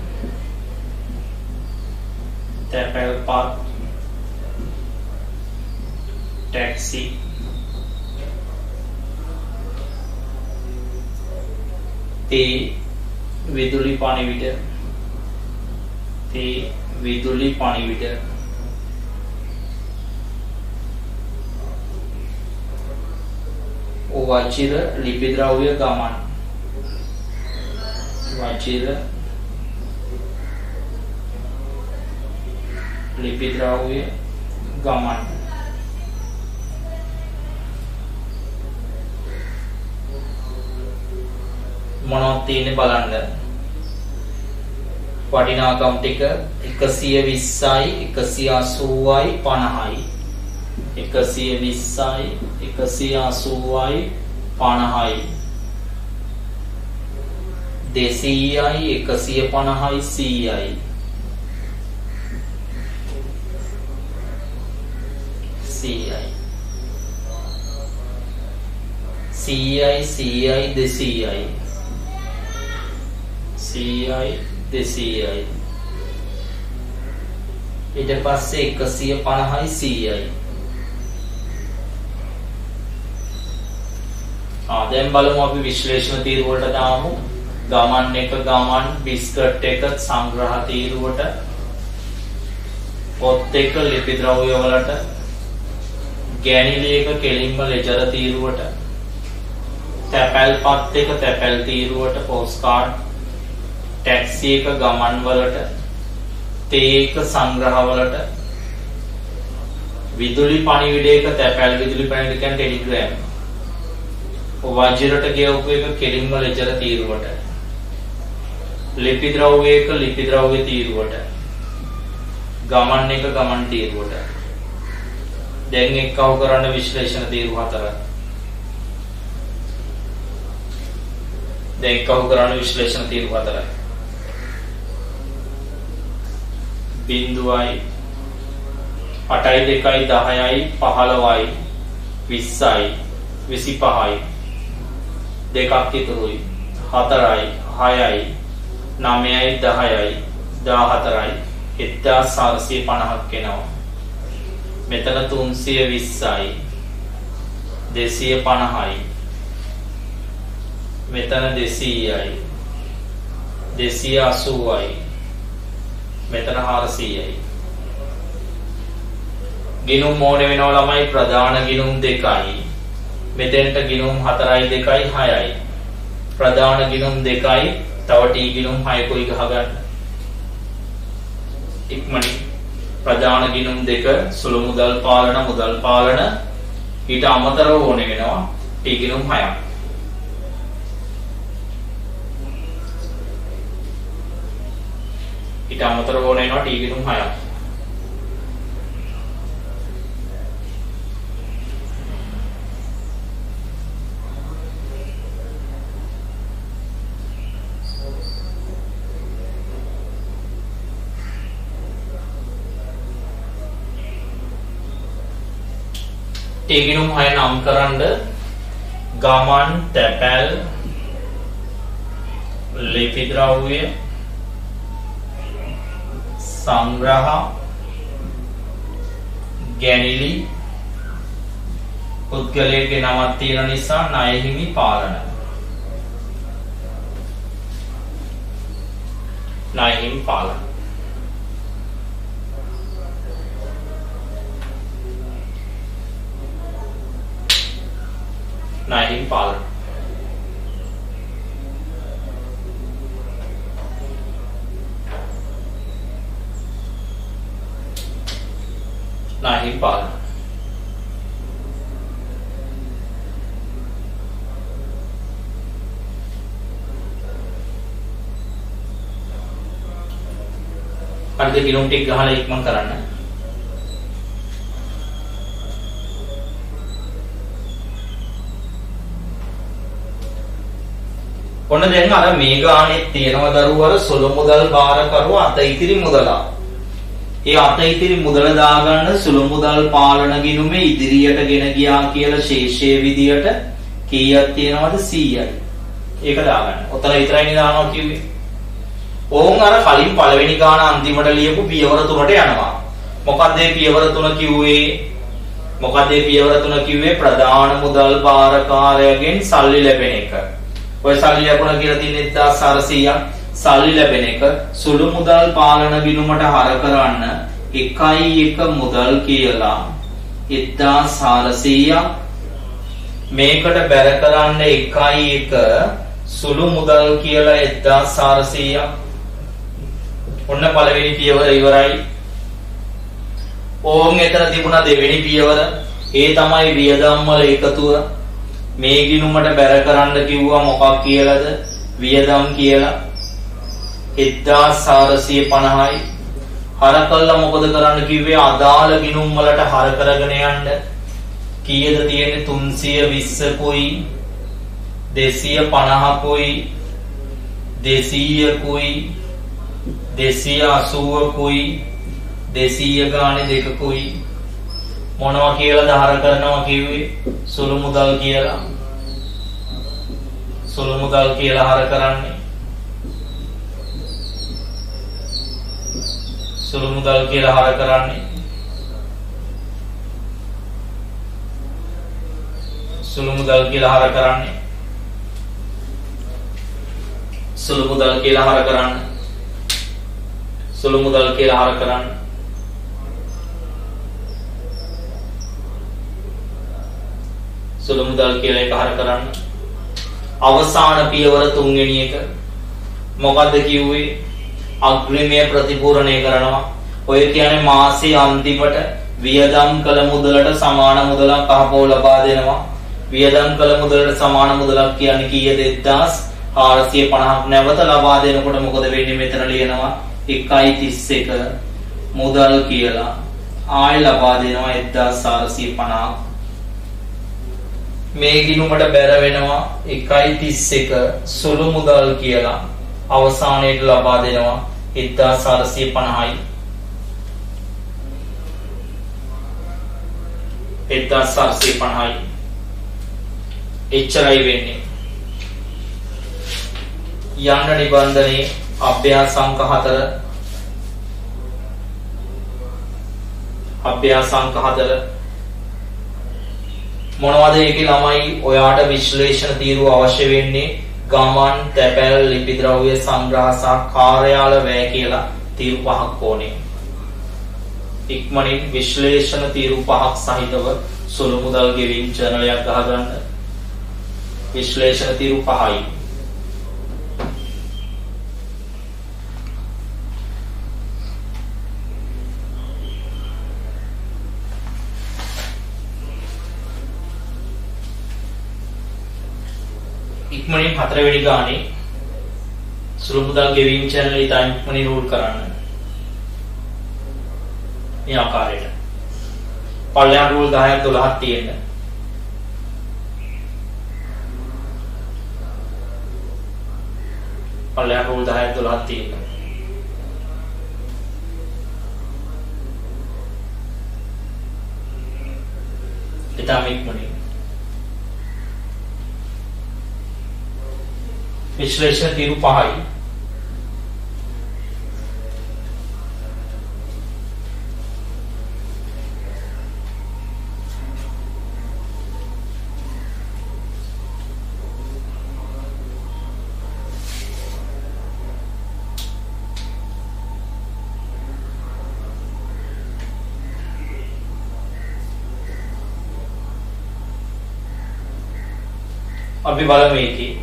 තැපැල්පත් ටැක්සි. තේ විදුලි පණිවිඩ. තේ විදුලි පණිවිඩ වචිර ලිපි ද්‍රව්‍ය ගමන්. වචිර ලිපි ද්‍රව්‍ය ගමන්. මොනවද තියෙන්නේ බලන්න. වටිනාකම් ටික 120යි 180යි 50යි 120යි 180යි 50යි 200යි 150යි 100යි 100යි 100යි 100යි 200යි 100යි 200යි ඊට පස්සේ 150යි 100යි ආ දැන් බලමු අපි විශ්ලේෂණ තීරුවට දාමු. ගමන් එක ගමන් බිස්කට් එක සංග්‍රහ තීරුවට. පොත් එක ලිපි ද්‍රව්‍ය වලට. ගෑනිලි එක කෙලින්ම ලෙජර තීරුවට. තැපැල් පත් එක තැපැල් තීරුවට පෝස්ට් කාඩ් ටැක්සි එක ගමන් වලට. තේ එක සංග්‍රහ වලට. විදුලි පණිවිඩයක තැපැල් විදුලි පණිවිඩ කියන්නේ ටෙලිග්‍රෑම් වජිරට ගෙවපු එක කෙලින්ම ලෙජර තීරුවට. ලිපි ද්‍රව්‍යයක ලිපි ද්‍රව්‍ය තීරුවට. ගමන් එක ගමන් තීරුවට. දැන් එක්කව කරන්න විශ්ලේෂණ තීරු හතර. දැන් එක්කව කරන්න විශ්ලේෂණ තීරු හතර. බිඳුවයි 8යි 2යි 10යි 15යි 20යි 25යි දෙකක් ඉතුරුයි. හතරයි හයයි නමයයි දහයයි දාහතරයි එත්දා සාරසිය පණහක් එනවා මෙතන තුන්සිය විස්සයි දෙසිය පණහයි මෙතන දෙසීයයි දෙසිය අසුවයි මෙතන හාරසීයයි. ගිනුම් මෝන වෙනව ළමයි ප්‍රධාන ගිනුම් දෙකයි. මෙතෙන්ට ගිනුම් 4යි 2යි 6යි. ප්‍රධාන ගිනුම් 2යි තව ටී ගිනුම් 6කුයි ගහගන්න. ඉක්මනින් ප්‍රධාන ගිනුම් දෙක සුළු මුදල් පාලන මුදල් පාලන ඊට අමතරව ඕනේ වෙනවා ටී ගිනුම් 6ක්. ඊට අමතරව ඕනේ වෙනවා ටී ගිනුම් 6ක්. ඒගිනුම් හය නම් කරන්න ගමන් තැපැල් ලිපි ද්‍රව්‍ය සංග්‍රහ ගැනිලි පුද්ගලයෙක්ගේ නමක් තියෙන නිසා ණය හිමි පාලන. ණය හිමි පාලන. ණයහිමි පාලන. ණයහිමි පාලන. අනිත් කිලෝම් ටික ගහලා ඉක්මන් කරන්න. ඔන්න දැන් අර මේ ගානෙත් තියෙනවා දරුවර සුළු මුදල් බාරකරුව අත ඉතිරි මුදලා. ඒ අත ඉතිරි මුදල දාගන්න සුළු මුදල් පාලන ගිණුමේ ඉදිරියට ගෙන ගියා කියලා ශේෂයේ විදියට කීයක් තියෙනවද 100යි. ඒක දාගන්න. ඔතන විතරයි නේ දානවා කිව්වේ. ඕන් අර කලින් පළවෙනි ගාන අන්තිමට ලියපු පියවර තුනට යනවා. මොකක්ද මේ පියවර තුන කිව්වේ? මොකක්ද මේ පියවර තුන කිව්වේ? ප්‍රධාන මුදල් භාරකාරයගෙන් සල්ලි ලැබෙන එක. ඔය සල්ලි ලැබුණා කියලා තියෙන 1400ක් සල්ලි ලැබෙන එක සුළු මුදල් පාලන ගිණුමට හර කරන්න 1.1 මුදල් කියලා 1400ක් මේකට බැර කරන්න 1.1 සුළු මුදල් කියලා 1400ක් ඔන්න පළවෙනි පියවර ඉවරයි. ඕන් එතන තිබුණා දෙවෙනි පියවර. ඒ තමයි වියදම් වල එකතුව. මේ ගිණුමට බැර කරන්න කිව්වා මොකක් කියලාද? වියදම් කියලා. 1450යි. හර කළා මොකද කරන්න කිව්වේ අදාළ ගිණුම් වලට හර කරගෙන යන්න. කීයද තියෙන්නේ 320කුයි 250කුයි 200කුයි දෙසිය අසුවකුයි දෙසීය ගානේ දෙකකුයි මොනවා කියලා දහර කරනවා කිව්වේ? සුළු මුදල් කියලා. සුළු මුදල් කියලා හර කරන්නේ. සුළු මුදල් කියලා හර කරන්නේ. සුළු මුදල් කියලා හර කරන්නේ. සුළු මුදල් කියලා හර කරන්නේ. සුළු මුදල් කියලා හර කරන්න. සුළු මුදල් කියලා එක හර කරන්න. අවසාන පියවර තුන්වෙනි එක මොකද්ද කිව්වේ? අග්‍රිමය ප්‍රතිපූර්ණය කරනවා. ඔය කියන්නේ මාසයේ අන්තිමට වියදම් කළ මුදලට සමාන මුදලක් අහපෝ ලබා දෙනවා. වියදම් කළ මුදලට සමාන මුදලක් කියන්නේ කීයද 1450ක් නැවත ලබා දෙනකොට මොකද වෙන්නේ මෙතන ලියනවා 1.31 මුදල් කියලා ආයෙ ලබා දෙනවා 1450 මේ ගිණුමට බැර වෙනවා 1.31 සුළු මුදල් කියලා අවසානයේට ලබා දෙනවා 1450යි 1450යි එච්චරයි වෙන්නේ. යන්න නිබන්ධනේ අභ්‍යාසංක 4 අභ්‍යාසංක 4 මොනවද ඒකේ ළමයි ඔයාට විශ්ලේෂණ තීරුව අවශ්‍ය වෙන්නේ? ගමන් තැපැල් ලිපි ද්‍රව්‍ය සංග්‍රහ සහ කාර්යාල වැය කියලා තීරු පහක් ඕනේ. ඉක්මනින් විශ්ලේෂණ තීරු පහක් සහිතව සුළු මුදල් ගෙවීම් ජර්නලයක් ගහගන්න විශ්ලේෂණ තීරු පහයි. ඉක්මනින් හතරවෙනි ගානේ සුළු මුදල් ගෙවීම channel එක ඉක්මනින් රූල් කරන්න. මේ ආකාරයට. පල්ලෙහාට රූල් 10ක් 12ක් තියෙන්න. පල්ලෙහාට රූල් 10ක් 12ක් තියෙන්න. ඊටම ඉක්මනින් विश्लेषण तिरुपहाई अभिभावी थी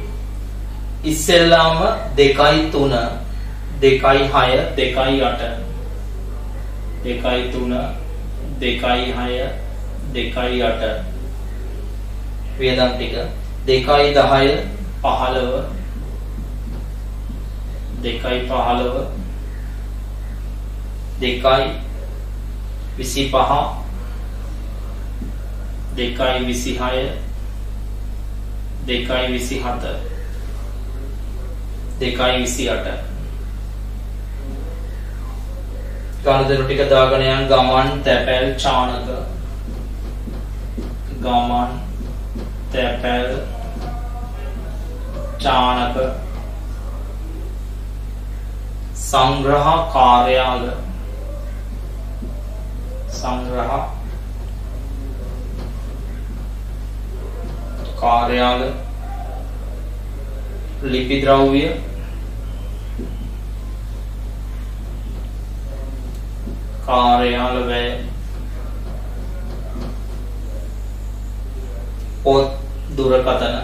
ඉස්සෙල්ලාම 2යි 3 2යි 6 2යි 8 2යි 3 2යි 6 2යි 8 වියදම් ටික. 2යි 10 15 2යි 15 2යි 25 දෙකයි විසිහය. දෙකයි විසිහත. දෙකයි විසි අට ගණදරු ටික දාගෙන යන ගමන් තැපැල් චානක. ගමන් තැපැල් චානක. සංග්‍රහ කාර්යාල සංග්‍රහ කාර්යාල. ලිපි ද්‍රව්‍ය කාර්යාල වැය පොත් දුරකථන.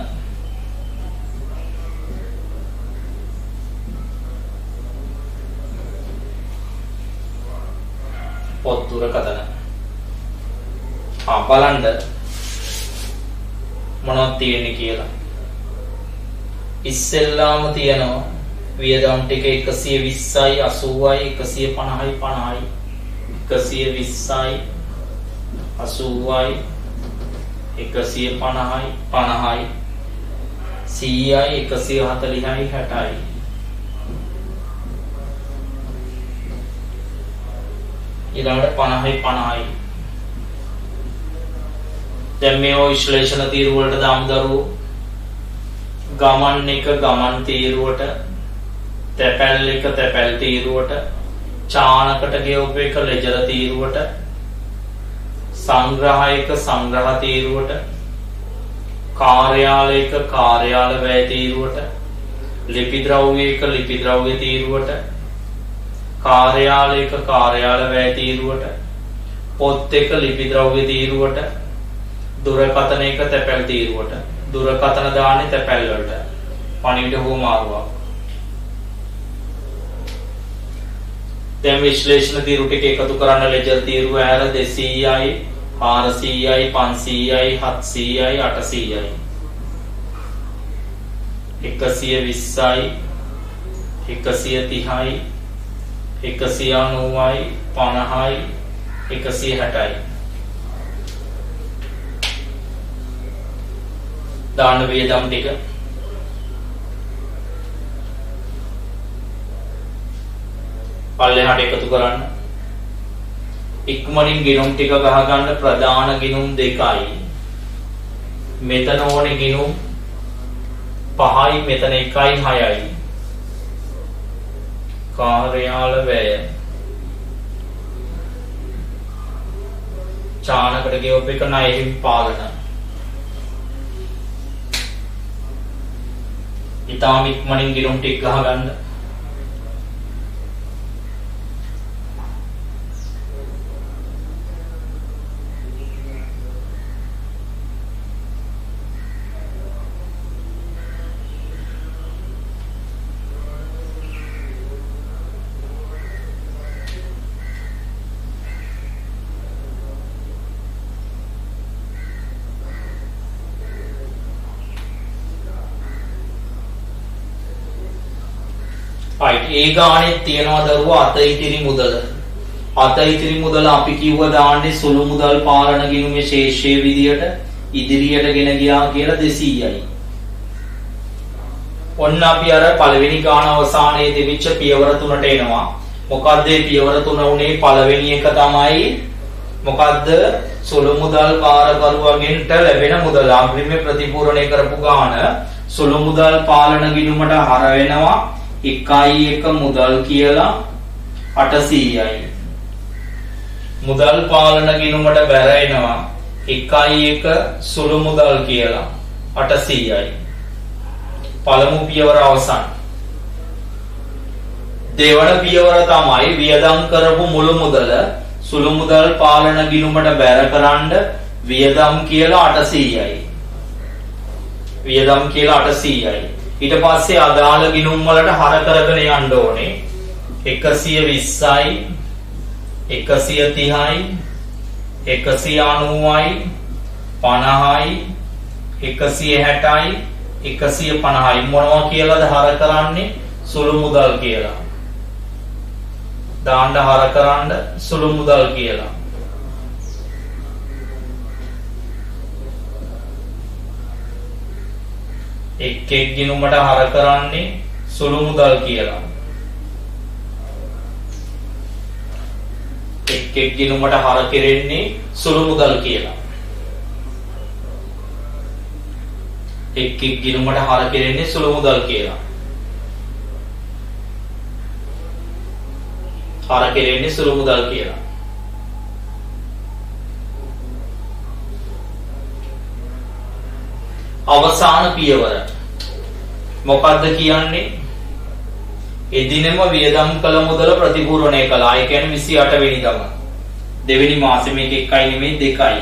පොත් දුරකථන. ආ බලන්න මොනවද තියෙන්නේ කියලා. ඉස්සෙල්ලාම තියෙනවා වියදම් ටික 120යි 80යි 150යි 50යි 120යි 80යි 150යි 50යි 100යි 140යි 60යි ඊළඟට 50යි 50යි දැන් මේ ඔය විශ්ලේෂණ තීරු වලට දාමු දරුවෝ. ගමන් එක ගමන් තීරුවට තැපැල් එක තැපැල් තීරුවට. චානකට ගෙවපු එක ලෙජර තීරුවට සංග්‍රහ එක සංග්‍රහ තීරුවට කාර්යාලයක කාර්යාල වැය තීරුවට ලිපි ද්‍රව්‍ය එක ලිපි ද්‍රව්‍ය තීරුවට කාර්යාලයක කාර්යාල වැය තීරුවට පොත් එක ලිපි ද්‍රව්‍ය තීරුවට දුරකථන එක තැපැල් තීරුවට දුරකථන දාන්නේ තැපැල් වලට. පණිවිඩ හෝ දැන් විශ්ලේෂණ තීරු ටික එකතු කරන්න ලෙජර් තීරුව ඇර 200යි 400යි 500යි 700යි 800යි 120යි 130යි 190යි 50යි 160යි දාන්න වියදම් ටික. පල්ලෙහාට එකතු කරන්න. ඉක්මනින් ගිනුම් ටික ගහගන්න ප්‍රධාන ගිනුම් දෙකයි. මෙතන ඕනේ ගිනුම් පහයි මෙතන එකයි හයයි. කාර්යාල වැය. චානකට ගෙවප එක ණයෙහි පාලන ඉතාම ඉක්මනින් ගිලුම් ටික ගහගන්න. ඒ ගානේ තියනවා දරුවා අත ඉතිරි මුදල. අත ඉතිරි මුදල අපි කිව්ව දාන්නේ සුළු මුදල් පාලන ගිණුමේ ශේෂ්ඨයේ විදියට ඉදිරියට ගෙන ගියා කියලා 200යි. ඔන්න අපි අර පළවෙනි ගාන අවසානයේ දෙවිච්ච පියවර තුනට එනවා. මොකද්ද මේ පියවර තුන උනේ පළවෙනි එක තමයි මොකද්ද සුළු මුදල් කාර්යකරුවගෙන්ට ලැබෙන මුදල් අග්‍රිම ප්‍රතිපූර්ණය කරපු ගාන සුළු මුදල් පාලන ගිණුමට හර වෙනවා එකයි එක මුදල් කියලා 800යි. මුදල් පාලන ගිණුමට බැරෙනවා එකයි එක සුළු මුදල් කියලා 800යි. පළමු පියවර අවසන්. දෙවන පියවර තමයි වියදම් කරපු මුළු මුදල සුළු මුදල් පාලන ගිණුමට බැර කරන්න වියදම් කියලා 800යි. වියදම් කියලා 800යි. ඊට පස්සේ අදාළ ගිණුම් වලට හර කරගෙන යන්න ඕනේ. 120යි 130යි 190යි 50යි 160යි 150යි මොනවා කියලාද හර කරන්නේ සුළු මුදල් කියලා. දාන්න හර කරන්න සුළු මුදල් කියලා. එක් එක් ගිණුමට හර කරන්නේ සුළු මුදල් කියලා. එක් එක් ගිණුමට හර කෙරෙන්නේ සුළු මුදල් කියලා. එක් එක් ගිණුමට හර කෙරෙන්නේ සුළු මුදල් කියලා. හර කෙරෙන්නේ සුළු මුදල් කියලා. අවසාන පියවර මොකද්ද කියන්නේ? එදිනම වියදම් කළ මුදල ප්‍රතිපූර්ණය කළා. ඒ කියන්නේ 28 වෙනිදම. දෙවෙනි මාසෙ මේක එකයි නෙමෙයි දෙකයි.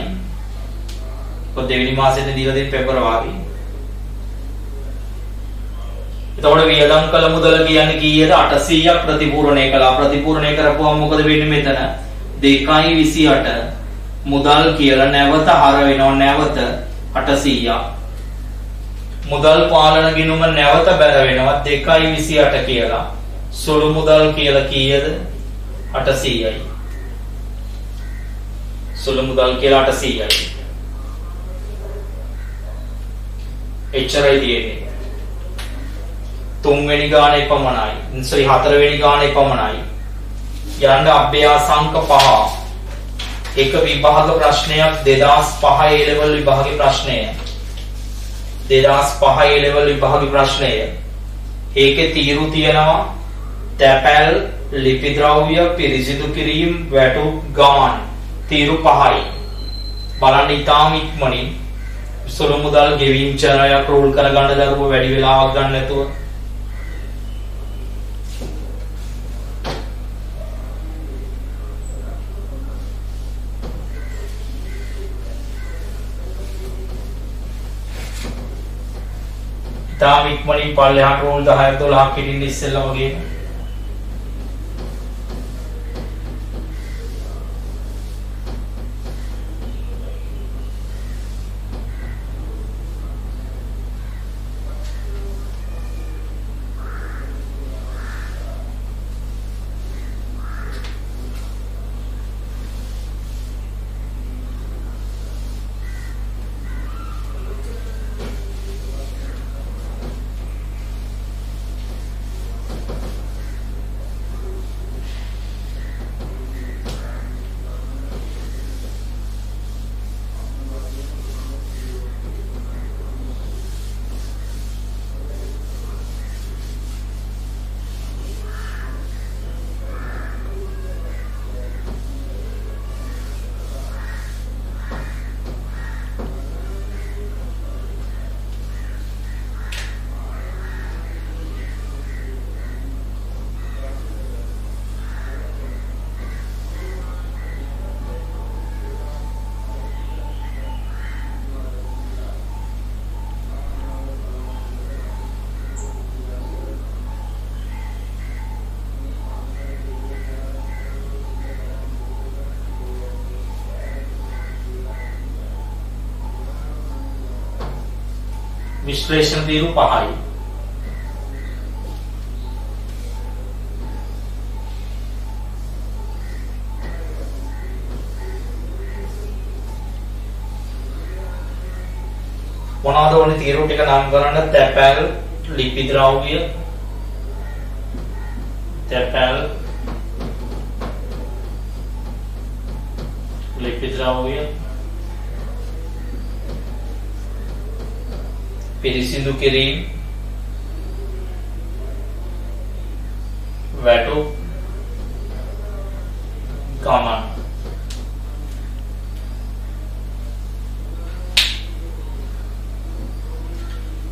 කො දෙවෙනි මාසෙද දීලා දෙන්නේ පෙබරවාරි. එතකොට වියදම් කළ මුදල කියන්නේ කීයද 800ක් ප්‍රතිපූර්ණය කළා. ප්‍රතිපූර්ණය කරපුවම මොකද වෙන්නේ මෙතන? 2.28 මුදල් කියලා නැවත හර වෙනව නැවත 800ක් මුදල් පාලන ගිණුම නැවත බැර වෙනවා 2.28 කියලා. සුළු මුදල් කියලා කීයද? 800යි. සුළු මුදල් කියලා 800යි. එච්චරයි තියෙන්නේ. තුන්වෙනි ගානේ පමණයි. සෝරි හතරවෙනි ගානේ පමණයි. යන්න අභ්‍යාසංක පහ. එක විභාග ප්‍රශ්නයක් 2005 A level විභාගේ ප්‍රශ්නය. 2005 A level විභාග ප්‍රශ්නය. ඒකේ තීරු තියෙනවා තැපැල් ලිපි ද්‍රව්‍ය පිරිසිදු කිරීම වැටු ගමන් තීරු පහයි. බලන්න ඉතාම ඉක්මනින් සුළු මුදල් ගෙවීම් චරයක් රෝල් කරගන්න දරුව වැඩි වෙලාවක් ගන්න නැතුව තාම ඉක්මනින් පල්ලෙහාට රෝල් 10ක් 12ක් හිටින්න ඉස්සෙල්ලා වගේ විශ්ලේෂණ තීරු පහයි. මොනවද ඕනේ තීරු ටික නම් කරන්න තැපැල් ලිපි ද්‍රව්‍ය තැපැල් ලිපි ද්‍රව්‍ය පිරිසිදු කිරීම වැටු ගමන්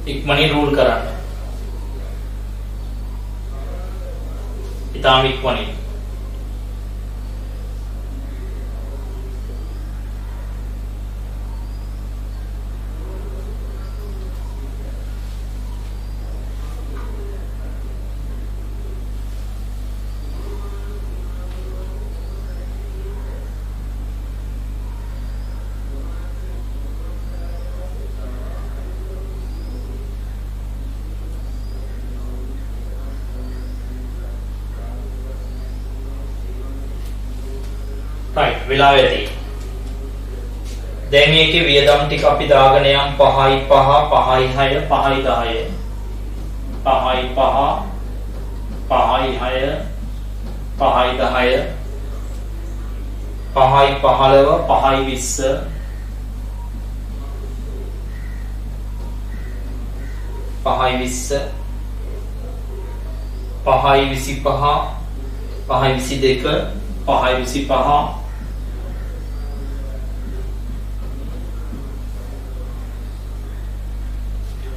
ඉක්මනින් රූල් කරන්න. ඉතාම ඉක්මනින් right වෙලාව ඇති. දැන් මේකේ වියදම් ටික අපි දාගෙන යම් 5යි 5 5යි 6 5යි 10 5යි 5 5යි 6 5යි 10 5යි 15 5යි 20 පහයි විස්ස. පහයි විසි පහ පහයි විසි දෙක පහයි විසි පහ.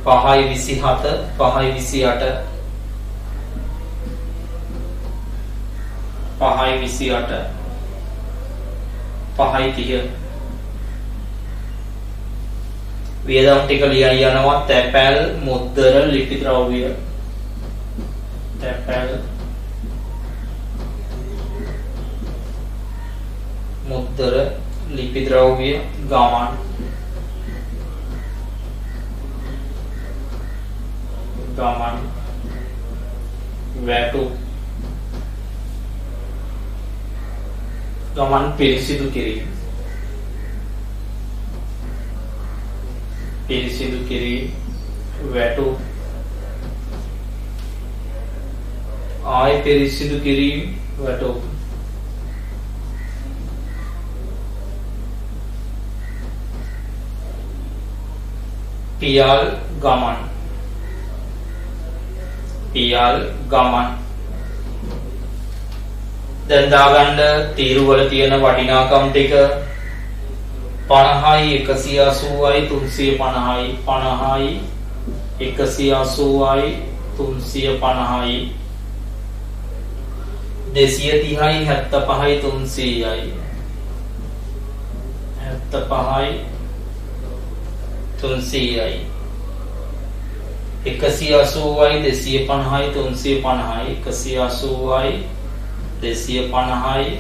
පහයි විසි හත පහයි විසි අට පහයි විසි අට පහයි තිය වියදම් ටික ලියන යනවා. තැපැල් මුද්දර ලිපි ද්‍රව්‍ය. තැපැල් මුද්දර ලිපි ද්‍රව්‍ය ගමන්. ගමන් වැටු ගමන් පිරිසිදු කිරීම පිරිසිදු කිරීම වැටු ආය පිරිසිදු කිරීම වැටු පියල් ගමන් පියල් ගමන්. දැන් දාගන්න තීරුවල තියෙන වටිනාකම් ටික 50යි 180යි 350යි 50යි 180යි 350යි 230යි 75යි 300යි 75යි 300යි 180යි 250යි 350යි 180යි 250යි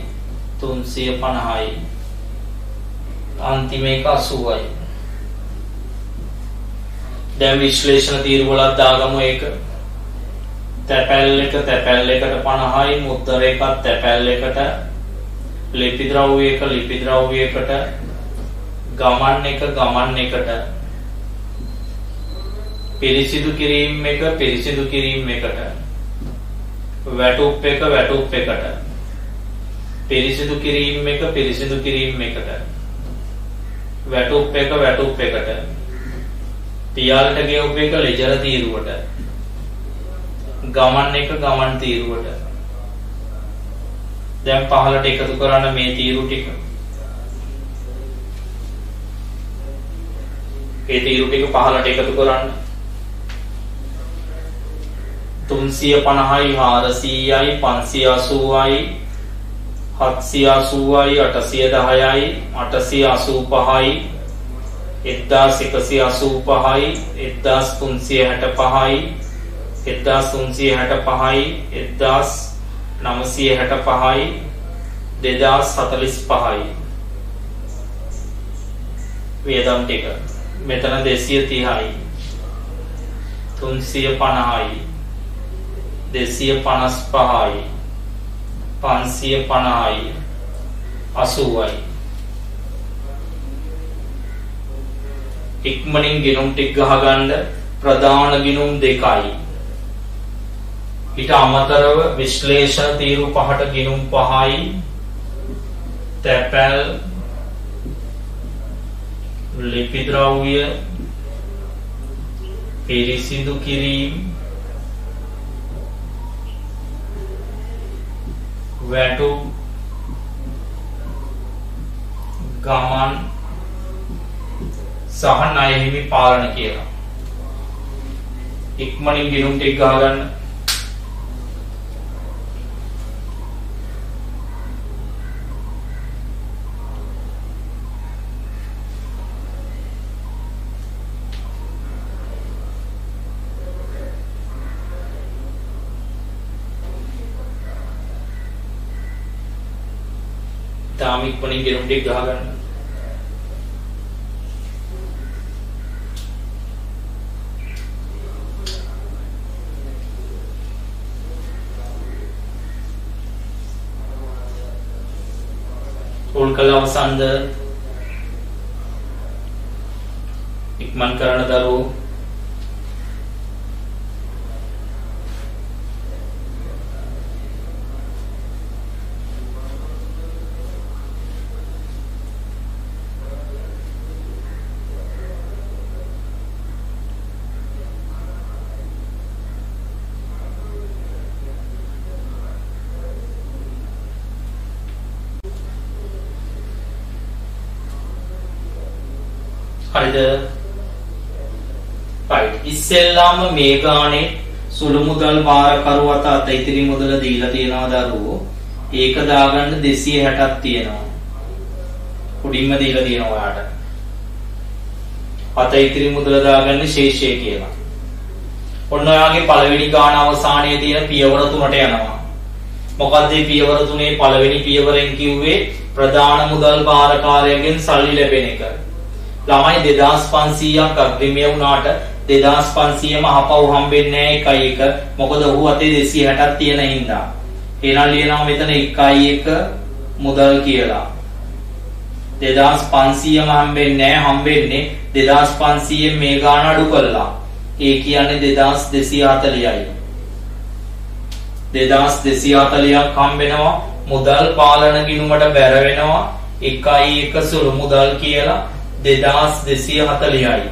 350යි අන්තිම එක 80යි දැන් විශ්ලේෂණ තීරුවලක් දාගමු ඒක. තැපැල් එක තැපැල් එකට 50යි මුද්දර එකක් තැපැල් එකට ලිපි ද්‍රව්‍ය එක ලිපි ද්‍රව්‍යයකට ගමන් එක ගමන් එකට. පිරිසිදු කිරීම එක පිරිසිදු කිරීම එකට. වැටුප් එක වැටුප් එකට. පිරිසිදු කිරීම එක පිරිසිදු කිරීම එකට. වැටුප් එක වැටුප් එකට. පියාලට ගෙවපු එක ලෙජර තීරුවට. ගමන් එක ගමන් තීරුවට. දැන් පහලට එකතු කරන්න මේ තීරු ටික. ඒ තීරු ටික පහලට එකතු කරන්න. 350යි 400යි 580යි 780යි 810යි 885යි 1185යි 1365යි 1365යි 1965යි 2045යි වියදම් ටික. මෙතන 230යි 350යි 255යි 550යි 80යි ඉක්මනින් ගිනුම් ටික ගහගන්න ප්‍රධාන ගිනුම් දෙකයි. ඊට අමතරව විශ්ලේෂණ තීරු පහට ගිනුම් පහයි. තැපැල් ලිපි ද්‍රව්‍ය පිරිසිදු කිරීම වැටු ගමන් සහ ණය හිමි පාලන කියලා. ඉක්මනින් ගිනුම් ටික ගහගන්න. තාම ඉක්මනින් ගෙනුම් ටික ගහගන්න. රෝල් කළ අවසන්ද ඉක්මන් කරන දරුවෝ හරිද right. ඉස්සෙල්ලාම මේ ගානේ සුළු මුදල් වාරකරුවත අත ඉතිරි මුදල දීලා තියනවා දරුවෝ. ඒක දාගන්න 260ක් තියෙනවා. උඩින්ම දීලා තියෙනවා ඔයාලට අත ඉතිරි මුදල දාගන්න ශේෂය කියලා. ඔන්න ඔයාගේ පළවෙනි ගාන අවසානයේ තියෙන පියවර තුනට යනවා. මොකද්ද මේ පියවර තුනේ? පළවෙනි පියවරෙන් කිව්වේ ප්‍රධාන මුදල් භාරකාරයගෙන් සල්ලි ලැබෙන එක. ළමයි 2500ක් අග්‍රිමය වුණාට 2500ම අහපව් හම්බෙන්නේ නැහැ එකයි එක. මොකද ඔහු අතේ 260ක් තියෙන හින්දා. එහෙනම් ලියනවා මෙතන 1 මුදල් කියලා. 2500ම හම්බෙන්නේ නැහැ හම්බෙන්නේ 2500න් මේ ගාන අඩු කළා. ඒ කියන්නේ 2240යි. 2240ක් හම්බෙනවා මුදල් පාලන ගිණුමට බැර වෙනවා 1 1 සුළු මුදල් කියලා 2240යි.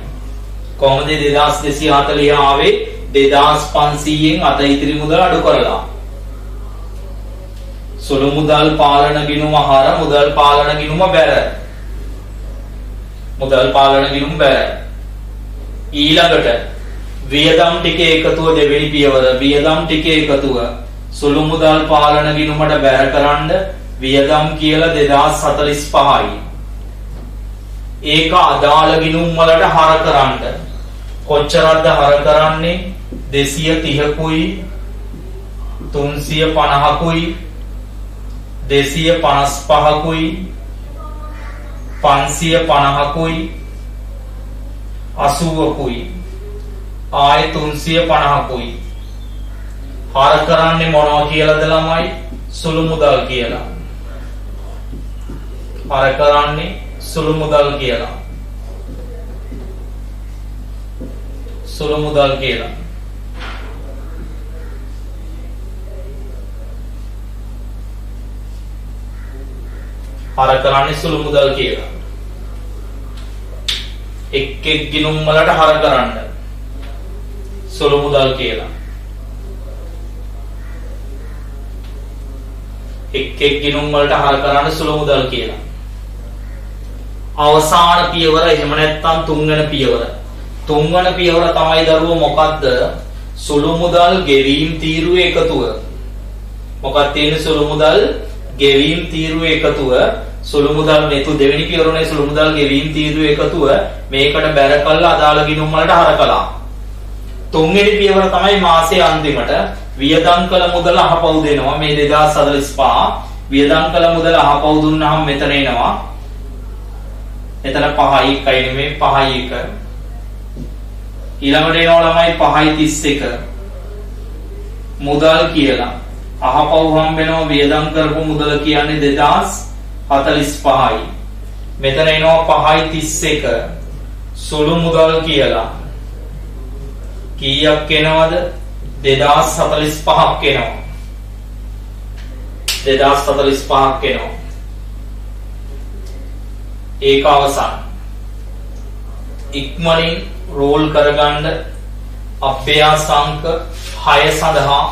කොහොමද 2240 ආවේ 2500න් අත ඉතිරි මුදල අඩු කරලා. සුළු මුදල් පාලන ගිණුම හර මුදල් පාලන ගිණුම බැර. මුදල් පාලන ගිණුම බැර. ඊළඟට වියදම් ටික එකතුව දෙවෙනි පියවර වියදම් ටික එකතුව සුළු මුදල් පාලන ගිණුමට බැර කරන්න වියදම් කියලා 2045යි. ඒක අදාළ ගිණුම් වලට හර කරන්න. කොච්චරක්ද හර කරන්නේ? 230කුයි 350කුයි 255කුයි 550කුයි 80කුයි ආයෙ 350කුයි හර කරන්නේ මොනවා කියලාද ළමයි සුළු මුදල් කියලා හර කරන්නේ සුළු මුදල් කියලා. සුළු මුදල් කියලා. හර කරන්නේ සුළු මුදල් කියලා. එක් එක් ගිණුම් වලට හර කරන්න. සුළු මුදල් කියලා. එක් එක් ගිණුම් වලට හර කරන්න සුළු මුදල් කියලා. අවසාන පියවර එහෙම නැත්නම් තුන්වන පියවර. තුන්වන පියවර තමයි දරුවෝ මොකද්ද? සුළු මුදල් ගෙවීම් තීරුවේ එකතුව. මොකක්ද තියෙන්නේ සුළු මුදල් ගෙවීම් තීරුවේ එකතුව සුළු මුදල් මෙතු දෙවෙනි පියවරනේ සුළු මුදල් ගෙවීම් තීරුවේ එකතුව මේකට බැර කළා අදාළ ගිණුම් වලට හර කළා. තුන්වෙනි පියවර තමයි මාසයේ අන්තිමට වියදම් කළ මුදල අහපව් දෙනවා මේ 2045 වියදම් කළ මුදල අහපව් දුන්නාම මෙතන එනවා එතන 5යි 1යි නෙමෙයි 5යි 1. ඊළඟට එනවා ළමයි 5යි 31. මුදල් කියලා. අහපව් හම්බෙනවා වියදම් කරපු මුදල කියන්නේ 2045යි. මෙතන එනවා 5යි 31. සුළු මුදල් කියලා. කීයක් එනවද? 2045ක් එනවා. 2045ක් එනවා. ඒක අවසන්. ඉක්මනින් රෝල් කරගන්න අභ්‍යාස අංක 6 සඳහා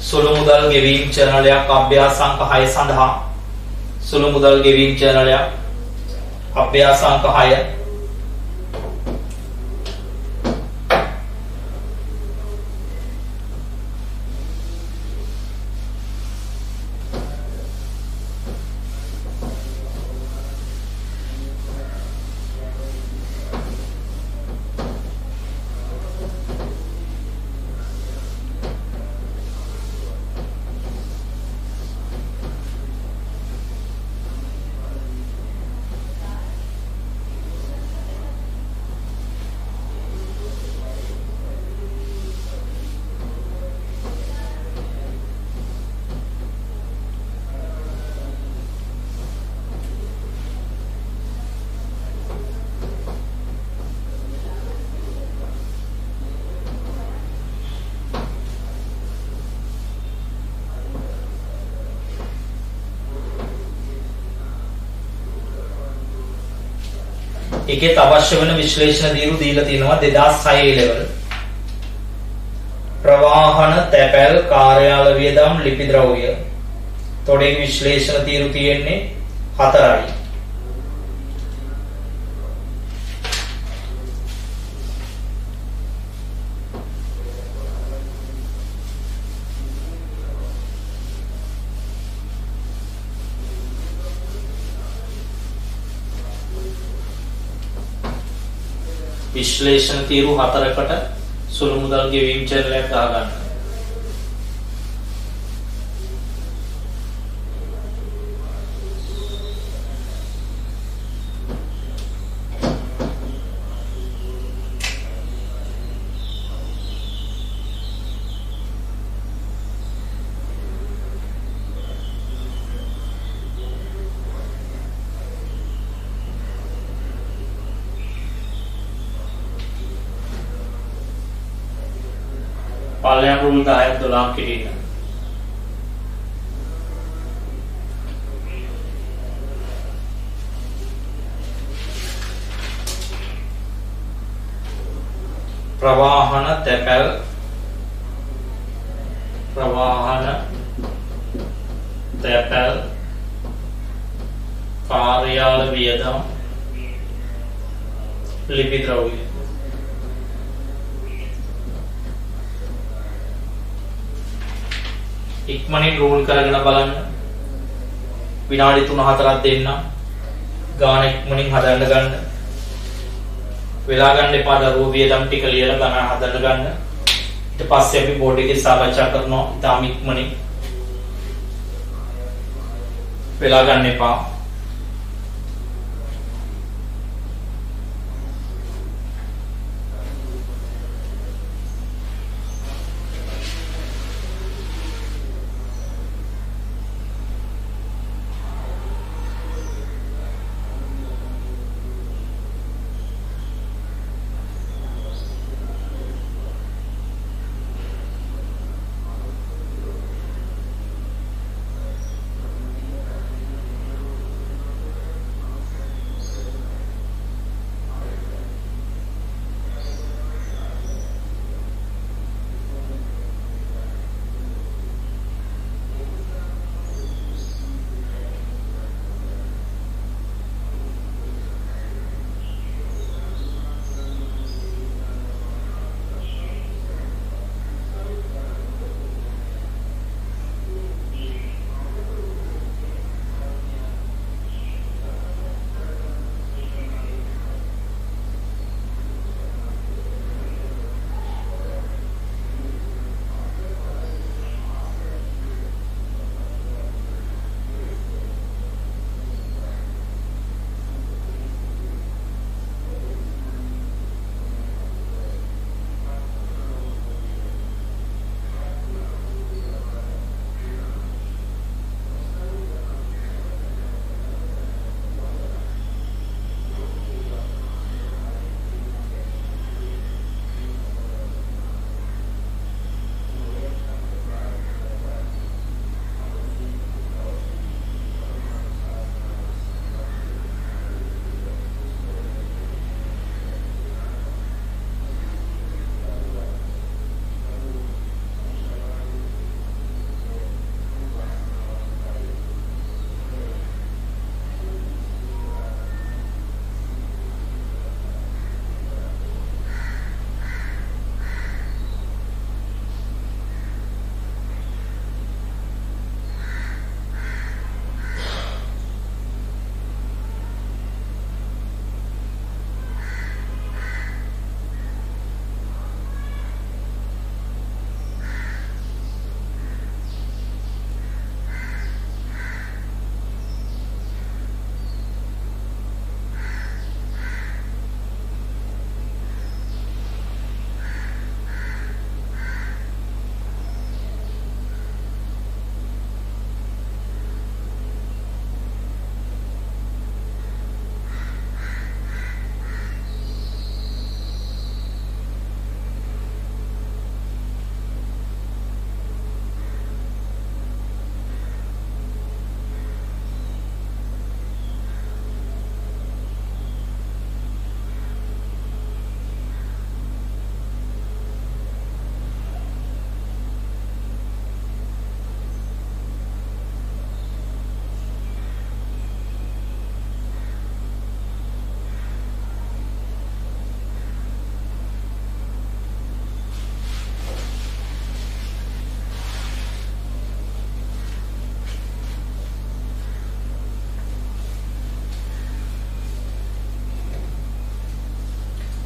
සුළු මුදල් ගෙවීම් චැනලයක් අභ්‍යාස අංක 6 සඳහා සුළු මුදල් ගෙවීම් චැනලයක් අභ්‍යාස අංක 6 ඒකෙත් අවශ්‍ය වෙන විශ්ලේෂණ දීරු දීලා තියෙනවා 2006 ලෙවල්. ප්‍රවාහන තැපැල් කාර්යාල වියදම් ලිපි ද්‍රව්‍ය. තොඩේ විශ්ලේෂණ තීරු තියෙන්නේ හතරයි. විශ්ලේෂණ තීරු හතරකට සුළු මුදල් ගෙවීම් චැනලයක් දාගන්න. පල්ලයන් රුල් ඉක්මනින් රූල් කරගෙන බලන්න. විනාඩි 3-4ක් දෙන්න. ගාන ඉක්මනින් හදන්න ගන්න. වෙලා ගන්න එපා දරුවෝ වියදම් ටික ලියලා ගණන් හදන්න ගන්න. ඊට පස්සේ අපි බෝඩ් එකේ සාකච්ඡා කරනවා. ඉතාම ඉක්මනින්. වෙලා ගන්න එපා.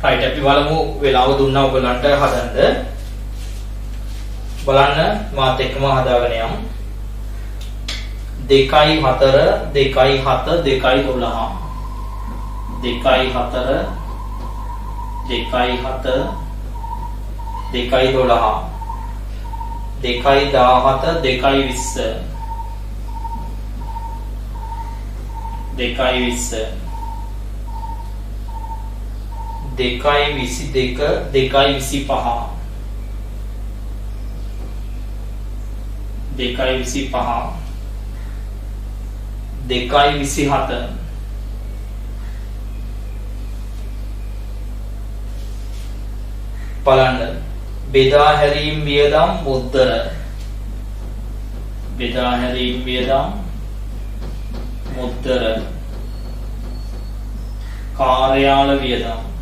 රයිට් අපි බලමු වෙලාව දුන්නා ඔයගලන්ට හදන්න. බලන්න මාත් එක්කම හදාගෙන යමු. 2යි 4 2යි 7 2යි 12 2යි 4 2යි 7 2යි 12 2යි 17 2යි 20 2යි 20 දෙකයි විසි දෙක දෙකයි විසි පහ. දෙකයි විසි පහ. දෙකයි විසි හත. බලන්න. බෙදා හැරීම් වියදම් මුද්දර බෙදා හැරීම් වියදම් මුද්දර කාර්යාල වියදම්.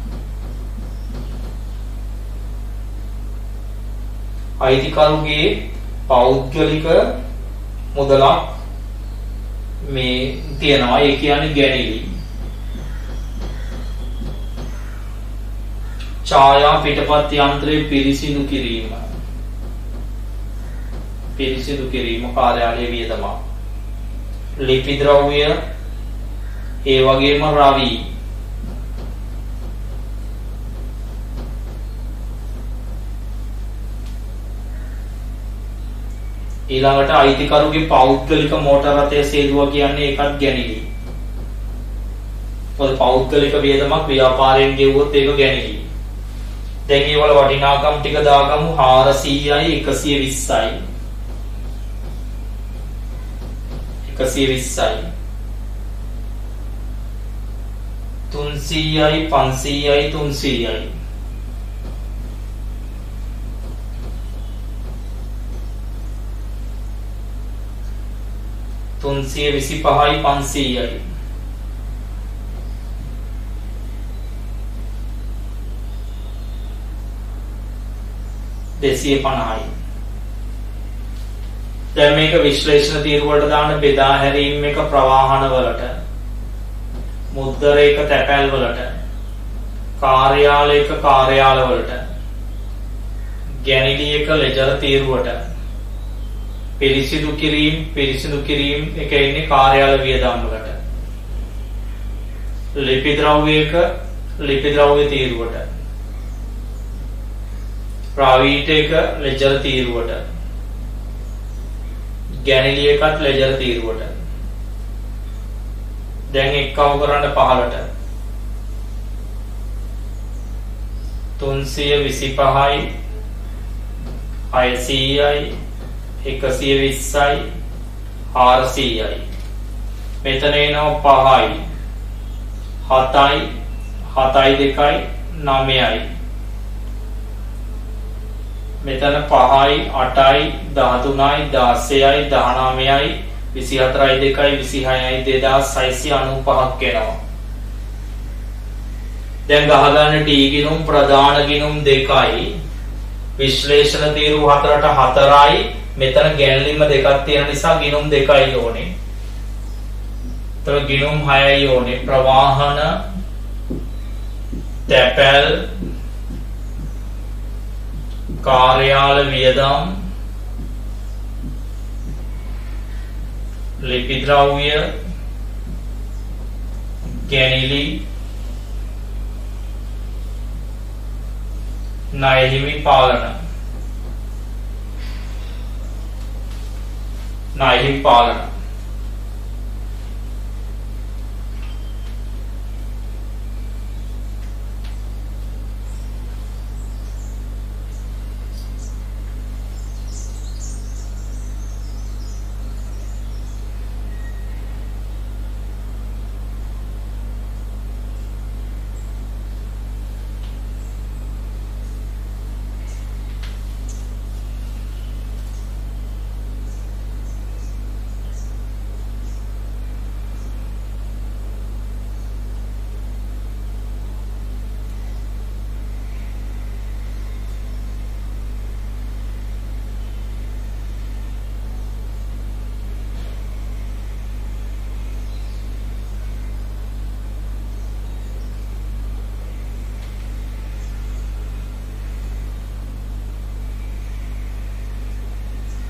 අයිතිකරුගේ පෞද්ගලික මුදලක් මේ තියෙනවා. ඒ කියන්නේ ගැනීම ඡායා පිටපත් යන්ත්‍රයේ පිරිසිදු කිරීම. පිරිසිදු කිරීම කාර්යාලයේ වියදම ලිපි ද්‍රව්‍ය ඒ වගේම රවි. ඊළඟට අයිතිකරුගේ පෞද්ගලික මෝටර රථය සේදුව කියන්නේ ඒකත් ගැනීම. පොද පෞද්ගලික වියදමක් ව්‍යාපාරයෙන් ගෙවුවොත් ඒක ගැනීම. දැන් ඒවල වටිනාකම් ටික දාගමු 400යි 120යි 120යි 300යි 500යි 300යි තුන්සිය විසි පහයි පන්සීයයි දෙසිය පණහයි. දැන් මේක විශ්ලේෂණ තීරුවලට දාන්න බෙදා හැරීම එක ප්‍රවාහන වලට මුද්දර එක තැපැල් වලට කාර්යාල එක කාර්යාල වලට ගැනිලි එක ලෙජර තීරුවට පිරිසිදු කිරීම පිරිසිදු කිරීම එක එන්නේ කාර්යාල වියදම් වලට. ලිපි ද්‍රව්‍යයක ලිපි ද්‍රව්‍ය තීරුවට. ප්‍රාවීට එක ලෙජර් තීරුවට. ගැනිලි එකත් ලෙජර් තීරුවට. දැන් එක්කව කරන්න පහලට. 325යි 600යි එකසිය විස්සයි හාරසීයයි. මෙතන එනවා පහයි. හතයි හතයි දෙකයි නමයයි මෙතන පහයි අටයි දහතුනයි දාසයයි දහනාමයයි විසි හතරයි දෙකයි විසිහයයි දෙදස් සයිසි අනු පහක් එනවා. දැන් ගහගන්න ටීගිනුම් ප්‍රධානගිනුම් දෙකයි. විශ්ලේෂණ තීරු හතරට හතරයි. මෙතන ගැනලිම දෙකක් තියෙන නිසා ගිනුම් දෙකයි ඕනේ. තව ගිනුම් 6යි ඕනේ. ප්‍රවාහන තැපැල් කාර්යාල වියදම් ලිපි ද්‍රව්‍ය ගැනිලි ණය හිමි පාලන නායහිමි පාලන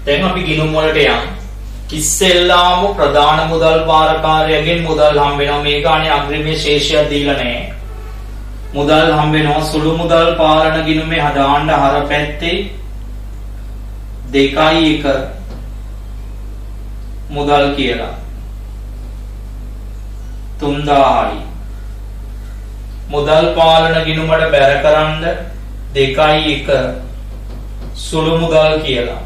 දැන් අපි ගිණුම් වලට යමු. ඉස්සෙල්ලාම ප්‍රධාන මුදල් පාරකාරයගෙන් මුදල් හම්බ වෙනවා. මේක අනේ අග්‍රිමයේ ශේෂයක් දීලා නැහැ. මුදල් හම්බ වෙනවා සුළු මුදල් පාලන ගිණුමේ හදාන්න හර පැත්තේ 2.1 මුදල් කියලා 3000යි මුදල් පාලන ගිණුමට බැර කරන්න 2.1 සුළු මුදල් කියලා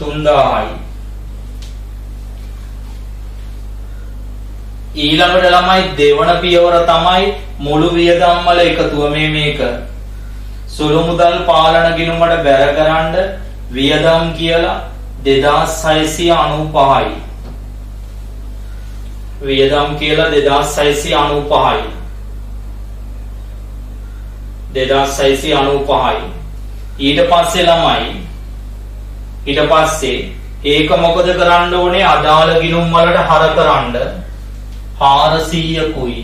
3000යි ඊළඟට ළමයි දෙවන පියවර තමයි මුළු වියදම් වල එකතුව මේ මේක. සුළු මුදල් පාලන ගිණුමට බැර කරන්න වියදම් කියලා 2695යි වියදම් කියලා 2695යි 2695යි ඊට පස්සේ ළමයි ඊට පස්සේ ඒක මොකද කරන්න ඕනේ? අදාළ ගිණුම් වලට හර කරන්න 400කුයි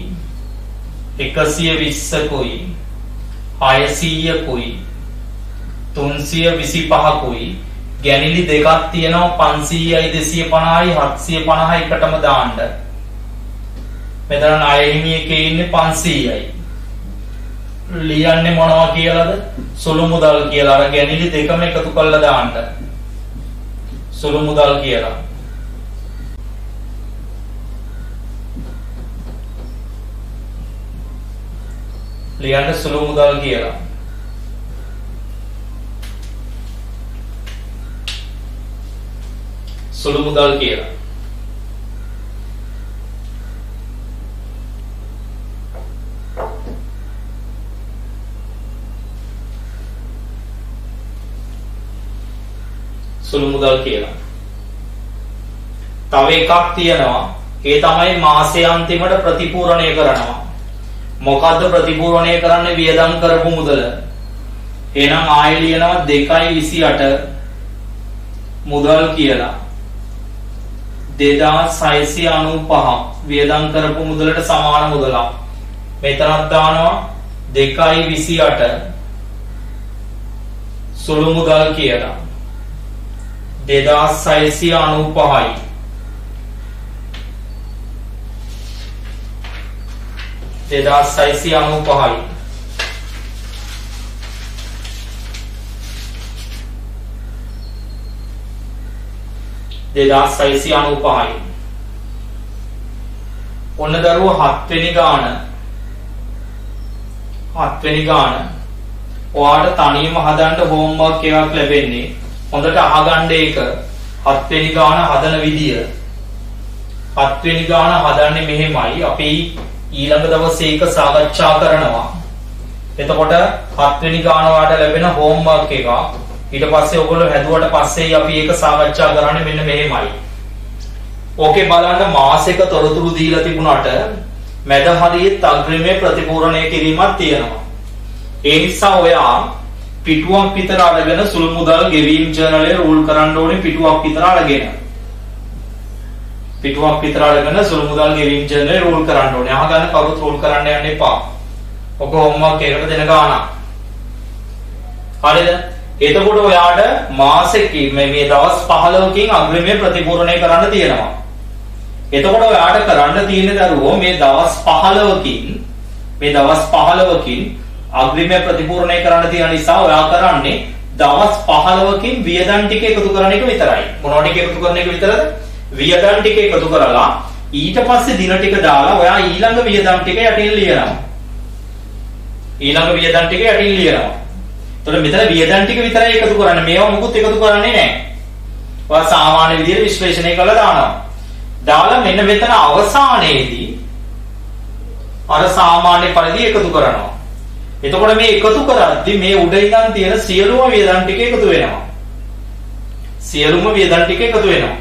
120කුයි 600කුයි 325කුයි ගැනිලි දෙකක් තියෙනවා 500යි 250යි 750යි එකටම දාන්න. මෙතන ණයහිමි එකේ ඉන්නේ 500යි ලියන්නේ මොනවා කියලාද? සුළු මුදල් කියලා. අර ගැනිලි දෙකම එකතු කරලා දාන්න. සුළු මුදල් කියලා ලියන්න සුළු මුදල් කියලා. සුළු මුදල් කියලා. සුළු මුදල් කියලා. තව එකක් තියෙනවා. ඒ තමයි මාසයේ අන්තිමට ප්‍රතිපූරණය කරනවා. මොකද්ද ප්‍රතිපූර්ණය කරන්නේ වියදම් කරපු මුදල? එහෙනම් ආයෙ ලියනවා 2.28 මුදල් කියලා. 2695 වියදම් කරපු මුදලට සමාන මුදලක්. මෙතනක් දානවා 2.28 සුළු මුදල් කියලා. 2695යි දෙදස් සයිසි අනු පහයි දෙදස් සයිසි අනු පහයි ඔන්න දරුව හත්වෙනි ගාන. හත්වෙනි ගාන. ඔයාට තනියම හදන්න හෝම්වර්ක් එකක් ලැබෙන්නේ. හොඳට අහගන්න ඒක හත්වෙනි ගාන හදන විදිය හත්වෙනි ගාන හදන්නේ මෙහෙමයි අපි ඊළඟ දවසේ ඒක සාකච්ඡා කරනවා. එතකොට හත්වෙනි ගාන වාට ලැබෙන හෝම්වර්ක් එක. ඊට පස්සේ ඔයගොල්ලෝ හැදුවට පස්සේ අපි ඒක සාකච්ඡා කරන්නේ මෙන්න මෙහෙමයි. ඕකේ බලන්න මාසික තොරතුරු දීලා තිබුණාට මැද හරියේ අග්‍රිමේ ප්‍රතිපූර්ණය කිරීමක් තියෙනවා. ඒ නිසා ඔයා පිටුවක් විතර අරගෙන සුළු මුදල් ගෙවීම් ජර්නලේ රූල් කරන්න ඕනේ පිටුවක් විතර අරගෙන. පිටුවක් විතර අරගෙන සුළු මුදල් ගෙවීම් ජර්නල් රූල් කරන්න ඕනේ. අහගන්න කවුරුත් රූල් කරන්න යන්න එපා. ඔක හොම්වර්ක් එකකට දෙන ගාණක්. හරිද? එතකොට ඔයාට මාසෙකින් මේ මේ දවස් 15කින් අග්‍රිමය ප්‍රතිපූර්ණය කරන්න තියෙනවා. එතකොට ඔයාට කරන්න තියෙන දරුවෝ මේ දවස් 15කින් මේ දවස් 15කින් අග්‍රිමය ප්‍රතිපූර්ණය කරන්න තියෙන නිසා ඔයා කරන්නේ දවස් 15කින් වියදම් ටික එකතු කරන එක විතරයි. මොනවද ටික එකතු කරන එක විතරද? වියදම් ටික එකතු කරලා ඊට පස්සේ දින ටික දාලා ඔයා ඊළඟ වියදම් ටික යටින් ලියනවා. ඊළඟ වියදම් ටික යටින් ලියනවා. එතකොට මෙතන වියදම් ටික විතරයි එකතු කරන්නේ. මේවා මොකුත් එකතු කරන්නේ නැහැ. ඔයා සාමාන්‍ය විදිහට විශ්ලේෂණය කරලා දානවා. දාලා මෙන්න මෙතන අවසානයේදී අර සාමාන්‍ය පරිදි එකතු කරනවා. එතකොට මේ එකතු කරද්දි මේ උඩ ඉඳන් තියෙන සියලුම වියදම් ටික එකතු වෙනවා. සියලුම වියදම් ටික එකතු වෙනවා.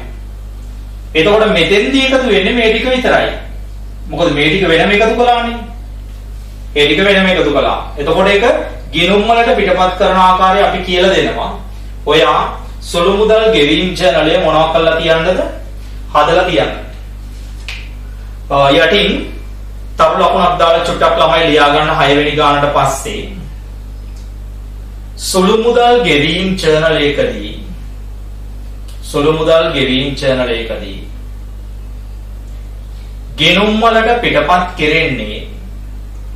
එතකොට මෙතෙන්දී එකතු වෙන්නේ මේ ටික විතරයි. මොකද මේ ටික වෙනම එකතු කළානේ. ඒ ටික වෙනම එකතු කළා. එතකොට ඒක ගිණුම් වලට පිටපත් කරන ආකාරය අපි කියලා දෙනවා. ඔයා සුළු මුදල් ගෙවීම් ජර්නලය මොනවක් කරලා තියන්නද? හදලා තියන්න. යටින් තව ලකුණක් දාලා චුට්ටක් ළමයි ලියා ගන්න 6 වෙනි ගානට පස්සේ සුළු මුදල් ගෙවීම් ජර්නලයකදී සුළු මුදල් ගෙවීම් ජර්නලයකදී ගෙනුම් වලට පිටපත් කෙරෙන්නේ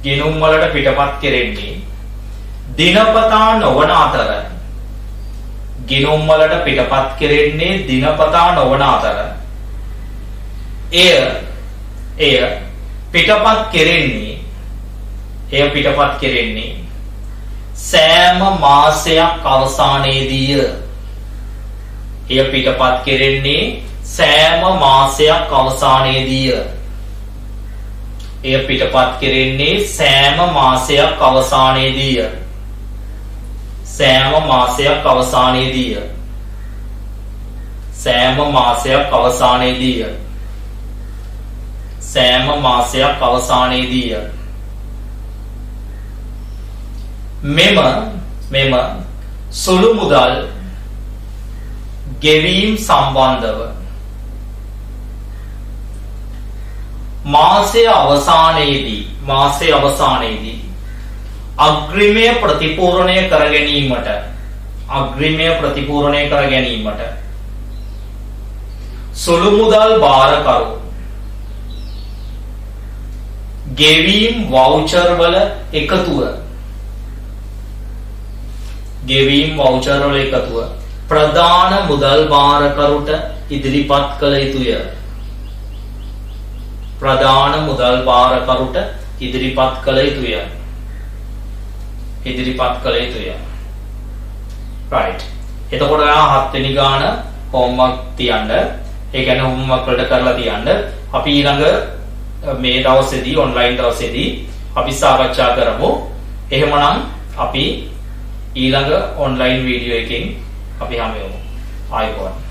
ගෙනුම් වලට පිටපත් කෙරෙන්නේ දිනපතා නොවන අතර. ගෙනුම් වලට පිටපත් කෙරෙන්නේ දිනපතා නොවන අතර. එය එය පිටපත් කෙරෙන්නේ එය පිටපත් කෙරෙන්නේ සෑම මාසයක් අවසානයේදීය. එය පිටපත් කෙරෙන්නේ සෑම මාසයක් අවසානයේදීය. එය පිටපත් කෙරෙන්නේ සෑම මාසයක් අවසානයේදීය. සෑම මාසයක් අවසානයේදීය. සෑම මාසයක් අවසානයේදීය. සෑම මාසයක් අවසානයේදීය. මෙම මෙම සුළු මුදල් ගෙවීම් සම්බන්ධව මාසය අවසානයේදී මාසය අවසානයේදී අග්‍රිමය ප්‍රතිපූර්ණය කර ගැනීමට අග්‍රිමය ප්‍රතිපූර්ණය කර ගැනීමට සුළු මුදල් භාරකරු ගෙවීම් වවුචර් වල එකතුව ගෙවීම් වවුචර් වල එකතුව ප්‍රධාන මුදල් භාරකරුට ඉදිරිපත් කළ යුතුය. ප්‍රධාන මුදල් භාරකරුට ඉදිරිපත් කළ යුතුය. ඉදිරිපත් කළ යුතුය. right. එතකොට ඔයා හත්වෙනි ගාන හෝම්වර්ක් තියන්න. ඒ කියන්නේ හෝම්වර්ක් වලට කරලා තියන්න. අපි ඊළඟ මේ දවසේදී ඔන්ලයින් දවසේදී අපි සාකච්ඡා කරමු. එහෙමනම් අපි ඊළඟ ඔන්ලයින් වීඩියෝ එකකින් අපි හමු වෙමු. ආයිබෝන්